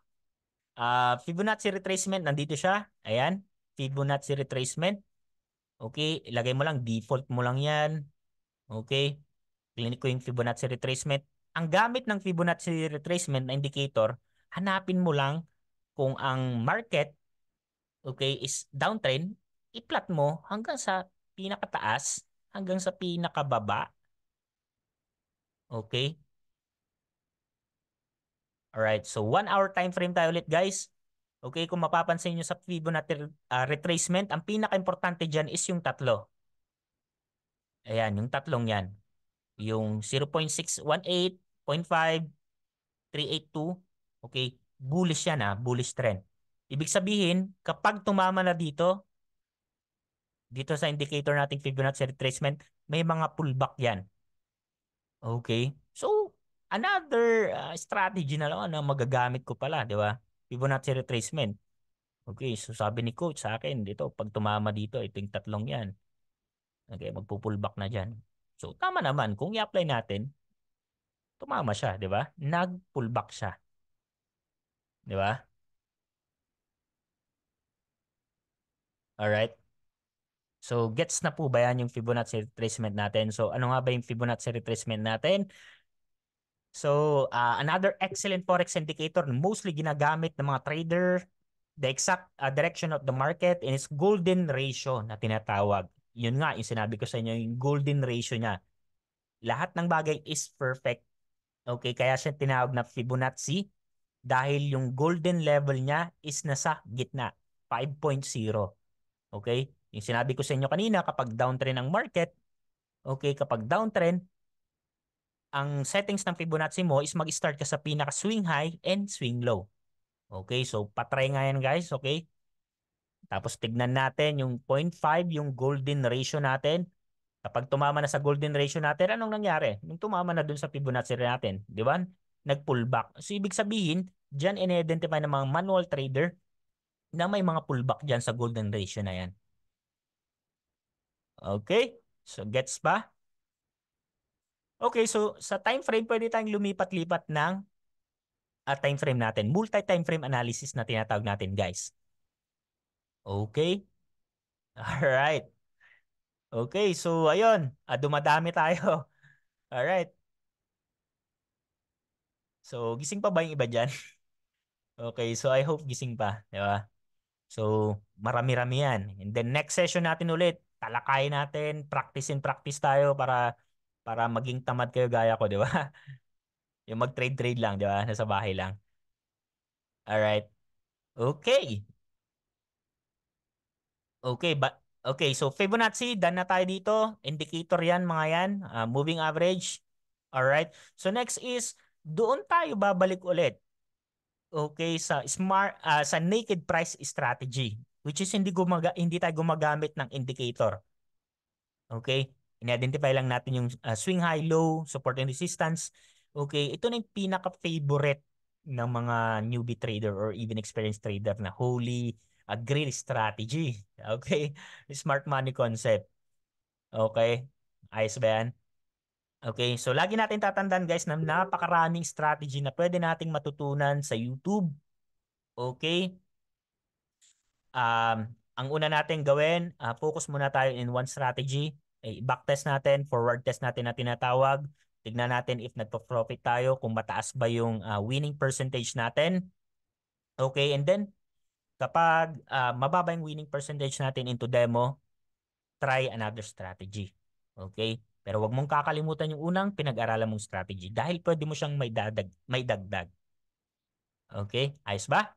uh, Fibonacci retracement, nandito siya. Ayan. Fibonacci retracement. Okay. Ilagay mo lang, default mo lang yan. Okay. Clinic ko yung Fibonacci retracement. Ang gamit ng Fibonacci retracement na indicator, hanapin mo lang kung ang market okay is downtrend, i-plot mo hanggang sa pinakataas hanggang sa pinakababa. Okay? Alright, so 1 hour time frame tayo ulit guys. Okay, kung mapapansin nyo sa Fibonacci uh, retracement, ang pinaka-importante dyan is yung tatlo. Ayan, yung tatlong yan. Yung 0.618, 0.5, 382. Okay, bullish yan ha, bullish trend. Ibig sabihin, kapag tumama na dito, dito sa indicator nating Fibonacci retracement, may mga pullback yan. Okay? So, another uh, strategy na lang na magagamit ko pala, di ba? Fibonacci retracement. Okay, so sabi ni coach sa akin dito, pag tumama dito, ito yung tatlong yan. Okay, magpo-pullback na dyan. So, tama naman. Kung i-apply natin, tumama siya, di ba? Nag-pullback siya. Di ba? Alright. So, gets na po ba yan yung Fibonacci retracement natin? So, ano nga ba yung Fibonacci retracement natin? So, uh, another excellent forex indicator mostly ginagamit ng mga trader the exact uh, direction of the market in its golden ratio na tinatawag. Yun nga, yung sinabi ko sa inyo, yung golden ratio niya. Lahat ng bagay is perfect. Okay, kaya siya tinawag na Fibonacci dahil yung golden level niya is nasa gitna, 5.0. Okay? Yung sinabi ko sa inyo kanina, kapag downtrend ang market, okay, kapag downtrend, ang settings ng Fibonacci mo is mag-start ka sa pinaka swing high and swing low. Okay, so patry nga yan guys, okay? Tapos tignan natin yung 0.5, yung golden ratio natin. Kapag tumama na sa golden ratio natin, anong nangyari? Nung tumama na dun sa Fibonacci natin, di ba? Nag-pullback. So ibig sabihin, dyan in-identify ng mga manual trader na may mga pullback dyan sa golden ratio na yan. Okay? So gets ba? Okay, so sa time frame pwede tayong lumipat-lipat ng uh, time frame natin. Multi-time frame analysis na tinatawag natin, guys. Okay? <laughs> All right. Okay, so ayun, uh, dumadami tayo. <laughs> All right. So, gising pa ba yung iba dyan? <laughs> okay, so I hope gising pa, di ba? So, marami-rami yan. And then next session natin ulit, talakayin natin, practice and practice tayo para para maging tamad kayo gaya ko, di ba? <laughs> Yung mag-trade-trade lang, di ba? Nasa bahay lang. Alright. Okay. Okay, but okay, so Fibonacci, done na tayo dito. Indicator yan, mga yan. Uh, moving average. Alright. So next is, doon tayo babalik ulit. Okay, sa smart uh, sa naked price strategy, which is hindi gumaga hindi tayo gumagamit ng indicator. Okay? In-identify lang natin yung uh, swing high, low, support and resistance. Okay, ito na yung pinaka-favorite ng mga newbie trader or even experienced trader na holy a great strategy. <laughs> Okay? Smart money concept. Okay? Ayos ba yan? Okay, so lagi natin tatandaan guys na napakaraming strategy na pwede nating matutunan sa YouTube. Okay? Um, ang una natin gawin, uh, focus muna tayo in one strategy eh, backtest natin, forward test natin na tinatawag. Tignan natin if nagpo-profit tayo, kung mataas ba yung uh, winning percentage natin. Okay, and then kapag uh, mababa yung winning percentage natin into demo, try another strategy. Okay? Pero wag mong kakalimutan yung unang pinag-aralan mong strategy dahil pwede mo siyang may, dadag, may dagdag. Okay? Ayos ba?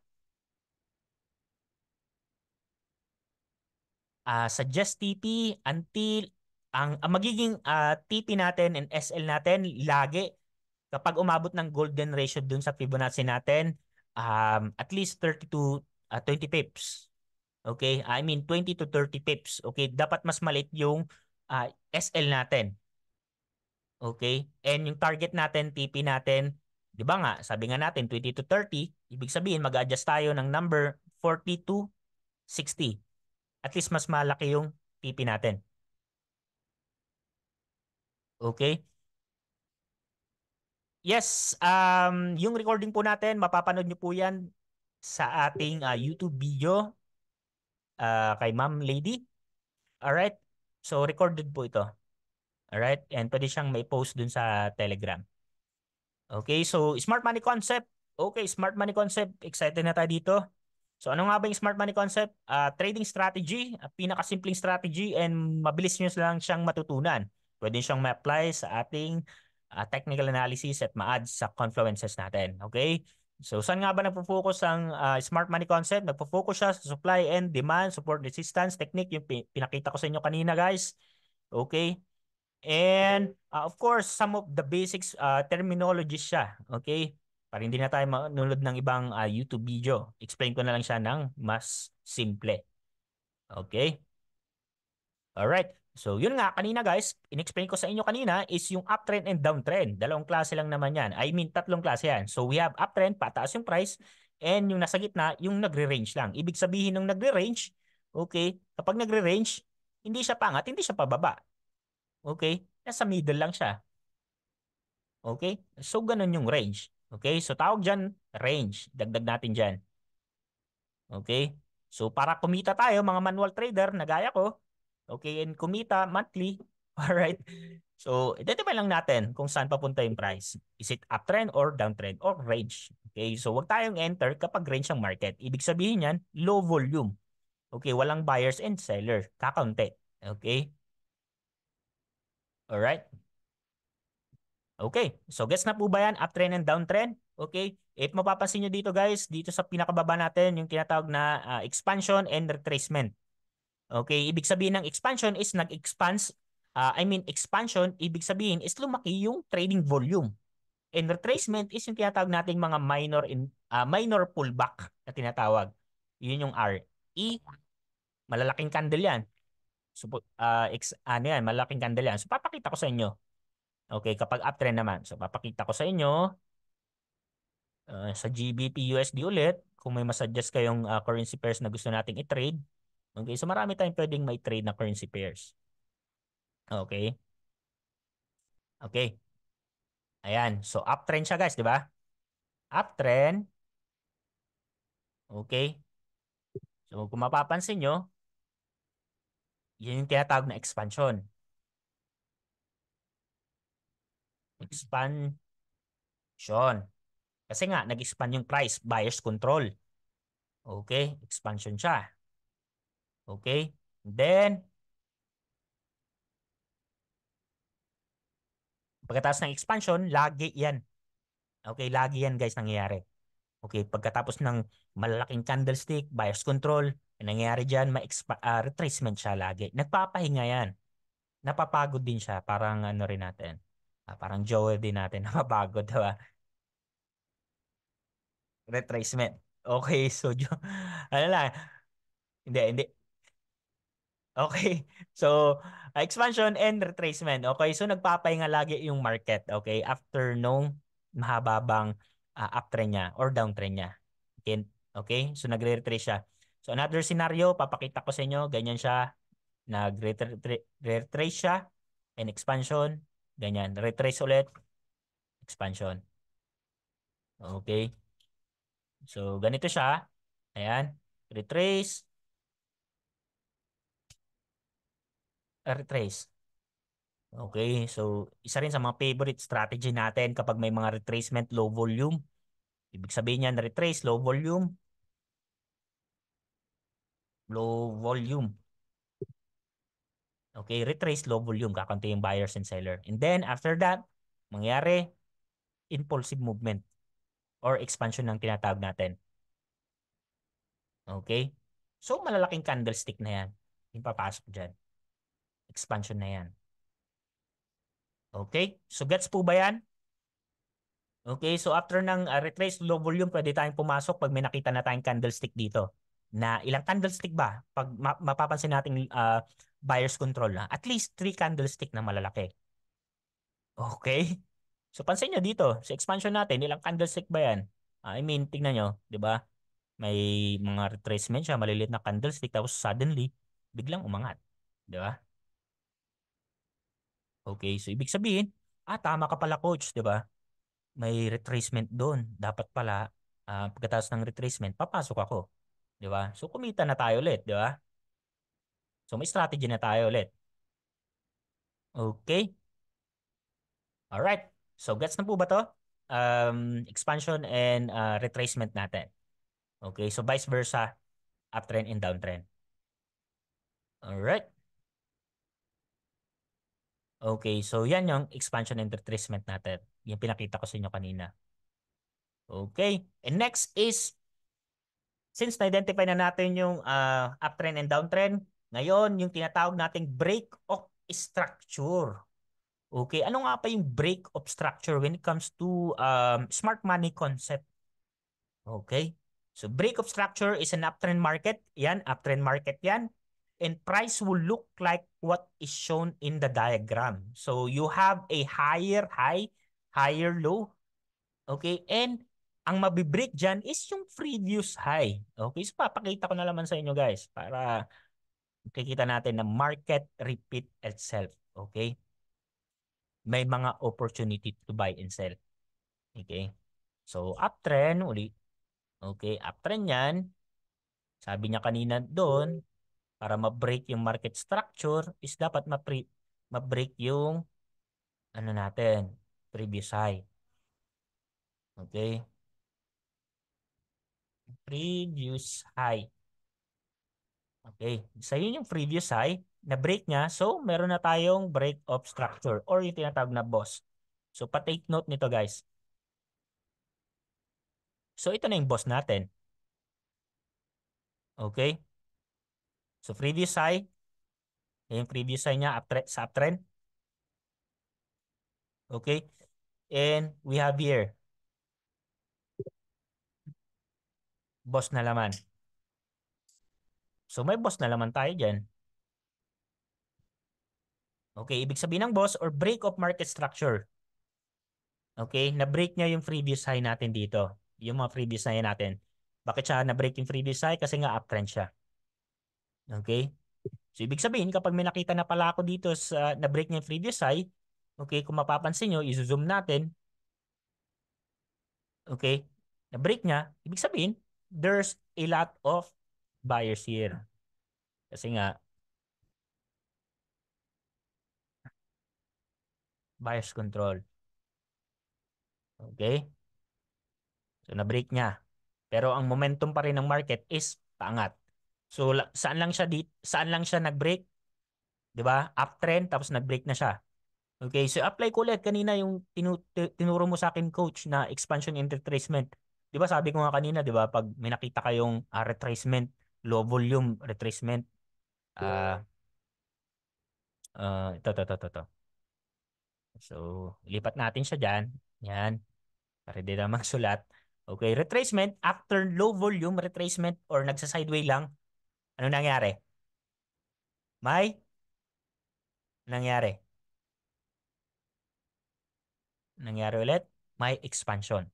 Uh, suggest TP until ang, ang magiging uh, ah, TP natin and SL natin lagi kapag umabot ng golden ratio dun sa Fibonacci natin um, at least 30 to uh, 20 pips. Okay? I mean 20 to 30 pips. Okay? Dapat mas maliit yung uh, SL natin. Okay? And yung target natin, TP natin, 'di ba nga, sabi nga natin 20 to 30, ibig sabihin mag-adjust tayo ng number 40 to 60. At least mas malaki yung TP natin. Okay? Yes, um, yung recording po natin, mapapanood nyo po yan sa ating uh, YouTube video uh, kay Ma'am Lady. Alright? So, recorded po ito. Alright? And pwede siyang may post dun sa Telegram. Okay, so smart money concept. Okay, smart money concept. Excited na tayo dito. So ano nga ba yung smart money concept? Uh, trading strategy, uh, pinakasimpleng strategy and mabilis nyo lang siyang matutunan. Pwede siyang ma-apply sa ating uh, technical analysis at ma-add sa confluences natin. Okay? So saan nga ba nagpo-focus ang uh, smart money concept? Nagpo-focus siya sa supply and demand, support resistance technique, yung pinakita ko sa inyo kanina guys. Okay? And uh, of course, some of the basics uh, terminologies siya. Okay? Para hindi na tayo manunod ng ibang uh, YouTube video. Explain ko na lang siya ng mas simple. Okay? Alright. So yun nga, kanina guys, in-explain ko sa inyo kanina is yung uptrend and downtrend. Dalawang klase lang naman yan. I mean, tatlong klase yan. So we have uptrend, pataas yung price, and yung nasa gitna, yung nagre-range lang. Ibig sabihin ng nagre-range, okay, kapag nagre-range, hindi siya pangat, hindi siya pababa. Okay? Nasa middle lang siya. Okay? So, ganun yung range. Okay? So, tawag dyan, range. Dagdag natin dyan. Okay? So, para kumita tayo, mga manual trader, na gaya ko, okay, and kumita monthly, <laughs> alright? So, identify lang natin kung saan papunta yung price. Is it uptrend or downtrend or range? Okay, so wag tayong enter kapag range ang market. Ibig sabihin yan, low volume. Okay, walang buyers and seller. Kakaunti. Okay? Alright? Okay. So, gets na po ba yan? Uptrend and downtrend? Okay. If mapapansin nyo dito guys, dito sa pinakababa natin, yung tinatawag na uh, expansion and retracement. Okay. Ibig sabihin ng expansion is nag-expands. Uh, I mean, expansion, ibig sabihin is lumaki yung trading volume. And retracement is yung tinatawag nating mga minor in uh, minor pullback na tinatawag. Yun yung R. E, malalaking candle yan. So, uh, ex, ano yan, malaking candle yan. So, papakita ko sa inyo. Okay, kapag uptrend naman. So, papakita ko sa inyo uh, sa GBP USD ulit kung may masuggest kayong uh, currency pairs na gusto nating i-trade. Okay, so marami tayong pwedeng may trade na currency pairs. Okay. Okay. Ayan. So, uptrend siya guys, di ba? Uptrend. Okay. So, kung mapapansin nyo, yan yung tinatawag na expansion. Expansion. Kasi nga, nag-expand yung price, buyer's control. Okay, expansion siya. Okay, then, pagkatapos ng expansion, lagi yan. Okay, lagi yan guys nangyayari. Okay, pagkatapos ng malalaking candlestick, buyer's control, ang nangyayari dyan, may uh, retracement siya lagi. Nagpapahinga yan. Napapagod din siya. Parang ano rin natin. Uh, parang Joel din natin. <laughs> Napapagod, diba? Retracement. Okay, so <laughs> ano lang. Hindi, hindi. Okay. <laughs> So, expansion and retracement. Okay, so nagpapahinga lagi yung market. Okay, after nung mahababang uh, uptrend niya or downtrend niya. Okay, okay? so nagre-retrace siya. So another scenario, papakita ko sa inyo, ganyan siya, nag-retrace siya, and expansion, ganyan, retrace ulit, expansion. Okay. So ganito siya, ayan, retrace, retrace. Okay, so isa rin sa mga favorite strategy natin kapag may mga retracement low volume. Ibig sabihin niyan retrace low volume, low volume. Okay, retrace low volume, kakunti yung buyers and seller. And then after that, mangyari impulsive movement or expansion ng tinatawag natin. Okay? So malalaking candlestick na yan. Yung papasok dyan. Expansion na yan. Okay? So gets po ba yan? Okay, so after ng uh, retrace low volume, pwede tayong pumasok pag may nakita na tayong candlestick dito. Na ilang candlestick ba? Pag ma- mapapansin natin uh, buyer's control na, at least 3 candlestick na malalaki. Okay? So pansin nyo dito, sa expansion natin, ilang candlestick ba yan? I mean, tingnan nyo, di ba? May mga retracement siya, maliliit na candlestick, tapos suddenly, biglang umangat. Di ba? Okay, so ibig sabihin, ah, tama ka pala coach, di ba? may retracement doon. Dapat pala, uh, pagkatapos ng retracement, papasok ako. Di ba? So, kumita na tayo ulit. Di ba? So, may strategy na tayo ulit. Okay? Alright. So, gets na po ba to? Um, expansion and uh, retracement natin. Okay? So, vice versa, uptrend and downtrend. Alright. Okay, so yan yung expansion and retracement natin. Yung pinakita ko sa inyo kanina. Okay, and next is, since na-identify na natin yung uh, uptrend and downtrend, ngayon yung tinatawag nating break of structure. Okay, ano nga pa yung break of structure when it comes to um, smart money concept? Okay, so break of structure is an uptrend market. Yan, uptrend market yan and price will look like what is shown in the diagram. So you have a higher high, higher low. Okay? And ang mabibreak dyan is yung previous high. Okay? So papakita ko na naman sa inyo guys para makikita natin na market repeat itself. Okay? May mga opportunity to buy and sell. Okay? So uptrend uli. Okay? Uptrend yan. Sabi niya kanina doon, para ma-break yung market structure is dapat ma-break yung ano natin, previous high. Okay? Previous high. Okay. So, yun yung previous high. Na-break niya. So, meron na tayong break of structure or yung tinatawag na boss. So, pa-take note nito guys. So, ito na yung boss natin. Okay? So previous high, yung previous high niya uptrend, sa uptrend. Okay? And we have here boss na laman. So may boss na laman tayo dyan. Okay, ibig sabihin ng boss or break of market structure. Okay, na-break niya yung previous high natin dito. Yung mga previous high natin. Bakit siya na-break yung previous high? Kasi nga uptrend siya. Okay? So, ibig sabihin, kapag may nakita na pala ako dito sa na-break niya yung previous high, okay, kung mapapansin nyo, i-zoom natin, okay, na-break niya, ibig sabihin, there's a lot of buyers here. Kasi nga, buyers control. Okay? So, na-break niya. Pero ang momentum pa rin ng market is paangat. So saan lang siya dit saan lang siya nag-break? 'Di ba? Uptrend tapos nag-break na siya. Okay, so apply ko ulit kanina yung tinu tinuro mo sa akin coach na expansion and retracement. 'Di ba sabi ko nga kanina, 'di ba, pag may nakita kayong uh, retracement, low volume retracement, ah uh, uh, ito, ito, ito, ito. So, lipat natin siya diyan. Yan. Para di na magsulat. <laughs> Okay, retracement after low volume retracement or nagsa-sideway lang, ano nangyari? May? Nangyari? Nangyari ulit? May expansion.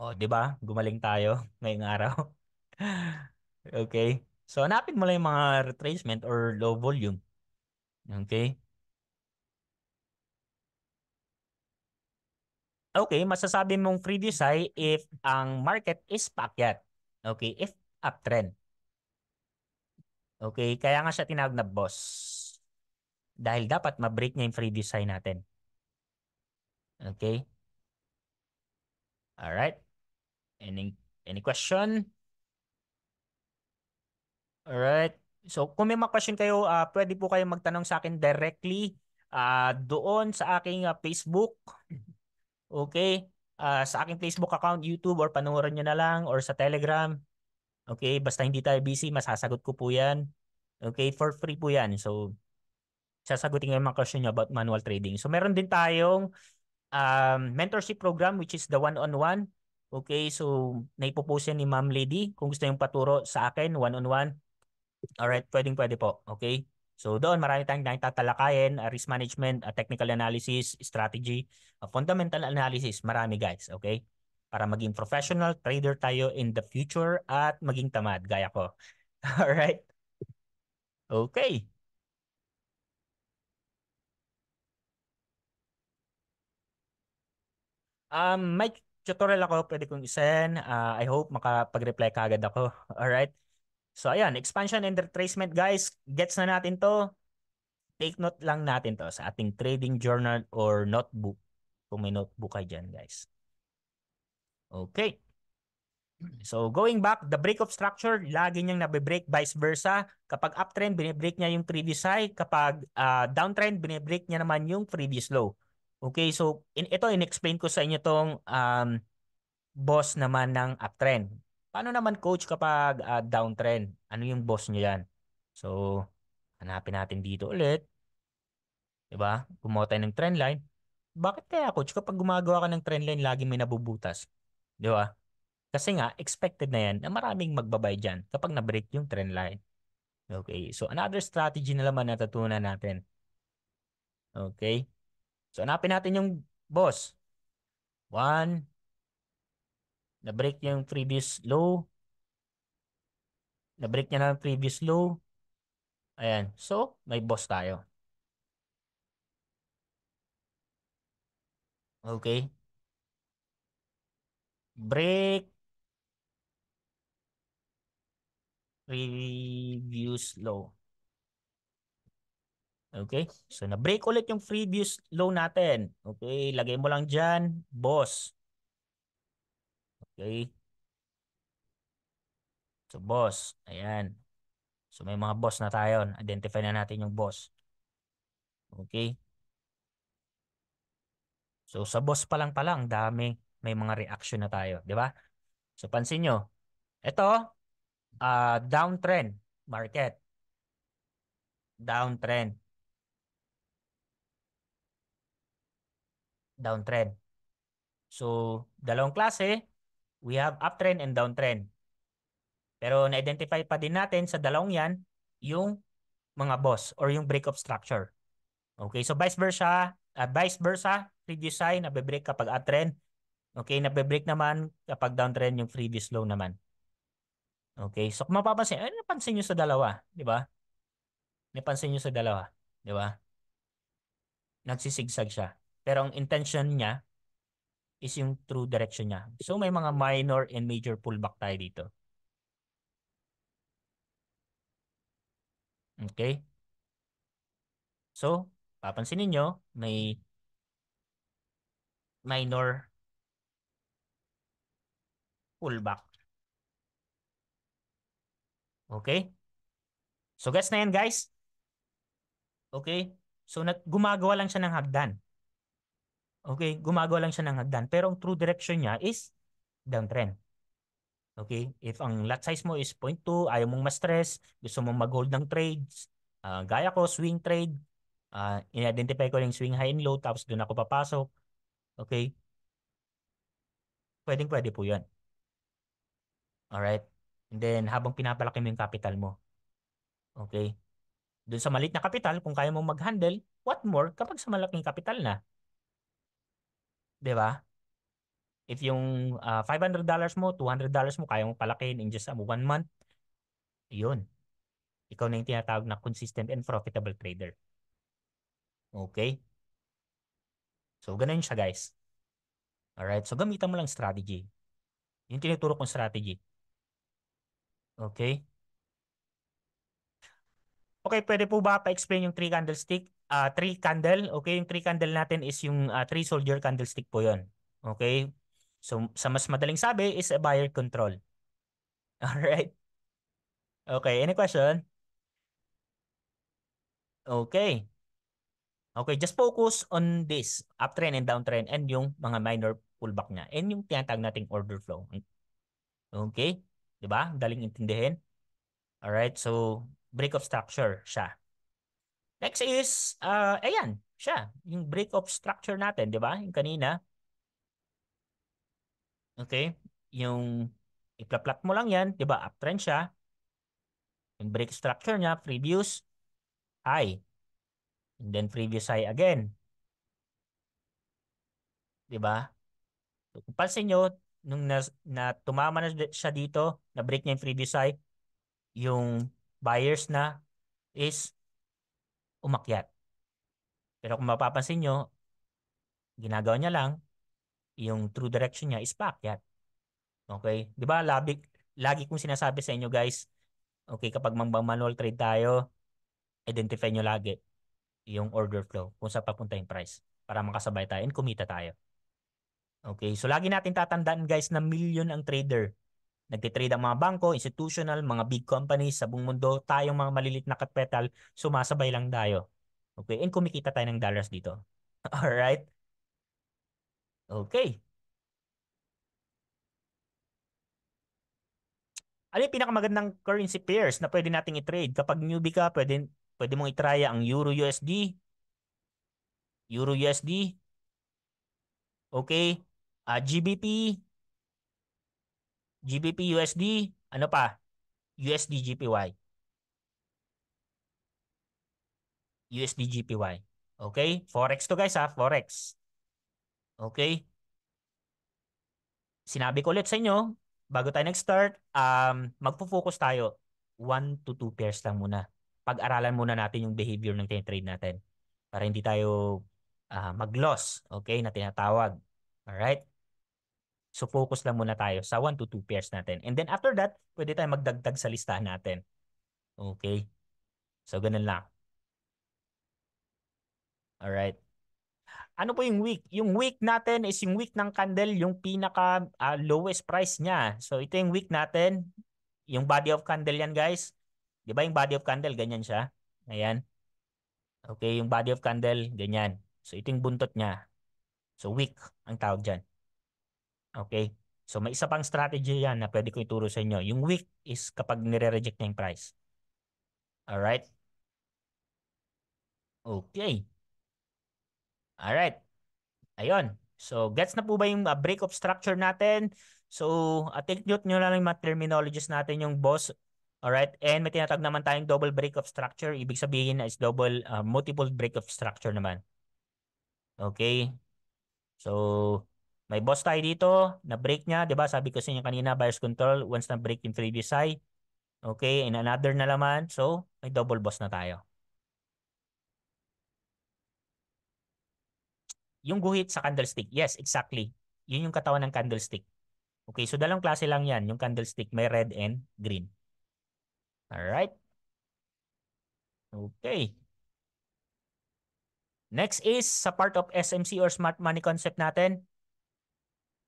O, di ba? Gumaling tayo <laughs> ngayong araw. <laughs> okay. So, hanapin mo lang yung mga retracement or low volume. Okay. Okay, masasabi mong previous high if ang market is paakyat. Okay, if uptrend. Okay, kaya nga siya tinawag na boss. Dahil dapat ma-break niya yung previous high natin. Okay? Alright. Any, any question? Alright. So kung may mga question kayo, uh, pwede po kayong magtanong sa akin directly uh, doon sa aking uh, Facebook. Okay? Uh, sa aking Facebook account, YouTube, or panoorin nyo na lang, or sa Telegram. Okay? Basta hindi tayo busy, masasagot ko po yan. Okay? For free po yan. So, sasagutin ko yung mga question nyo about manual trading. So, meron din tayong um, mentorship program which is the one-on-one. -on -one. Okay? So, naipopost yan ni Ma'am Lady. Kung gusto yung paturo sa akin, one-on-one. -on -one Alright, pwedeng pwede po. Okay? So doon marami tayong tayong tatalakayin, uh, risk management, uh, technical analysis, strategy, uh, fundamental analysis, marami guys, okay? Para maging professional trader tayo in the future at maging tamad gaya ko. <laughs> Alright? Okay. Um, may tutorial ako, pwede kong isend. Uh, I hope makapag-reply kagad ako. <laughs> Alright? So ayan, expansion and retracement guys, gets na natin to. Take note lang natin to sa ating trading journal or notebook. Kung may notebook kayo dyan guys. Okay. So going back, the break of structure, lagi niyang nabe-break vice versa. Kapag uptrend, binibreak niya yung previous high. Kapag uh, downtrend, binibreak niya naman yung previous low. Okay, so in, ito, in-explain ko sa inyo tong um, boss naman ng uptrend. Paano naman coach kapag uh, downtrend? Ano yung boss niyo yan? So, hanapin natin dito ulit. 'Di ba? Gumawa tayo ng trend line. Bakit kaya coach kapag gumagawa ka ng trend line lagi may nabubutas? 'Di ba? Kasi nga expected na yan na maraming magbabay diyan kapag na-break yung trend line. Okay. So another strategy na naman natutunan natin. Okay. So hanapin natin yung boss. One, na-break yung previous low. Na-break niya na yung previous low. Ayan. So, may boss tayo. Okay. Break. Previous low. Okay? So, na-break ulit yung previous low natin. Okay? Lagay mo lang dyan, boss. Okay. So, boss. Ayan. So, may mga boss na tayo. Identify na natin yung boss. Okay. So, sa boss pa lang pa lang, dami. May mga reaction na tayo. Di ba? So, pansin nyo. Ito, uh, downtrend market. Downtrend. Downtrend. So, dalawang klase we have uptrend and downtrend. Pero na-identify pa din natin sa dalawang yan yung mga boss or yung break of structure. Okay, so vice versa, uh, vice versa, previous high nabe-break kapag uptrend. Okay, nabe-break naman kapag downtrend yung previous low naman. Okay, so kung mapapansin, ano napansin nyo sa dalawa, di ba? Napansin nyo sa dalawa, di ba? Nagsisigsag siya. Pero ang intention niya is yung true direction niya. So may mga minor and major pullback tayo dito. Okay? So, papansinin nyo, may minor pullback. Okay? So, guess na yan, guys. Okay? So, gumagawa lang siya ng hagdan. Okay, gumagawa lang siya ng hagdan. Pero ang true direction niya is downtrend. Okay, if ang lot size mo is 0.2, ayaw mong ma-stress, gusto mong mag-hold ng trades, uh, gaya ko, swing trade, uh, in-identify ko yung swing high and low, tapos doon ako papasok. Okay? Pwedeng pwede po yan. Alright? And then, habang pinapalaki mo yung capital mo. Okay? Doon sa malit na capital, kung kaya mong mag-handle, what more kapag sa malaking capital na? ba? If yung uh, $500 mo, $200 mo, kaya mo palakin in just uh, one month, yun. Ikaw na yung tinatawag na consistent and profitable trader. Okay? So, ganun siya guys. Alright? So, gamitan mo lang strategy. Yung tinuturo kong strategy. Okay? Okay, pwede po ba pa-explain yung three candlestick? Uh, three candle, okay? Yung three candle natin is yung uh, three soldier candlestick po yon. Okay? So, sa mas madaling sabi is a buyer control. <laughs> Alright? Okay, any question? Okay. Okay, just focus on this uptrend and downtrend and yung mga minor pullback niya and yung tinatawag nating order flow. Okay? 'Di ba? Daling intindihin. All right, so break of structure siya. Next is uh ayan, siya, yung break of structure natin, 'di ba? Yung kanina. Okay? Yung ipla-plot mo lang 'yan, 'di ba? Uptrend siya. Yung break structure niya previous high. And then previous high again. 'Di ba? So, kung pansin nyo, nung na, na tumama na siya dito, na break niya yung previous high, yung buyers na is umakyat. Pero kung mapapansin nyo, ginagawa niya lang, yung true direction niya is paakyat. Okay? 'Di ba? Lagi lagi kong sinasabi sa inyo guys, okay, kapag manual trade tayo, identify nyo lagi yung order flow kung saan papunta yung price para makasabay tayo and kumita tayo. Okay, so lagi natin tatandaan guys na million ang trader. Nagtitrade ang mga bangko, institutional, mga big companies sa buong mundo. Tayong mga malilit na kapital, sumasabay lang tayo. Okay, and kumikita tayo ng dollars dito. <laughs> Alright? Okay. Ano yung pinakamagandang currency pairs na pwede nating i-trade? Kapag newbie ka, pwede, pwede mong i-try ang Euro USD, Euro USD, okay, uh, GBP, GBP USD, ano pa? USD GPY. USD GPY. Okay? Forex to guys ha, Forex. Okay? Sinabi ko ulit sa inyo, bago tayo nag-start, um, magpo-focus tayo. One to two pairs lang muna. Pag-aralan muna natin yung behavior ng trade natin. Para hindi tayo uh, mag-loss, okay, na tinatawag. Alright? So focus lang muna tayo sa 1 to 2 pairs natin. And then after that, pwede tayo magdagdag sa listahan natin. Okay? So ganun lang. Alright. Ano po yung week? Yung week natin is yung week ng candle, yung pinaka uh, lowest price niya. So ito yung week natin. Yung body of candle yan guys. Di ba yung body of candle, ganyan siya. Ayan. Okay, yung body of candle, ganyan. So ito yung buntot niya. So weak ang tawag dyan. Okay? So may isa pang strategy yan na pwede ko ituro sa inyo. Yung weak is kapag nire-reject na yung price. Alright? Okay. Alright. Ayun. So, gets na po ba yung uh, break of structure natin? So, uh, take note nyo lang yung mga terminologies natin yung boss. Alright? And may tinatag naman tayong double break of structure. Ibig sabihin na is double, uh, multiple break of structure naman. Okay? So, may boss tayo dito, na-break niya, 'di ba? Sabi ko sa inyo kanina, buyer's control once na-break yung previous high. Okay, and another na naman. So, may double boss na tayo. Yung guhit sa candlestick. Yes, exactly. Yun yung katawan ng candlestick. Okay, so dalawang klase lang yan. Yung candlestick, may red and green. Alright. Okay. Next is sa part of SMC or smart money concept natin.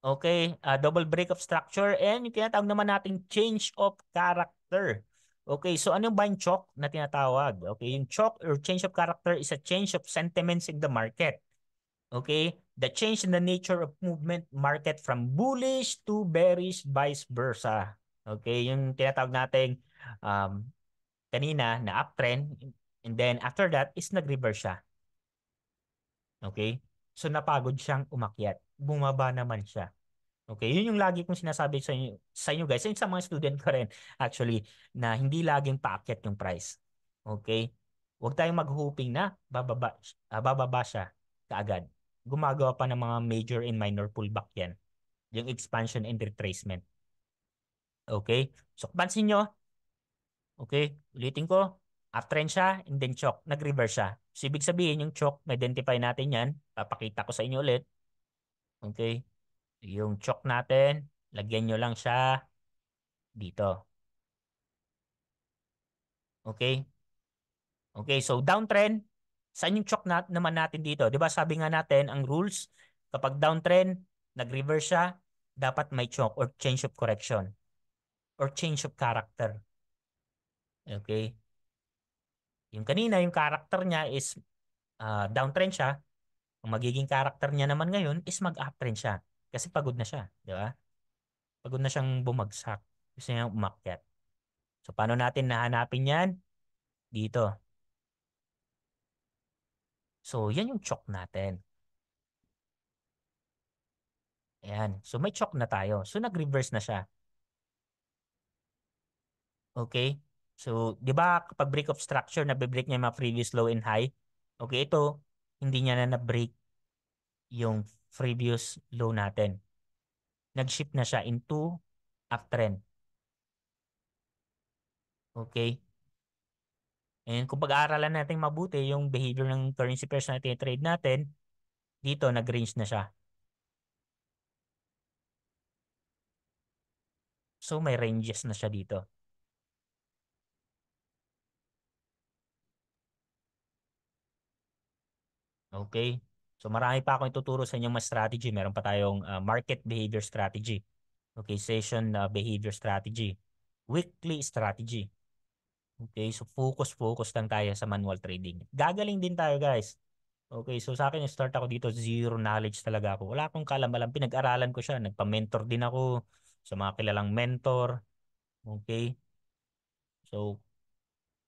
Okay, uh, double break of structure and yung tinatawag naman nating change of character. Okay, so ano yung chalk na tinatawag? Okay, yung chalk or change of character is a change of sentiments in the market. Okay, the change in the nature of movement market from bullish to bearish vice versa. Okay, yung tinatawag nating um, kanina na uptrend and then after that is nag-reverse siya. Okay, so napagod siyang umakyat bumaba naman siya. Okay, yun yung lagi kong sinasabi sa inyo, sa inyo guys, sa mga student ko rin actually, na hindi laging paakyat yung price. Okay? Huwag tayong mag-hoping na bababa, uh, bababa siya kaagad. Gumagawa pa ng mga major and minor pullback yan. Yung expansion and retracement. Okay? So, pansin nyo, okay, ulitin ko, uptrend siya, and then choke, nag-reverse siya. So, ibig sabihin, yung choke, ma-identify natin yan, papakita ko sa inyo ulit, Okay? Yung chalk natin, lagyan nyo lang siya dito. Okay? Okay, so downtrend, saan yung chalk na, naman natin dito? 'Di ba sabi nga natin, ang rules, kapag downtrend, nag-reverse siya, dapat may chalk or change of correction or change of character. Okay? Yung kanina, yung character niya is uh, downtrend siya. Ang magiging character niya naman ngayon is mag-uptrend siya. Kasi pagod na siya. Di ba? Pagod na siyang bumagsak. Gusto niya umakyat. So, paano natin nahanapin yan? Dito. So, yan yung chok natin. Ayan. So, may chok na tayo. So, nag-reverse na siya. Okay? So, di ba kapag break of structure, nabe-break niya yung mga previous low and high? Okay, ito, hindi niya na na-break yung previous low natin. Nag-shift na siya into uptrend. Okay? And kung pag-aaralan natin mabuti yung behavior ng currency pairs na trade natin, dito nag-range na siya. So may ranges na siya dito. Okay? So marami pa akong ituturo sa inyong mas strategy. Meron pa tayong uh, market behavior strategy. Okay, session uh, behavior strategy. Weekly strategy. Okay, so focus focus lang tayo sa manual trading. Gagaling din tayo, guys. Okay, so sa akin start ako dito zero knowledge talaga ako. Wala akong kalamalan, pinag-aralan ko siya, nagpa-mentor din ako sa mga kilalang mentor. Okay? So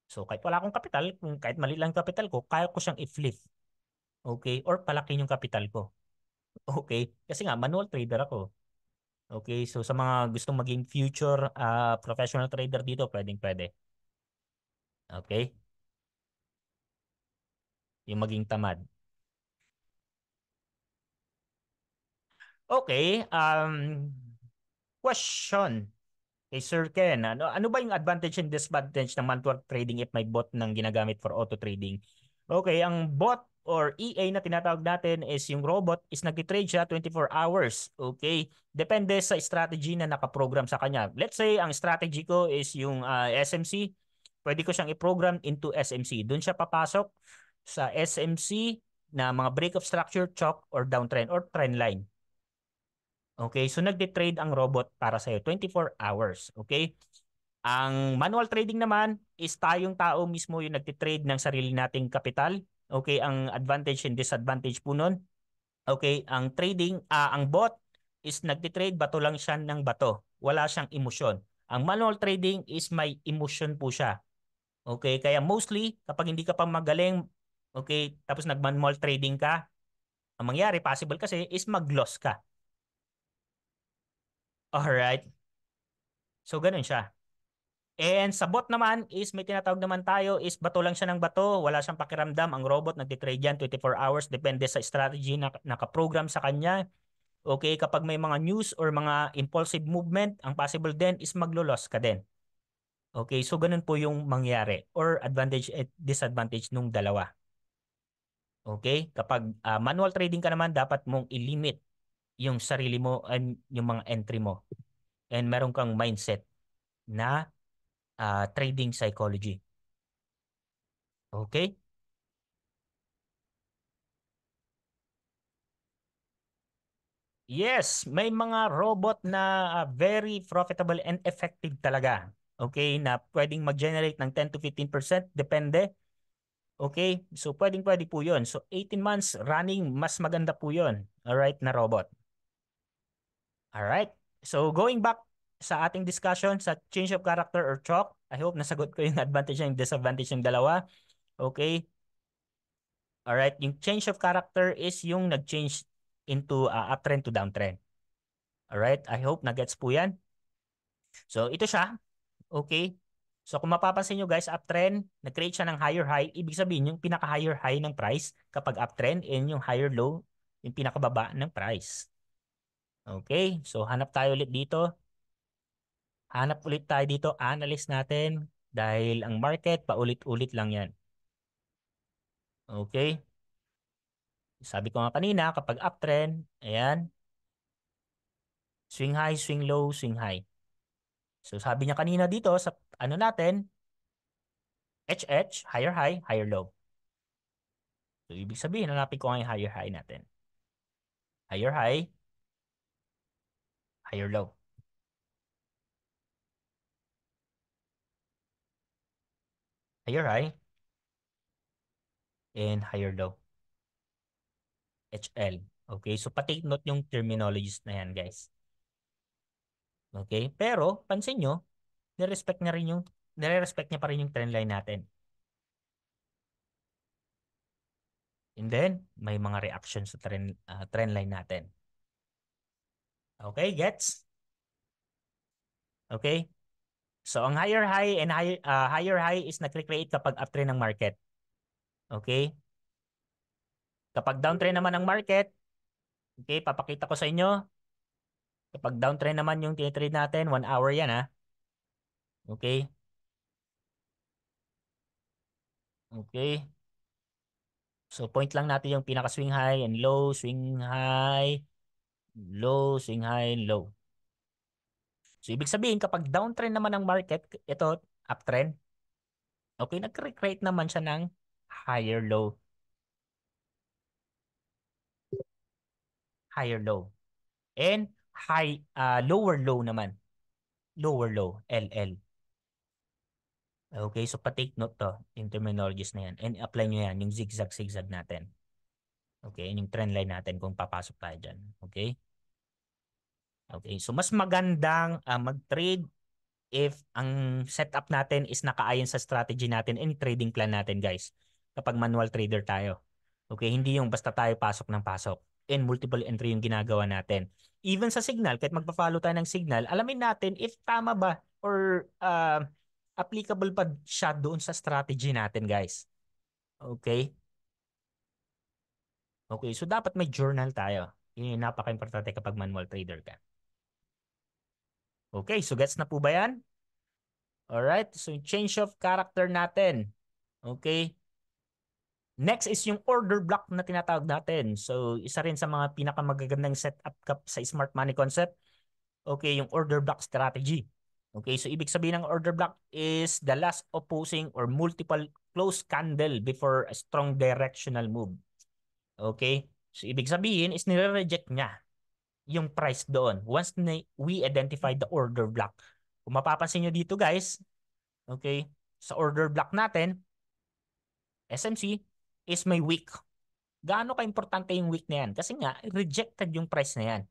So kahit wala akong kapital, kahit mali lang kapital ko, kaya ko siyang i-flip. Okay? Or palakin yung kapital ko. <laughs> Okay? Kasi nga, manual trader ako. Okay? So, sa mga gustong maging future uh, professional trader dito, pwedeng pwede. Okay? Yung maging tamad. Okay. Um, question kay Sir Ken. Ano, ano ba yung advantage and disadvantage ng manual trading if may bot nang ginagamit for auto trading? Okay, ang bot or EA na tinatawag natin is yung robot is nag-trade siya 24 hours. Okay? Depende sa strategy na nakaprogram sa kanya. Let's say ang strategy ko is yung uh, ah, SMC. Pwede ko siyang i-program into SMC. Doon siya papasok sa SMC na mga break of structure, chop, or downtrend, or trend line. Okay, so nagde-trade ang robot para sa'yo 24 hours. Okay? Ang manual trading naman is tayong tao mismo yung nagte-trade ng sarili nating kapital Okay, ang advantage and disadvantage po nun. Okay, ang trading, uh, ang bot is nagtitrade bato lang siya ng bato. Wala siyang emosyon. Ang manual trading is may emotion po siya. Okay, kaya mostly kapag hindi ka pa magaling, okay, tapos nag-manual trading ka, ang mangyari possible kasi is mag-loss ka. Alright. So ganun siya. And sa bot naman is may tinatawag naman tayo is bato lang siya ng bato. Wala siyang pakiramdam. Ang robot nagtitrade yan 24 hours. Depende sa strategy na nakaprogram sa kanya. Okay, kapag may mga news or mga impulsive movement, ang possible din is maglo-loss ka din. Okay, so ganun po yung mangyari or advantage at disadvantage nung dalawa. Okay, kapag uh, manual trading ka naman, dapat mong i-limit yung sarili mo and yung mga entry mo. And meron kang mindset na uh, trading psychology. Okay? Yes, may mga robot na uh, very profitable and effective talaga. Okay, na pwedeng mag-generate ng 10 to 15% depende. Okay, so pwedeng pwede po 'yon. So 18 months running, mas maganda po 'yon. All right, na robot. All right. So going back sa ating discussion sa change of character or chalk. I hope nasagot ko yung <laughs> advantage and disadvantage ng dalawa. Okay. Alright, yung change of character is yung nag-change into uh, uptrend to downtrend. Alright, I hope na-gets po yan. So, ito siya. Okay. So, kung mapapansin nyo guys, uptrend, nag-create siya ng higher high. Ibig sabihin, yung pinaka-higher high ng price kapag uptrend and yung higher low, yung pinakababa ng price. Okay. So, hanap tayo ulit dito. Hanap ulit tayo dito, analyst natin dahil ang market paulit-ulit lang yan. Okay? Sabi ko nga kanina, kapag uptrend, ayan, swing high, swing low, swing high. So sabi niya kanina dito sa ano natin, HH, higher high, higher low. So ibig sabihin, hanapin ko nga yung higher high natin. Higher high, higher low. Higher high, and higher low. HL. Okay, so patake note yung terminologies na yan, guys. Okay, pero pansin nyo, nirespect niya rin yung nire-respect niya pa rin yung trend line natin. And then, may mga reactions sa trend, uh, trend line natin. Okay, gets? Okay? So, ang higher high and high, uh, higher high is nagre-create kapag uptrend ng market. Okay? Kapag downtrend naman ng market, okay, papakita ko sa inyo. Kapag downtrend naman yung tinitrade natin, one hour yan ha. Okay? Okay? So, point lang natin yung pinaka-swing high and low, swing high, low, swing high, low. So, ibig sabihin, kapag downtrend naman ng market, ito, uptrend, okay, nag-create naman siya ng higher low. Higher low. And high, uh, lower low naman. Lower low, LL. Okay, so pa-take note to, yung terminologies na yan. And apply nyo yan, yung zigzag-zigzag natin. Okay, yung trend line natin kung papasok tayo dyan. Okay? Okay, so mas magandang uh, mag-trade if ang setup natin is nakaayon sa strategy natin and trading plan natin, guys. Kapag manual trader tayo. Okay, hindi yung basta tayo pasok ng pasok and multiple entry yung ginagawa natin. Even sa signal, kahit magpa-follow tayo ng signal, alamin natin if tama ba or uh, applicable pa siya doon sa strategy natin, guys. Okay? Okay, so dapat may journal tayo. Yun yung napaka-importante kapag manual trader ka. Okay, so gets na po ba yan? Alright, so change of character natin. Okay. Next is yung order block na tinatawag natin. So, isa rin sa mga pinakamagagandang setup sa smart money concept. Okay, yung order block strategy. Okay, so ibig sabihin ng order block is the last opposing or multiple close candle before a strong directional move. Okay, so ibig sabihin is nire-reject niya yung price doon once na we identify the order block. Kung mapapansin nyo dito guys, okay, sa order block natin, SMC is may weak. Gaano ka-importante yung weak na yan? Kasi nga, rejected yung price na yan.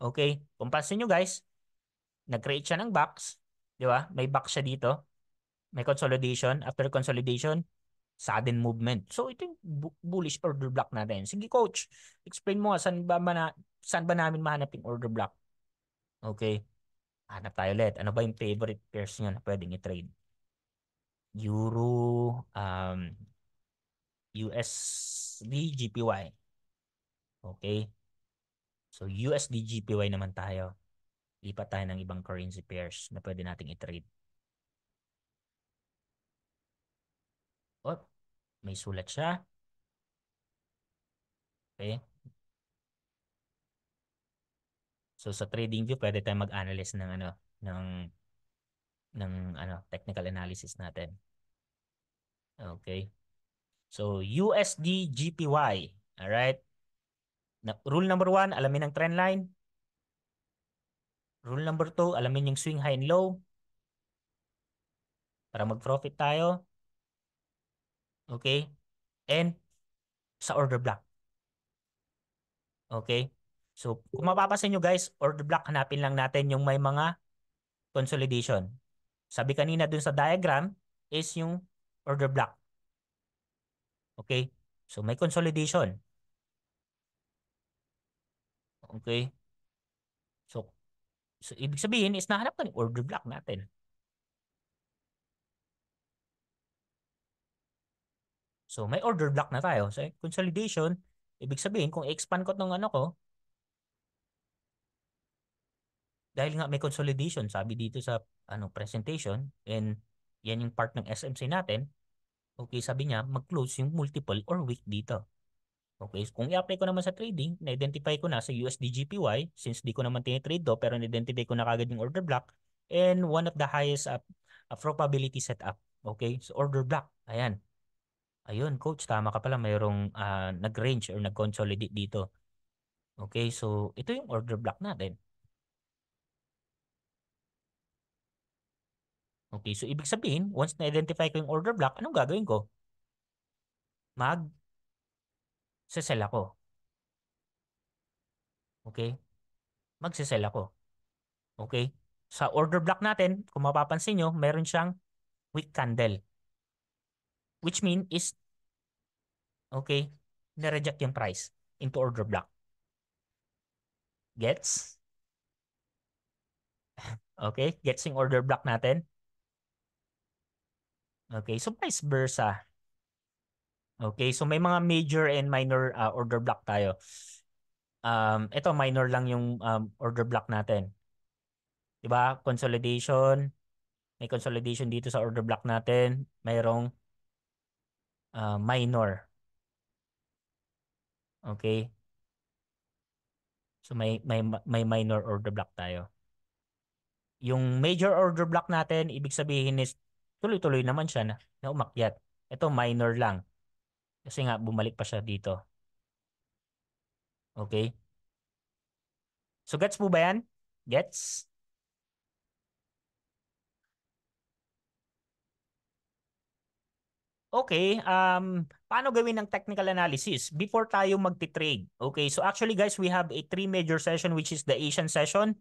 Okay? Kung pansin nyo guys, nag-create siya ng box. Di ba? May box siya dito. May consolidation. After consolidation, sudden movement. So, ito yung bullish order block natin. Sige coach, explain mo nga saan ba, mana, saan ba namin mahanap yung order block? Okay. Hanap tayo ulit. Ano ba yung favorite pairs nyo na pwedeng i-trade? Euro, um, USD, GPY. Okay. So, USD, GPY naman tayo. Lipat tayo ng ibang currency pairs na pwede nating i-trade. Oh, may sulat siya. Okay. So sa trading view pwede tayong mag-analyze ng ano ng ng ano technical analysis natin. Okay. So USD GPY, all right? Na, rule number one, alamin ang trend line. Rule number two, alamin yung swing high and low. Para mag-profit tayo. Okay? And sa order block. Okay? So, kung mapapasin nyo guys, order block, hanapin lang natin yung may mga consolidation. Sabi kanina dun sa diagram is yung order block. Okay? So, may consolidation. Okay? So, so ibig sabihin is nahanap ka ng order block natin. So, may order block na tayo. So, consolidation, ibig sabihin, kung expand ko tong ano ko, dahil nga may consolidation, sabi dito sa ano presentation, and yan yung part ng SMC natin, okay, sabi niya, mag-close yung multiple or weak dito. Okay, so kung i-apply ko naman sa trading, na-identify ko na sa USD GPY, since di ko naman tinitrade do, pero na-identify ko na kagad yung order block, and one of the highest uh, uh, probability setup. Okay, so order block, ayan. Ayun, coach, tama ka pala. Mayroong uh, nag-range or nag-consolidate dito. Okay, so ito yung order block natin. Okay, so ibig sabihin, once na-identify ko yung order block, anong gagawin ko? Mag sesell ako. Okay? Magsesell ako. Okay? Sa order block natin, kung mapapansin nyo, meron siyang wick candle. Which mean is, okay, na-reject yung price into order block. Gets? <laughs> Okay, gets yung order block natin. Okay, so vice versa. Okay, so may mga major and minor uh, order block tayo. Um, ito minor lang yung um, order block natin. 'Di ba? Consolidation. May consolidation dito sa order block natin. Mayroong uh, minor. Okay? So may may may minor order block tayo. Yung major order block natin, ibig sabihin is tuloy-tuloy naman siya na, na umakyat. Ito minor lang. Kasi nga bumalik pa siya dito. Okay? So gets po ba yan? Gets? Okay, um, paano gawin ng technical analysis before tayo magti-trade? Okay, so actually guys, we have a three major session which is the Asian session,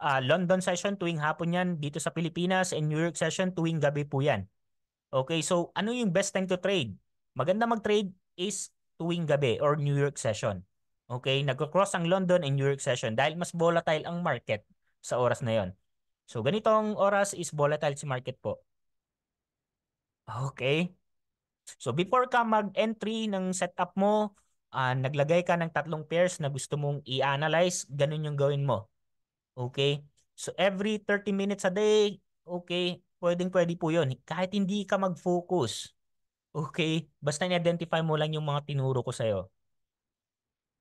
uh, London session tuwing hapon yan dito sa Pilipinas and New York session tuwing gabi po yan. Okay, so ano yung best time to trade? Maganda mag-trade is tuwing gabi or New York session. Okay, nagko-cross ang London and New York session dahil mas volatile ang market sa oras na yon. So ganitong oras is volatile si market po. Okay. So before ka mag-entry ng setup mo, uh, naglagay ka ng tatlong pairs na gusto mong i-analyze, ganun yung gawin mo. Okay? So every 30 minutes a day, okay, pwedeng pwede po yun. Kahit hindi ka mag-focus. Okay? Basta ni-identify mo lang yung mga tinuro ko sa'yo.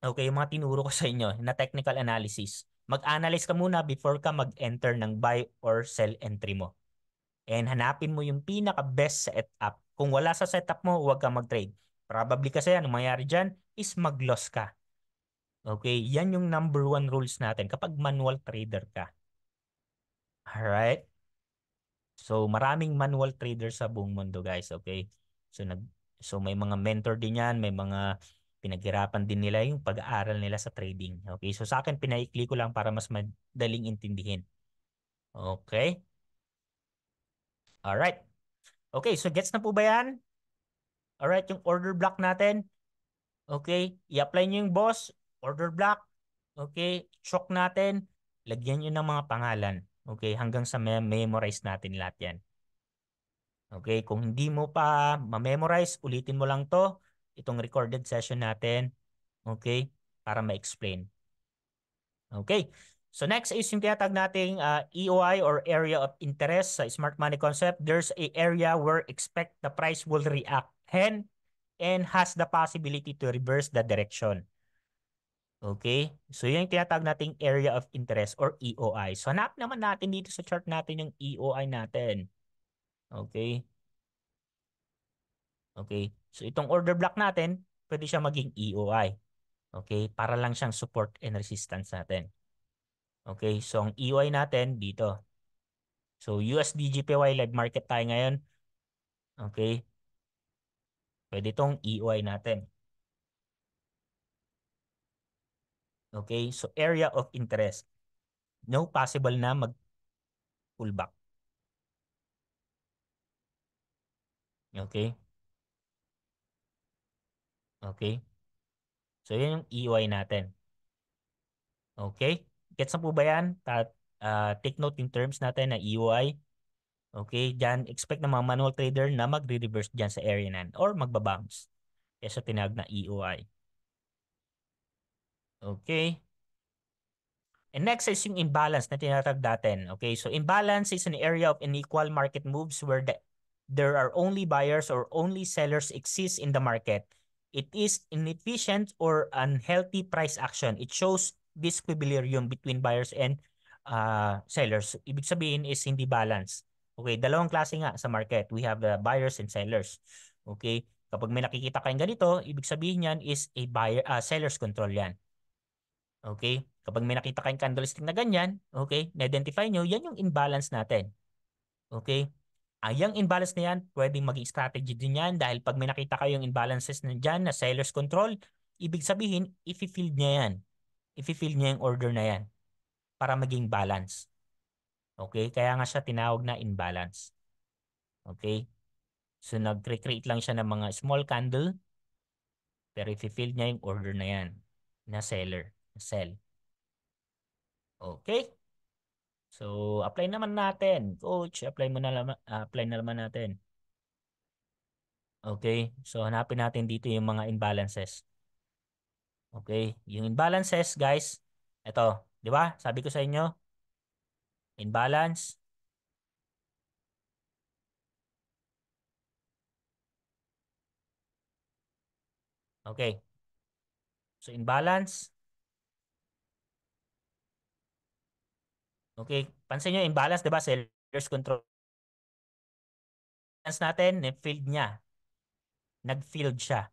Okay, yung mga tinuro ko sa inyo na technical analysis. Mag-analyze ka muna before ka mag-enter ng buy or sell entry mo. And hanapin mo yung pinaka-best setup kung wala sa setup mo, huwag kang mag-trade. Probably kasi ano mangyari dyan is mag-loss ka. Okay, yan yung number one rules natin kapag manual trader ka. Alright? So maraming manual trader sa buong mundo guys, okay? So nag so may mga mentor din yan, may mga pinaghirapan din nila yung pag-aaral nila sa trading. Okay? So sa akin pinaikli ko lang para mas madaling intindihin. Okay? Alright. Okay, so gets na po ba yan? Alright, yung order block natin. Okay, i-apply nyo yung boss, order block. Okay, choke natin. Lagyan nyo ng mga pangalan. Okay, hanggang sa memorize natin lahat yan. Okay, kung hindi mo pa ma-memorize, ulitin mo lang to. Itong recorded session natin. Okay, para ma-explain. Okay, So next is yung tinatag nating uh, EOI or area of interest sa smart money concept. There's a area where expect the price will react hen and has the possibility to reverse the direction. Okay? So yan yung tinatag nating area of interest or EOI. So hanap naman natin dito sa chart natin yung EOI natin. Okay? Okay? So itong order block natin, pwede siya maging EOI. Okay? Para lang siyang support and resistance natin. Okay, so ang EY natin dito. So USD GPY live market tayo ngayon. Okay. Pwede itong EY natin. Okay, so area of interest. No possible na mag pullback. Okay. Okay. So yan yung EY natin. Okay. Gets na po ba yan? Uh, take note in terms natin na EOI. Okay, dyan expect ng mga manual trader na magre-reverse dyan sa area nan or magbabounce. Kaya sa tinag na EOI. Okay. And next is yung imbalance na tinatag natin. Okay, so imbalance is an area of unequal market moves where the, there are only buyers or only sellers exist in the market. It is inefficient or unhealthy price action. It shows disequilibrium between buyers and uh, sellers. Ibig sabihin is hindi balance. Okay, dalawang klase nga sa market. We have the buyers and sellers. Okay, kapag may nakikita kayong ganito, ibig sabihin yan is a buyer uh, seller's control yan. Okay, kapag may nakita kayong candlestick na ganyan, okay, na-identify nyo, yan yung imbalance natin. Okay, ang yung imbalance na yan, pwedeng maging strategy din yan dahil pag may nakita kayong imbalances na dyan na seller's control, ibig sabihin, i-fill niya yan. I-fill niya yung order na yan para maging balance. Okay? Kaya nga siya tinawag na imbalance. Okay? So, nag-create lang siya ng mga small candle pero i-fill niya yung order na yan na seller, na sell. Okay? So, apply naman natin. Coach, apply mo na naman, apply na naman natin. Okay? So, hanapin natin dito yung mga imbalances. Okay? Yung imbalances, guys, ito, di ba? Sabi ko sa inyo, imbalance. Okay. So, imbalance. Okay. Pansin nyo, imbalance, di ba? Seller's control. Balance natin, field niya. Nag-field siya.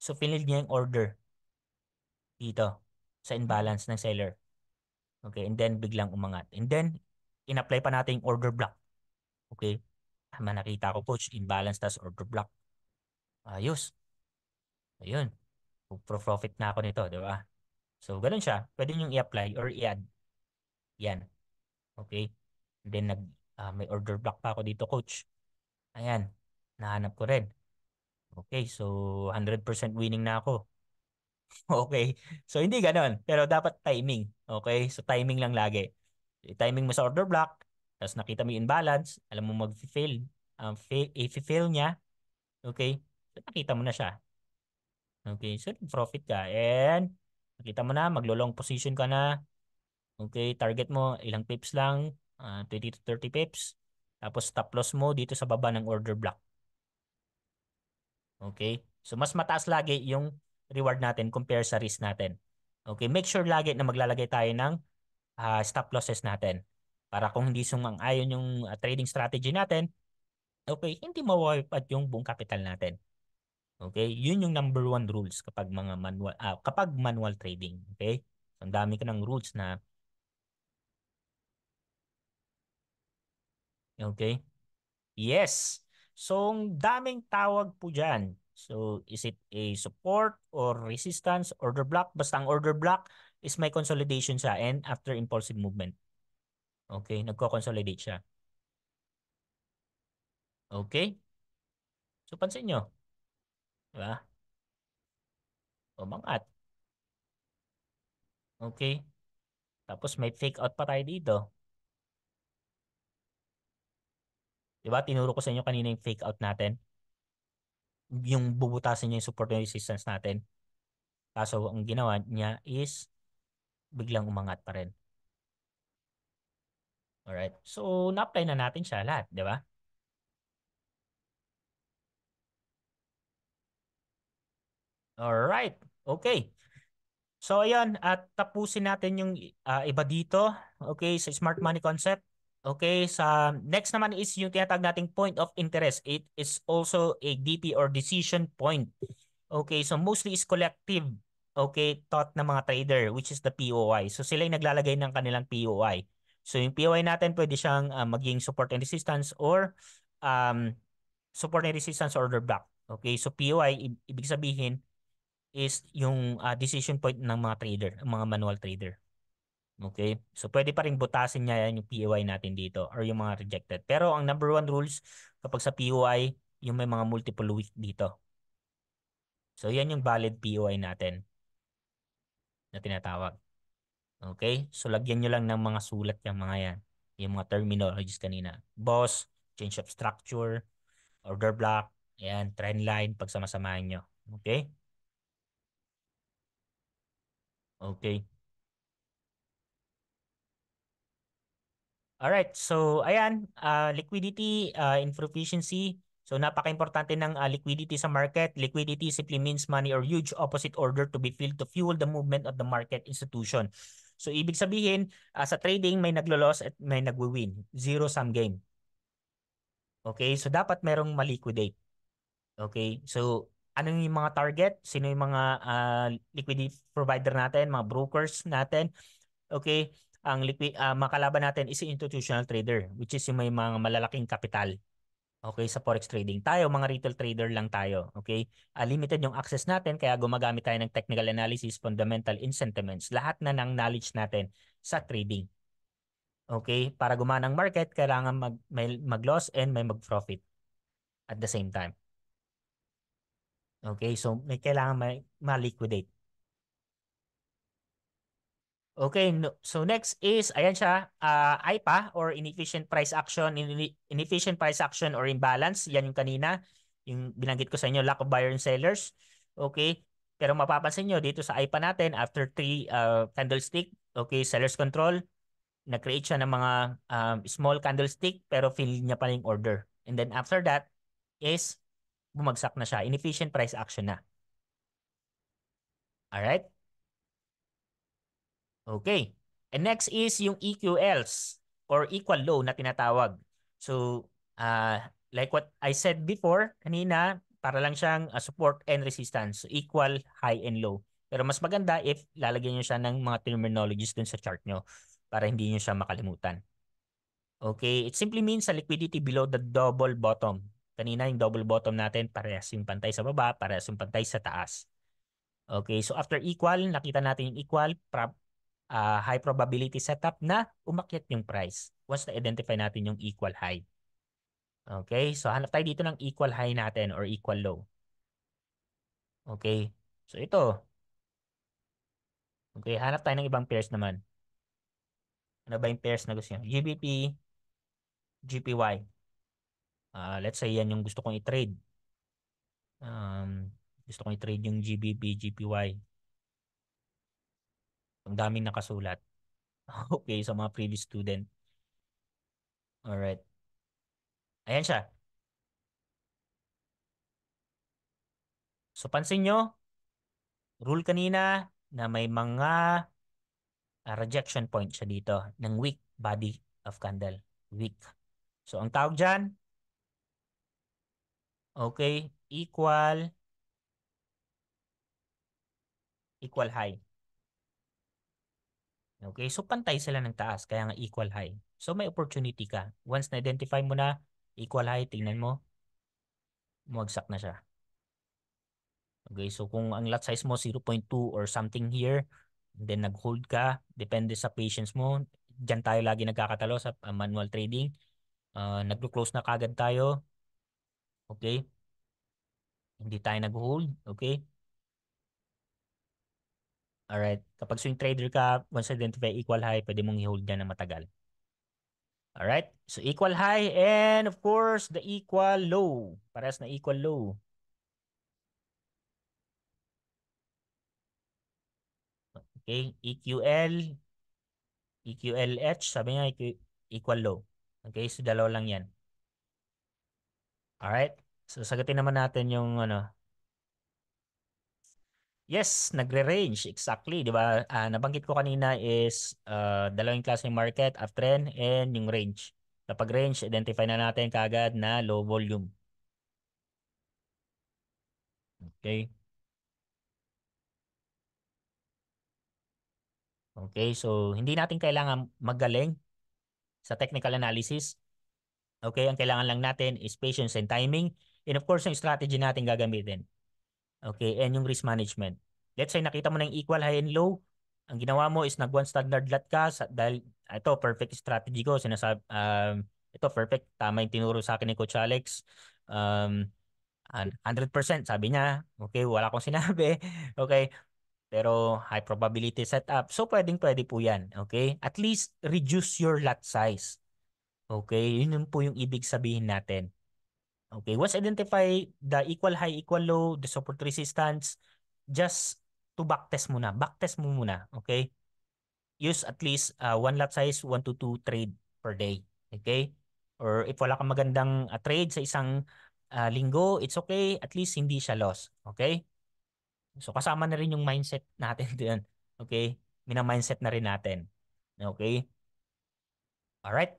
So, filled niya yung order. Dito. Sa imbalance ng seller. Okay. And then, biglang umangat. And then, in-apply pa natin yung order block. Okay. Tama nakita ko, coach. Imbalance tas order block. Ayos. Ayun. Pro-profit na ako nito, di ba? So, ganun siya. Pwede nyo i-apply or i-add. Yan. Okay. And then, nag, uh, may order block pa ako dito, coach. Ayan. Nahanap ko rin. Okay. So, 100% winning na ako. <laughs> okay. So, hindi ganun. Pero dapat timing. Okay. So, timing lang lagi. I-timing mo sa order block. Tapos nakita mo yung imbalance. Alam mo mag-fail. Um, i-fail niya. Okay. So, nakita mo na siya. Okay, so profit ka. And nakita mo na, maglo-long position ka na. Okay, target mo ilang pips lang, uh, 20 to 30 pips. Tapos stop loss mo dito sa baba ng order block. Okay? So mas mataas lagi yung reward natin compare sa risk natin. Okay, make sure lagi na maglalagay tayo ng uh, stop losses natin. Para kung hindi sumang-ayon yung uh, trading strategy natin, okay, hindi mawipe at yung buong capital natin. Okay? Yun yung number one rules kapag mga manual uh, kapag manual trading, okay? So, ang dami ka ng rules na Okay? Yes. So, ang daming tawag po diyan. So, is it a support or resistance, order block? Basta ang order block is may consolidation siya and after impulsive movement. Okay? Nagko-consolidate siya. Okay? So, pansin nyo. Diba? Umangat. Okay. Tapos may fake out pa tayo dito. Diba? Tinuro ko sa inyo kanina yung fake out natin. Yung bubutasin niya yung support resistance natin. Kaso ang ginawa niya is biglang umangat pa rin. Alright. So, na-apply na natin siya lahat. Diba? Alright. Okay. So ayan, at tapusin natin yung uh, iba dito. Okay, sa smart money concept. Okay, sa next naman is yung tinatag nating point of interest. It is also a DP or decision point. Okay, so mostly is collective okay, thought ng mga trader which is the POI. So sila yung naglalagay ng kanilang POI. So yung POI natin pwede siyang uh, maging support and resistance or um, support and resistance order block. Okay, so POI ibig sabihin is yung uh, decision point ng mga trader, mga manual trader. Okay? So, pwede pa rin butasin niya yan yung POI natin dito or yung mga rejected. Pero, ang number one rules kapag sa POI, yung may mga multiple week dito. So, yan yung valid POI natin na tinatawag. Okay? So, lagyan nyo lang ng mga sulat yung mga yan. Yung mga terminologies kanina. Boss, change of structure, order block, ayan, trend line, pagsamasamahin nyo. Okay? Okay. Alright, so ayan, uh, liquidity, uh, efficiency. So napaka-importante ng uh, liquidity sa market. Liquidity simply means money or huge opposite order to be filled to fuel the movement of the market institution. So ibig sabihin, uh, sa trading may naglo-loss at may nagwi-win. Zero-sum game. Okay, so dapat merong maliquidate. Okay, so ano yung mga target, sino yung mga uh, liquidity provider natin, mga brokers natin. Okay, ang liquid uh, makalaban natin is institutional trader which is yung may mga malalaking kapital. Okay, sa forex trading. Tayo, mga retail trader lang tayo. Okay? Uh, limited yung access natin kaya gumagamit tayo ng technical analysis, fundamental in sentiments. Lahat na ng knowledge natin sa trading. Okay? Para gumana ang market, kailangan mag, may mag-loss and may mag-profit at the same time. Okay? So, may kailangan may ma-liquidate. Okay, so next is, ayan siya, uh, IPA or Inefficient Price Action, Inefficient Price Action or Imbalance. Yan yung kanina, yung binanggit ko sa inyo, lack of buyer and sellers. Okay, pero mapapansin nyo dito sa IPA natin, after three uh, candlestick, okay, seller's control, nag-create siya ng mga um, small candlestick pero fill niya pa yung order. And then after that is bumagsak na siya. Inefficient price action na. Alright? Okay. And next is yung EQLs or equal low na tinatawag. So, uh, like what I said before, kanina, para lang siyang uh, support and resistance. So, equal high and low. Pero mas maganda if lalagyan nyo siya ng mga terminologies dun sa chart nyo para hindi nyo siya makalimutan. Okay, it simply means a liquidity below the double bottom. Kanina yung double bottom natin, parehas yung pantay sa baba, parehas yung pantay sa taas. Okay, so after equal, nakita natin yung equal, uh, high probability setup na umakyat yung price once na-identify natin yung equal high. Okay, so hanap tayo dito ng equal high natin or equal low. Okay, so ito. Okay, hanap tayo ng ibang pairs naman. Ano ba yung pairs na gusto nyo? GBP, GPY. Uh, let's say yan yung gusto kong i-trade. Um, gusto kong i-trade yung GBP, GPY. Ang daming nakasulat. <laughs> Okay, sa mga previous student. Alright. Ayan siya. So pansin nyo, rule kanina na may mga uh, rejection point siya dito ng weak body of candle. Weak. So ang tawag dyan, okay, equal equal high. Okay, so pantay sila ng taas, kaya nga equal high. So may opportunity ka. Once na-identify mo na equal high, tingnan mo, umagsak na siya. Okay, so kung ang lot size mo 0.2 or something here, then nag-hold ka, depende sa patience mo. Diyan tayo lagi nagkakatalo sa uh, manual trading. Uh, Nag-close na kagad tayo. Okay? Hindi tayo nag-hold. Okay? Alright. Kapag swing trader ka, once identify equal high, pwede mong i-hold yan na matagal. Alright. So equal high and of course the equal low. Parehas na equal low. Okay. EQL. EQLH. Sabi nga equal low. Okay. So dalawa lang yan. Alright. So sagutin naman natin yung ano, Yes, nagre-range exactly, 'di ba? Uh, nabanggit ko kanina is uh, dalawang klase ng market, uptrend and yung range. Kapag range, identify na natin kagad na low volume. Okay. Okay, so hindi natin kailangan magaling sa technical analysis. Okay, ang kailangan lang natin is patience and timing. And of course, yung strategy natin gagamitin. Okay, and yung risk management. Let's say nakita mo ng equal high and low, ang ginawa mo is nag one standard lot ka sa, dahil ito perfect strategy ko. Sinasabi um, ito perfect. Tama yung tinuro sa akin ni Coach Alex. Um 100% sabi niya. Okay wala akong sinabi. <laughs> Okay pero high probability setup. So pwedeng pwede po yan. Okay at least reduce your lot size. Okay yun po yung ibig sabihin natin Okay, once identify the equal high, equal low, the support resistance, just to backtest muna. Backtest mo muna, okay? Use at least uh, one lot size, one to two trade per day, okay? Or if wala kang magandang uh, trade sa isang uh, linggo, it's okay. At least hindi siya loss, okay? So kasama na rin yung mindset natin <laughs> doon, okay? Mina-mindset na rin natin, okay? Alright?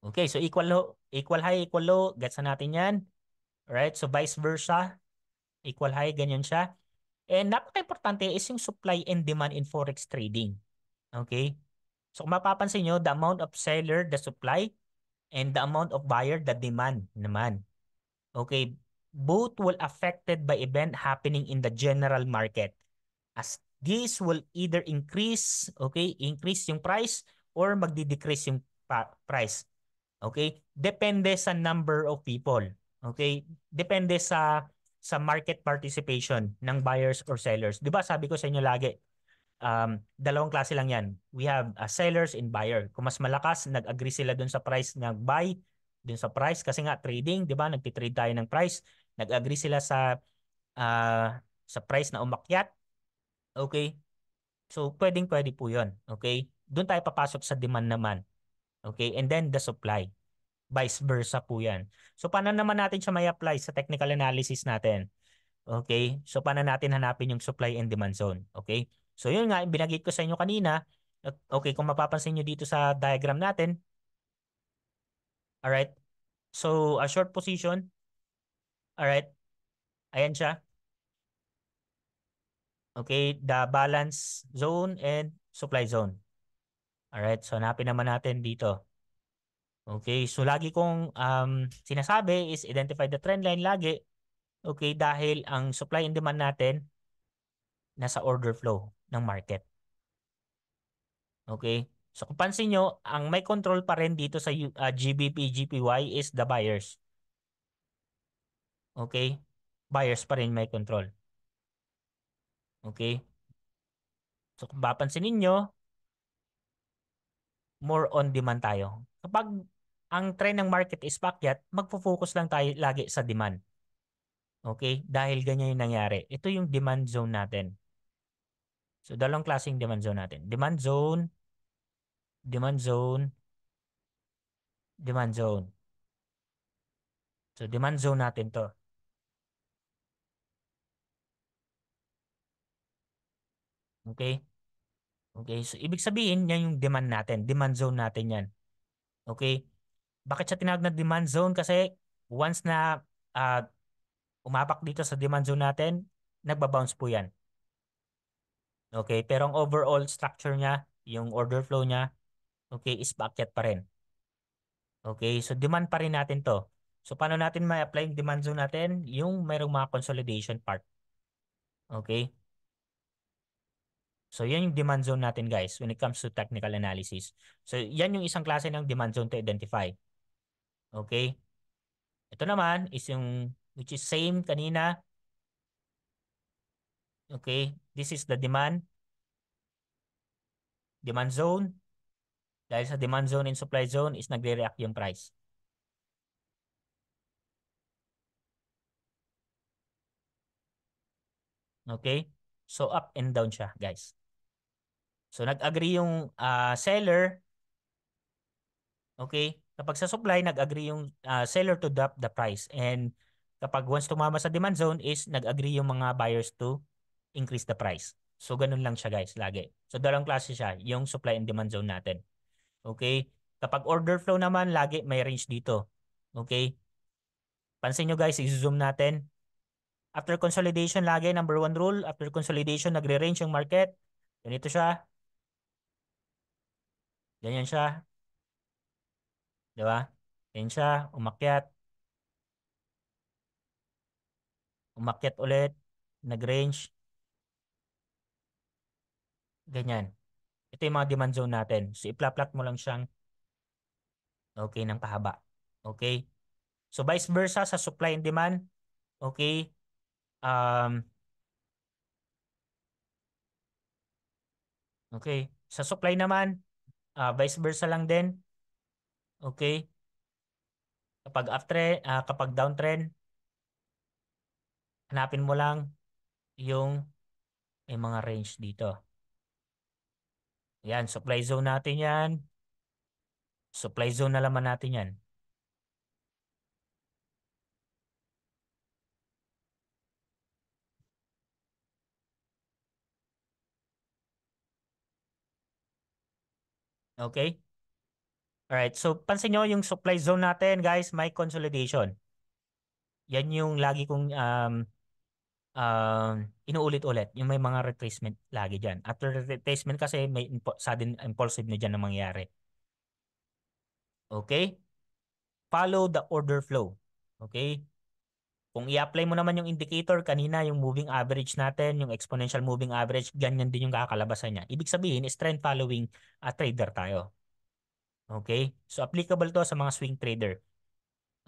Okay, so equal low, equal high, equal low, gets na natin yan. Alright, so vice versa, equal high, ganyan siya. And napaka-importante is yung supply and demand in forex trading. Okay? So kung mapapansin nyo, the amount of seller, the supply, and the amount of buyer, the demand naman. Okay, both will affected by event happening in the general market. As this will either increase, okay, increase yung price or magdi-decrease yung price. Okay? Depende sa number of people. Okay? Depende sa sa market participation ng buyers or sellers. 'Di ba sabi ko sa inyo lagi, um, dalawang klase lang 'yan. We have uh, sellers and buyer. Kung mas malakas, nag-agree sila dun sa price, nag-buy dun sa price kasi nga trading, 'di ba? Nagti-trade tayo ng price. Nag-agree sila sa uh, sa price na umakyat. Okay? So, pwedeng pwede po 'yon. Okay? Doon tayo papasok sa demand naman. Okay? And then the supply. Vice versa po yan. So, paano naman natin siya may apply sa technical analysis natin? Okay? So, paano natin hanapin yung supply and demand zone? Okay? So, yun nga, binagit ko sa inyo kanina. Okay, kung mapapansin nyo dito sa diagram natin. Alright? So, a short position. Alright? Ayan siya. Okay, the balance zone and supply zone. Alright, so hanapin naman natin dito. Okay, so lagi kong um, sinasabi is identify the trend line lagi. Okay, dahil ang supply and demand natin nasa order flow ng market. Okay, so kung pansin nyo, ang may control pa rin dito sa uh, GBP, GPY is the buyers. Okay, buyers pa rin may control. Okay, so kung papansin niyo more on demand tayo. Kapag ang trend ng market is paakyat, magfo-focus lang tayo lagi sa demand. Okay? Dahil ganyan yung nangyari. Ito yung demand zone natin. So, dalawang klaseng demand zone natin. Demand zone, demand zone, demand zone. So, demand zone natin to. Okay? Okay, so ibig sabihin, yan yung demand natin. Demand zone natin yan. Okay? Bakit siya tinawag na demand zone? Kasi once na uh, umapak dito sa demand zone natin, nagbabounce po yan. Okay, pero ang overall structure niya, yung order flow niya, okay, is baakyat pa rin. Okay, so demand pa rin natin to. So paano natin ma-apply yung demand zone natin? Yung mayroong mga consolidation part. Okay? So yan yung demand zone natin guys when it comes to technical analysis. So yan yung isang klase ng demand zone to identify. Okay? Ito naman is yung which is same kanina. Okay? This is the demand demand zone. Dahil sa demand zone and supply zone is nagre-react yung price. Okay? So up and down siya, guys. So nag-agree yung uh, seller. Okay? Kapag sa supply, nag-agree yung uh, seller to drop the price. And kapag once tumama sa demand zone is nag-agree yung mga buyers to increase the price. So ganun lang siya guys, lagi. So dalawang klase siya, yung supply and demand zone natin. Okay? Kapag order flow naman, lagi may range dito. Okay? Pansin nyo guys, i-zoom natin. After consolidation, lagi number one rule, after consolidation, nagre-range yung market. Ganito siya. Ganyan siya. Di ba? Ganyan siya, umakyat. Umakyat ulit, nag-range. Ganyan. Ito yung mga demand zone natin. So, ipla-plot mo lang siyang okay ng pahaba. Okay? So, vice versa sa supply and demand. Okay? Um, okay. Sa supply naman, uh, vice versa lang din. Okay? Kapag uptrend, uh, kapag downtrend, hanapin mo lang yung may mga range dito. Yan, supply zone natin yan. Supply zone na laman natin yan. Okay? Alright, so pansin nyo yung supply zone natin guys, may consolidation. Yan yung lagi kong um, um, inuulit-ulit, yung may mga retracement lagi dyan. After retracement kasi may impo sudden impulsive na dyan na mangyari. Okay? follow the order flow. Okay? Kung i-apply mo naman yung indicator kanina, yung moving average natin, yung exponential moving average, ganyan din yung kakalabasan niya. Ibig sabihin is trend following uh, trader tayo. Okay? So applicable to sa mga swing trader.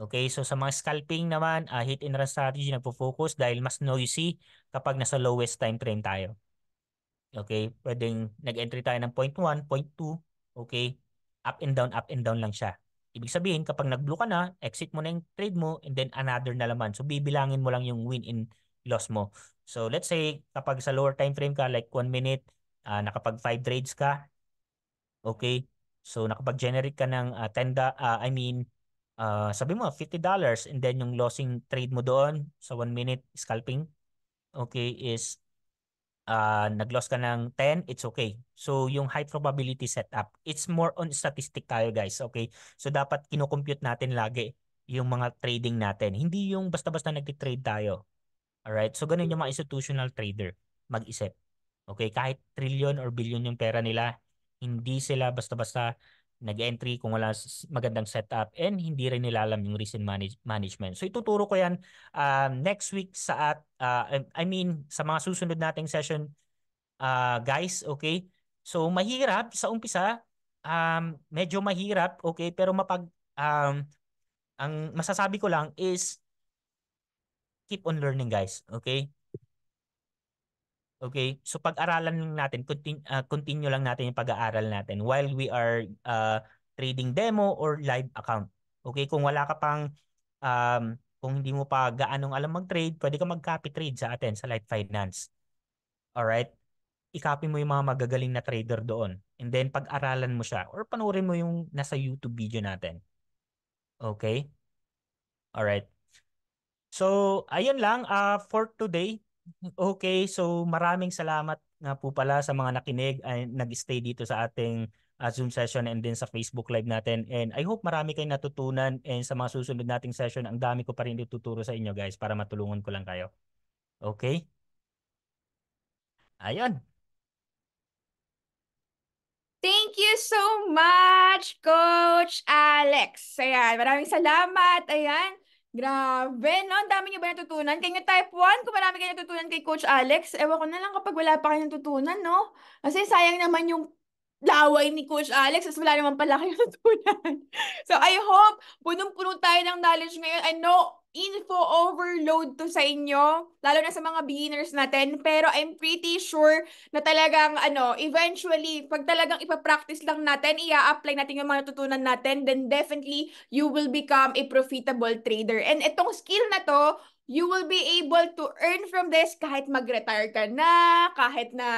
Okay, so sa mga scalping naman, uh, hit and run strategy nagpo-focus dahil mas noisy kapag nasa lowest time frame tayo. Okay, pwedeng nag-entry tayo ng 0.1, 0.2, okay, up and down, up and down lang siya. Ibig sabihin, kapag nag-blue ka na, exit mo na yung trade mo and then another na laman. So bibilangin mo lang yung win and loss mo. So let's say, kapag sa lower time frame ka, like 1 minute, uh, nakapag 5 trades ka, okay, so nakapag-generate ka ng uh, 10, uh, I mean, uh, sabi mo $50 and then yung losing trade mo doon sa 1 minute scalping okay is uh, nag-loss ka ng 10 it's okay. So yung high probability setup it's more on statistic tayo guys okay? So dapat kino-compute natin lagi yung mga trading natin. Hindi yung basta-basta nagti-trade tayo alright? So ganun yung mga institutional trader mag-isip okay? Kahit trillion or billion yung pera nila hindi sila basta-basta nag-entry kung wala magandang setup and hindi rin nila alam yung risk manage management. So ituturo ko yan uh, next week sa at uh, I mean sa mga susunod nating session uh, guys, okay? So mahirap sa umpisa, um, medyo mahirap, okay? Pero mapag um, ang masasabi ko lang is keep on learning guys, okay? Okay? So pag-aralan natin, continue, uh, continue lang natin yung pag-aaral natin while we are uh, trading demo or live account. Okay? Kung wala ka pang um, kung hindi mo pa gaanong alam mag-trade, pwede ka mag-copy trade sa atin sa Light Finance. Alright? I-copy mo yung mga magagaling na trader doon. And then pag-aralan mo siya or panoorin mo yung nasa YouTube video natin. Okay? Alright. So, ayun lang uh, for today. Okay, so maraming salamat nga po pala sa mga nakinig ay nag-stay dito sa ating uh, Zoom session and din sa Facebook Live natin. And I hope marami kayong natutunan and sa mga susunod nating session, ang dami ko pa rin ituturo sa inyo guys para matulungan ko lang kayo. Okay? Ayun. Thank you so much, Coach Alex. Ayan, maraming salamat. Ayan. Grabe, no? Ang dami niyo ba natutunan? Kaya type 1, kung marami kayo natutunan kay Coach Alex, ewan ko na lang kapag wala pa kayo natutunan, no? Kasi sayang naman yung laway ni Coach Alex, kasi wala naman pala kayo <laughs> natutunan. so I hope punong-puno tayo ng knowledge ngayon. I know info overload to sa inyo, lalo na sa mga beginners natin. Pero I'm pretty sure na talagang, ano, eventually, pag talagang ipapractice lang natin, i-apply natin yung mga natutunan natin, then definitely, you will become a profitable trader. And itong skill na to, you will be able to earn from this kahit mag-retire ka na, kahit na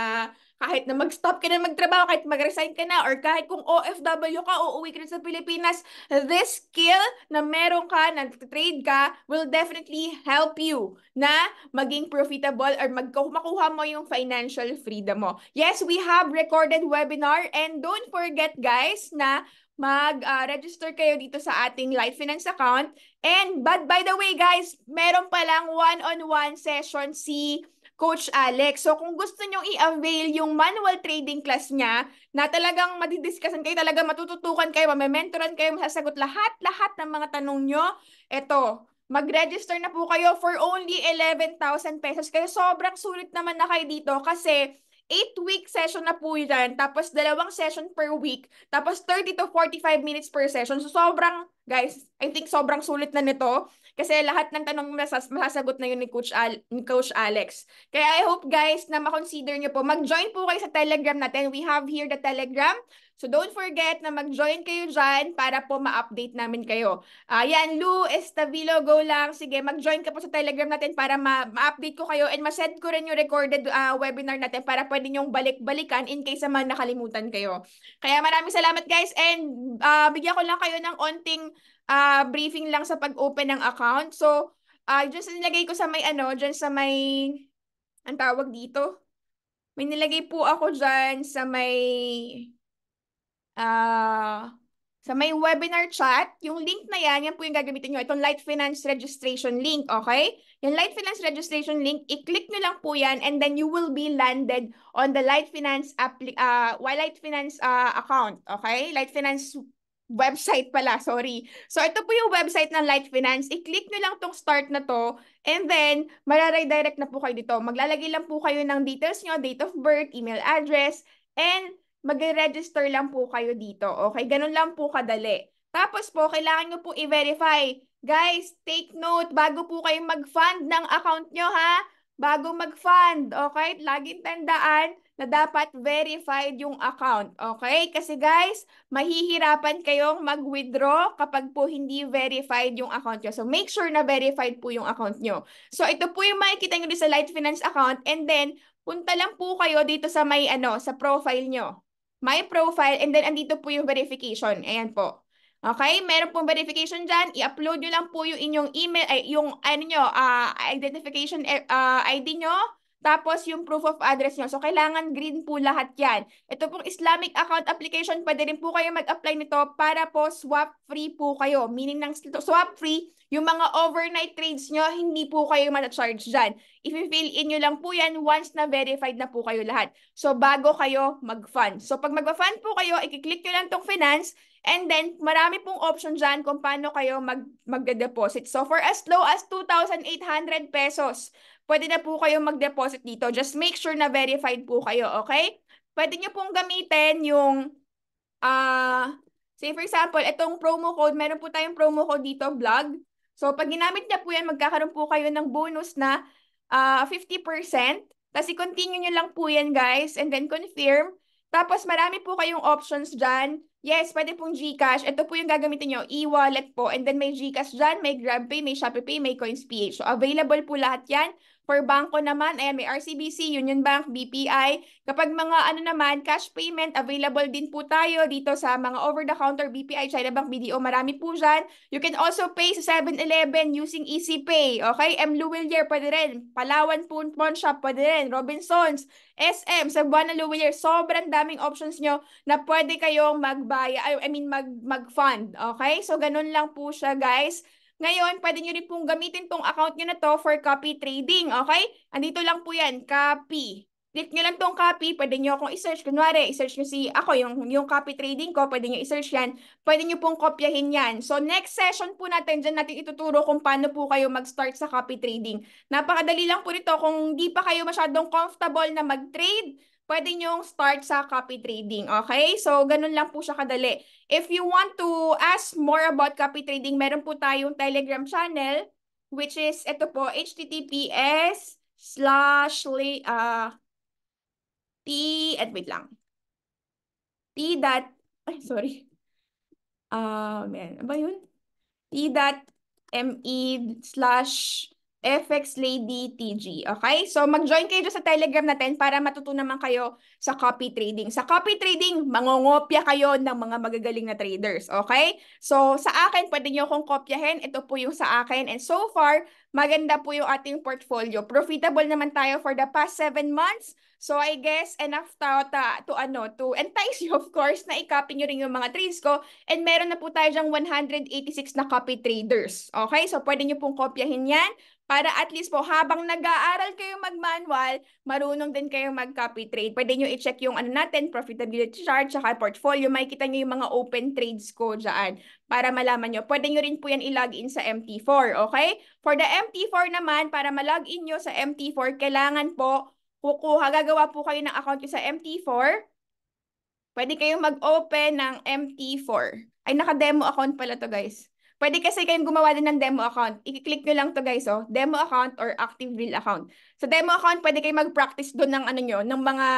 kahit na mag-stop ka na magtrabaho, kahit mag-resign ka na, or kahit kung OFW ka o uwi ka na sa Pilipinas, this skill na meron ka, nag-trade ka, will definitely help you na maging profitable or mag makuha mo yung financial freedom mo. Yes, we have recorded webinar and don't forget guys na mag-register uh, kayo dito sa ating Light Finance account. And but by the way guys, meron palang one-on-one -on -one session si Coach Alex. So kung gusto nyo i-avail yung manual trading class niya, na talagang madidiscussan kayo, talagang matututukan kayo, mamentoran kayo, masasagot lahat-lahat ng mga tanong nyo, eto, mag-register na po kayo for only 11,000 pesos. Kaya sobrang sulit naman na kayo dito kasi 8-week session na po yan, tapos dalawang session per week, tapos 30 to 45 minutes per session. So sobrang, guys, I think sobrang sulit na nito. Kasi lahat ng tanong masas masasagot na yun ni Coach, Al ni Coach Alex. Kaya I hope guys na ma-consider nyo po. Mag-join po kayo sa Telegram natin. We have here the Telegram. So don't forget na mag-join kayo dyan para po ma-update namin kayo. Uh, Lu Estavilo, go lang. Sige, mag-join ka po sa Telegram natin para ma-update ko kayo and ma-send ko rin yung recorded uh, webinar natin para pwede nyong balik-balikan in case naman nakalimutan kayo. Kaya maraming salamat guys and uh, bigyan ko lang kayo ng onting uh, briefing lang sa pag-open ng account. So, uh, just nilagay ko sa may ano, dyan sa may, ang tawag dito? May nilagay po ako dyan sa may, uh, sa may webinar chat, yung link na yan, yan po yung gagamitin nyo. Itong Light Finance Registration link, okay? Yung Light Finance Registration link, i-click nyo lang po yan and then you will be landed on the Light Finance, appli uh, Light Finance uh, account, okay? Light Finance website pala, <laughs> sorry. So, ito po yung website ng Light Finance. I-click nyo lang tong start na to and then, mararedirect na po kayo dito. Maglalagay lang po kayo ng details nyo, date of birth, email address, and mag-register lang po kayo dito. Okay? Ganun lang po kadali. Tapos po, kailangan nyo po i-verify. Guys, take note, bago po kayo mag-fund ng account nyo ha, bago mag-fund, okay? Laging tandaan, na dapat verified yung account. Okay? Kasi guys, mahihirapan kayong mag-withdraw kapag po hindi verified yung account nyo. So make sure na verified po yung account nyo. So ito po yung makikita nyo sa Light Finance account and then punta lang po kayo dito sa may ano, sa profile nyo. My profile and then andito po yung verification. Ayan po. Okay, meron pong verification dyan. I-upload nyo lang po yung inyong email, ay, yung ano nyo, uh, identification uh, ID nyo tapos yung proof of address nyo. So, kailangan green po lahat yan. Ito pong Islamic account application, pwede rin po kayo mag-apply nito para po swap free po kayo. Meaning ng swap free, yung mga overnight trades nyo, hindi po kayo ma-charge dyan. I-fill in nyo lang po yan once na verified na po kayo lahat. So, bago kayo mag-fund. So, pag mag-fund po kayo, i-click nyo lang tong finance, and then, marami pong option dyan kung paano kayo mag- mag-deposit. So, for as low as 2,800 pesos, pwede na po kayo mag-deposit dito. Just make sure na verified po kayo, okay? Pwede nyo pong gamitin yung, uh, say for example, itong promo code, meron po tayong promo code dito, vlog. So, pag ginamit niya po yan, magkakaroon po kayo ng bonus na uh, 50%. Tapos, i-continue nyo lang po yan, guys, and then confirm. Tapos, marami po kayong options dyan. Yes, pwede pong GCash. Ito po yung gagamitin nyo, e-wallet po. And then may GCash dyan, may GrabPay, may ShopeePay, may CoinsPH. So, available po lahat yan. For banko naman, ayan, may RCBC, Union Bank, BPI. Kapag mga ano naman, cash payment, available din po tayo dito sa mga over-the-counter BPI, China Bank, BDO, marami po dyan. You can also pay sa 7-Eleven using EasyPay. Okay? M. Luwilier, pwede rin. Palawan po, Pawn Shop, pwede rin. Robinsons, SM, sa Buwana Luwilier. Sobrang daming options nyo na pwede kayong magbaya, I mean, mag, mag-fund. Okay? So, ganun lang po siya, guys. Ngayon, pwede nyo rin pong gamitin tong account nyo na to for copy trading, okay? Andito lang po yan, copy. Click nyo lang tong copy, pwede nyo akong i-search. Kunwari, i-search nyo si ako, yung, yung copy trading ko, pwede nyo i-search yan. Pwede nyo pong kopyahin yan. So, next session po natin, dyan natin ituturo kung paano po kayo mag-start sa copy trading. Napakadali lang po nito kung di pa kayo masyadong comfortable na mag-trade pwede nyong start sa copy trading. Okay? So, ganun lang po siya kadali. If you want to ask more about copy trading, meron po tayong Telegram channel, which is, ito po, https slash, uh, t, at wait lang. t dot, ay, sorry. Uh, man, ba yun? t dot me slash FX Lady TG. Okay? So, mag-join kayo sa Telegram natin para matutunan naman kayo sa copy trading. Sa copy trading, mangongopya kayo ng mga magagaling na traders. Okay? So, sa akin, pwede nyo akong kopyahin. Ito po yung sa akin. And so far, maganda po yung ating portfolio. Profitable naman tayo for the past 7 months. So, I guess, enough to, to, to, ano, to entice you, <laughs> of course, na i-copy nyo rin yung mga trades ko. And meron na po tayo dyang 186 na copy traders. Okay? So, pwede nyo pong kopyahin yan para at least po habang nag-aaral kayo mag-manual, marunong din kayo mag-copy trade. Pwede nyo i-check yung ano natin, profitability chart, saka portfolio. Makikita nyo yung mga open trades ko dyan para malaman nyo. Pwede nyo rin po yan i-login sa MT4, okay? For the MT4 naman, para ma-login nyo sa MT4, kailangan po kukuha, gagawa po kayo ng account nyo sa MT4. Pwede kayong mag-open ng MT4. Ay, naka-demo account pala to guys. Pwede kasi kayong gumawa din ng demo account. I-click nyo lang to guys, oh. Demo account or active real account. Sa demo account, pwede kayong mag-practice doon ng ano nyo, ng mga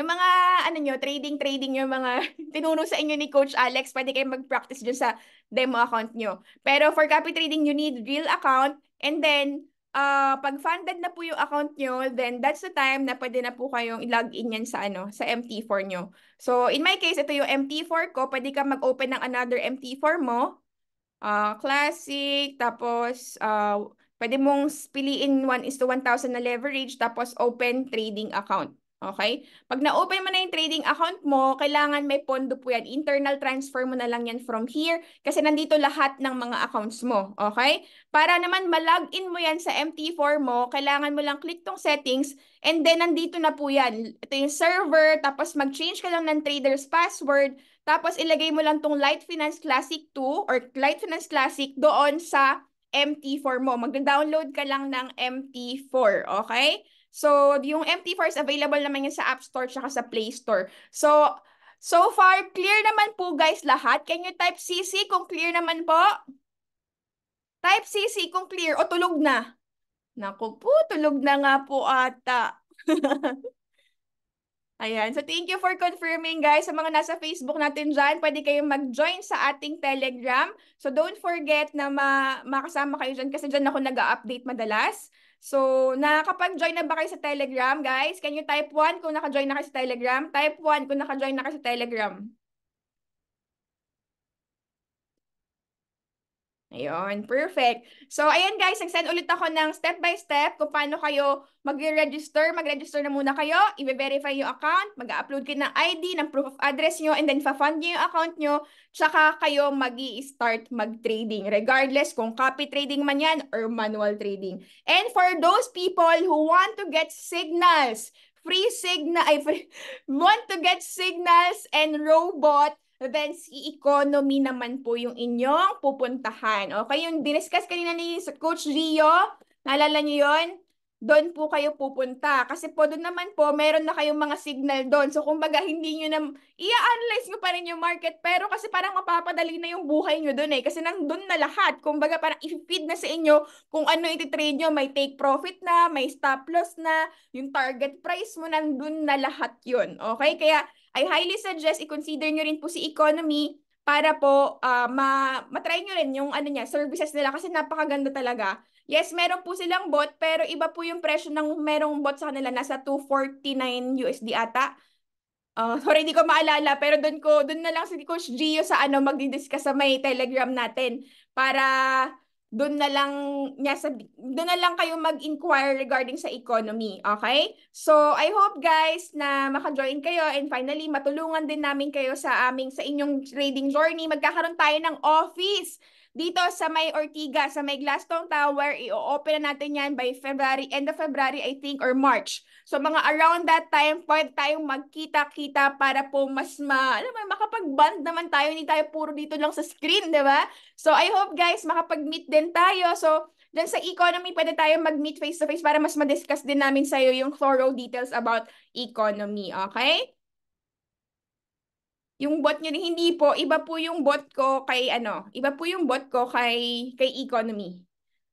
ng mga ano nyo, trading trading yung mga <laughs> tinuro sa inyo ni Coach Alex, pwede kayong mag-practice dyan sa demo account nyo. Pero for copy trading, you need real account and then uh, pag funded na po yung account nyo, then that's the time na pwede na po kayong i-login yan sa ano, sa MT4 nyo. So in my case, ito yung MT4 ko, pwede ka mag-open ng another MT4 mo uh, classic, tapos uh, pwede mong piliin 1 is to 1,000 na leverage, tapos open trading account. Okay? Pag na-open mo na yung trading account mo, kailangan may pondo po yan. Internal transfer mo na lang yan from here kasi nandito lahat ng mga accounts mo. Okay? Para naman malogin mo yan sa MT4 mo, kailangan mo lang click tong settings and then nandito na po yan. Ito yung server, tapos mag-change ka lang ng trader's password, tapos ilagay mo lang tong Light Finance Classic 2 or Light Finance Classic doon sa MT4 mo. Mag-download ka lang ng MT4. Okay? So, yung MT4 is available naman yan sa App Store tsaka sa Play Store. So, so far, clear naman po guys lahat. Can you type CC kung clear naman po? Type CC kung clear o tulog na. Naku po, tulog na nga po ata. <laughs> Ayan. So, thank you for confirming, guys. Sa mga nasa Facebook natin dyan, pwede kayong mag-join sa ating Telegram. So, don't forget na ma makasama kayo dyan kasi dyan ako nag-update madalas. So, nakakapag-join na ba kayo sa Telegram, guys? Can you type 1 kung naka-join na kayo sa Telegram? Type 1 kung naka-join na kayo sa Telegram. Ayun, perfect. So, ayan guys, nag-send ulit ako ng step-by-step kung paano kayo mag-register. Mag-register na muna kayo, i-verify yung account, mag-upload kayo ng ID, ng proof of address nyo, and then fa-fund nyo yung account nyo, tsaka kayo mag start mag-trading, regardless kung copy trading man yan or manual trading. And for those people who want to get signals, free signal, ay, free, <laughs> want to get signals and robot, si economy naman po yung inyong pupuntahan. Okay, yung diniscuss kanina ni Coach Rio, naalala niyo yon? Doon po kayo pupunta. Kasi po doon naman po, meron na kayong mga signal doon. So kumbaga, hindi nyo na, i-analyze nyo pa rin yung market. Pero kasi parang mapapadali na yung buhay nyo doon eh. Kasi nandun na lahat. Kumbaga, parang i-feed na sa inyo kung ano iti-trade nyo. May take profit na, may stop loss na, yung target price mo, nandun na lahat yun. Okay? Kaya, I highly suggest i-consider nyo rin po si economy para po uh, ma matry nyo rin yung ano niya, services nila kasi napakaganda talaga. Yes, meron po silang bot pero iba po yung presyo ng merong bot sa kanila nasa 249 USD ata. Uh, <laughs> sorry, hindi ko maalala pero doon ko doon na lang si Coach Gio sa ano magdi-discuss sa may Telegram natin para doon na lang niya sa doon na lang kayo mag-inquire regarding sa economy, okay? So, I hope guys na maka-join kayo and finally matulungan din namin kayo sa aming sa inyong trading journey. Magkakaroon tayo ng office dito sa may Ortiga, sa may Glasstone Tower, i-open na natin yan by February, end of February I think or March. So mga around that time, pwede tayong magkita-kita para po mas ma, alam mo, makapag-band naman tayo, hindi tayo puro dito lang sa screen, di ba? So I hope guys, makapag-meet din tayo. So Then sa economy, pwede tayo mag-meet face-to-face para mas ma-discuss din namin sa'yo yung thorough details about economy, okay? Yung bot nyo hindi po, iba po yung bot ko kay ano, iba po yung bot ko kay kay economy.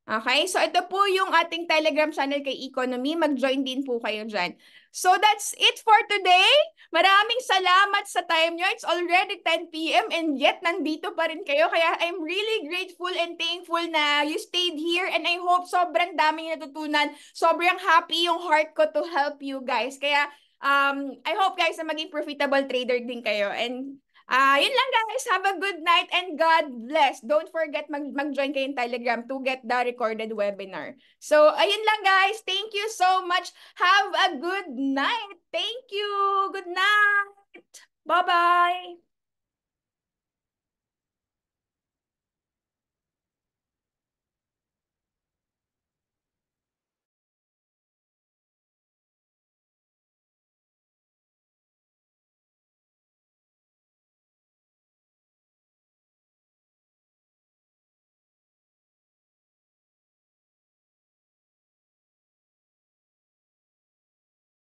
Okay? So ito po yung ating Telegram channel kay Economy. Mag-join din po kayo dyan. So that's it for today. Maraming salamat sa time nyo. It's already 10 p.m. and yet nandito pa rin kayo. Kaya I'm really grateful and thankful na you stayed here and I hope sobrang daming natutunan. Sobrang happy yung heart ko to help you guys. Kaya um, I hope guys na maging profitable trader din kayo. And uh, yun lang guys. Have a good night and God bless. Don't forget mag- mag-join kayo in Telegram to get the recorded webinar. So, ayun lang guys. Thank you so much. Have a good night. Thank you. Good night. Bye-bye.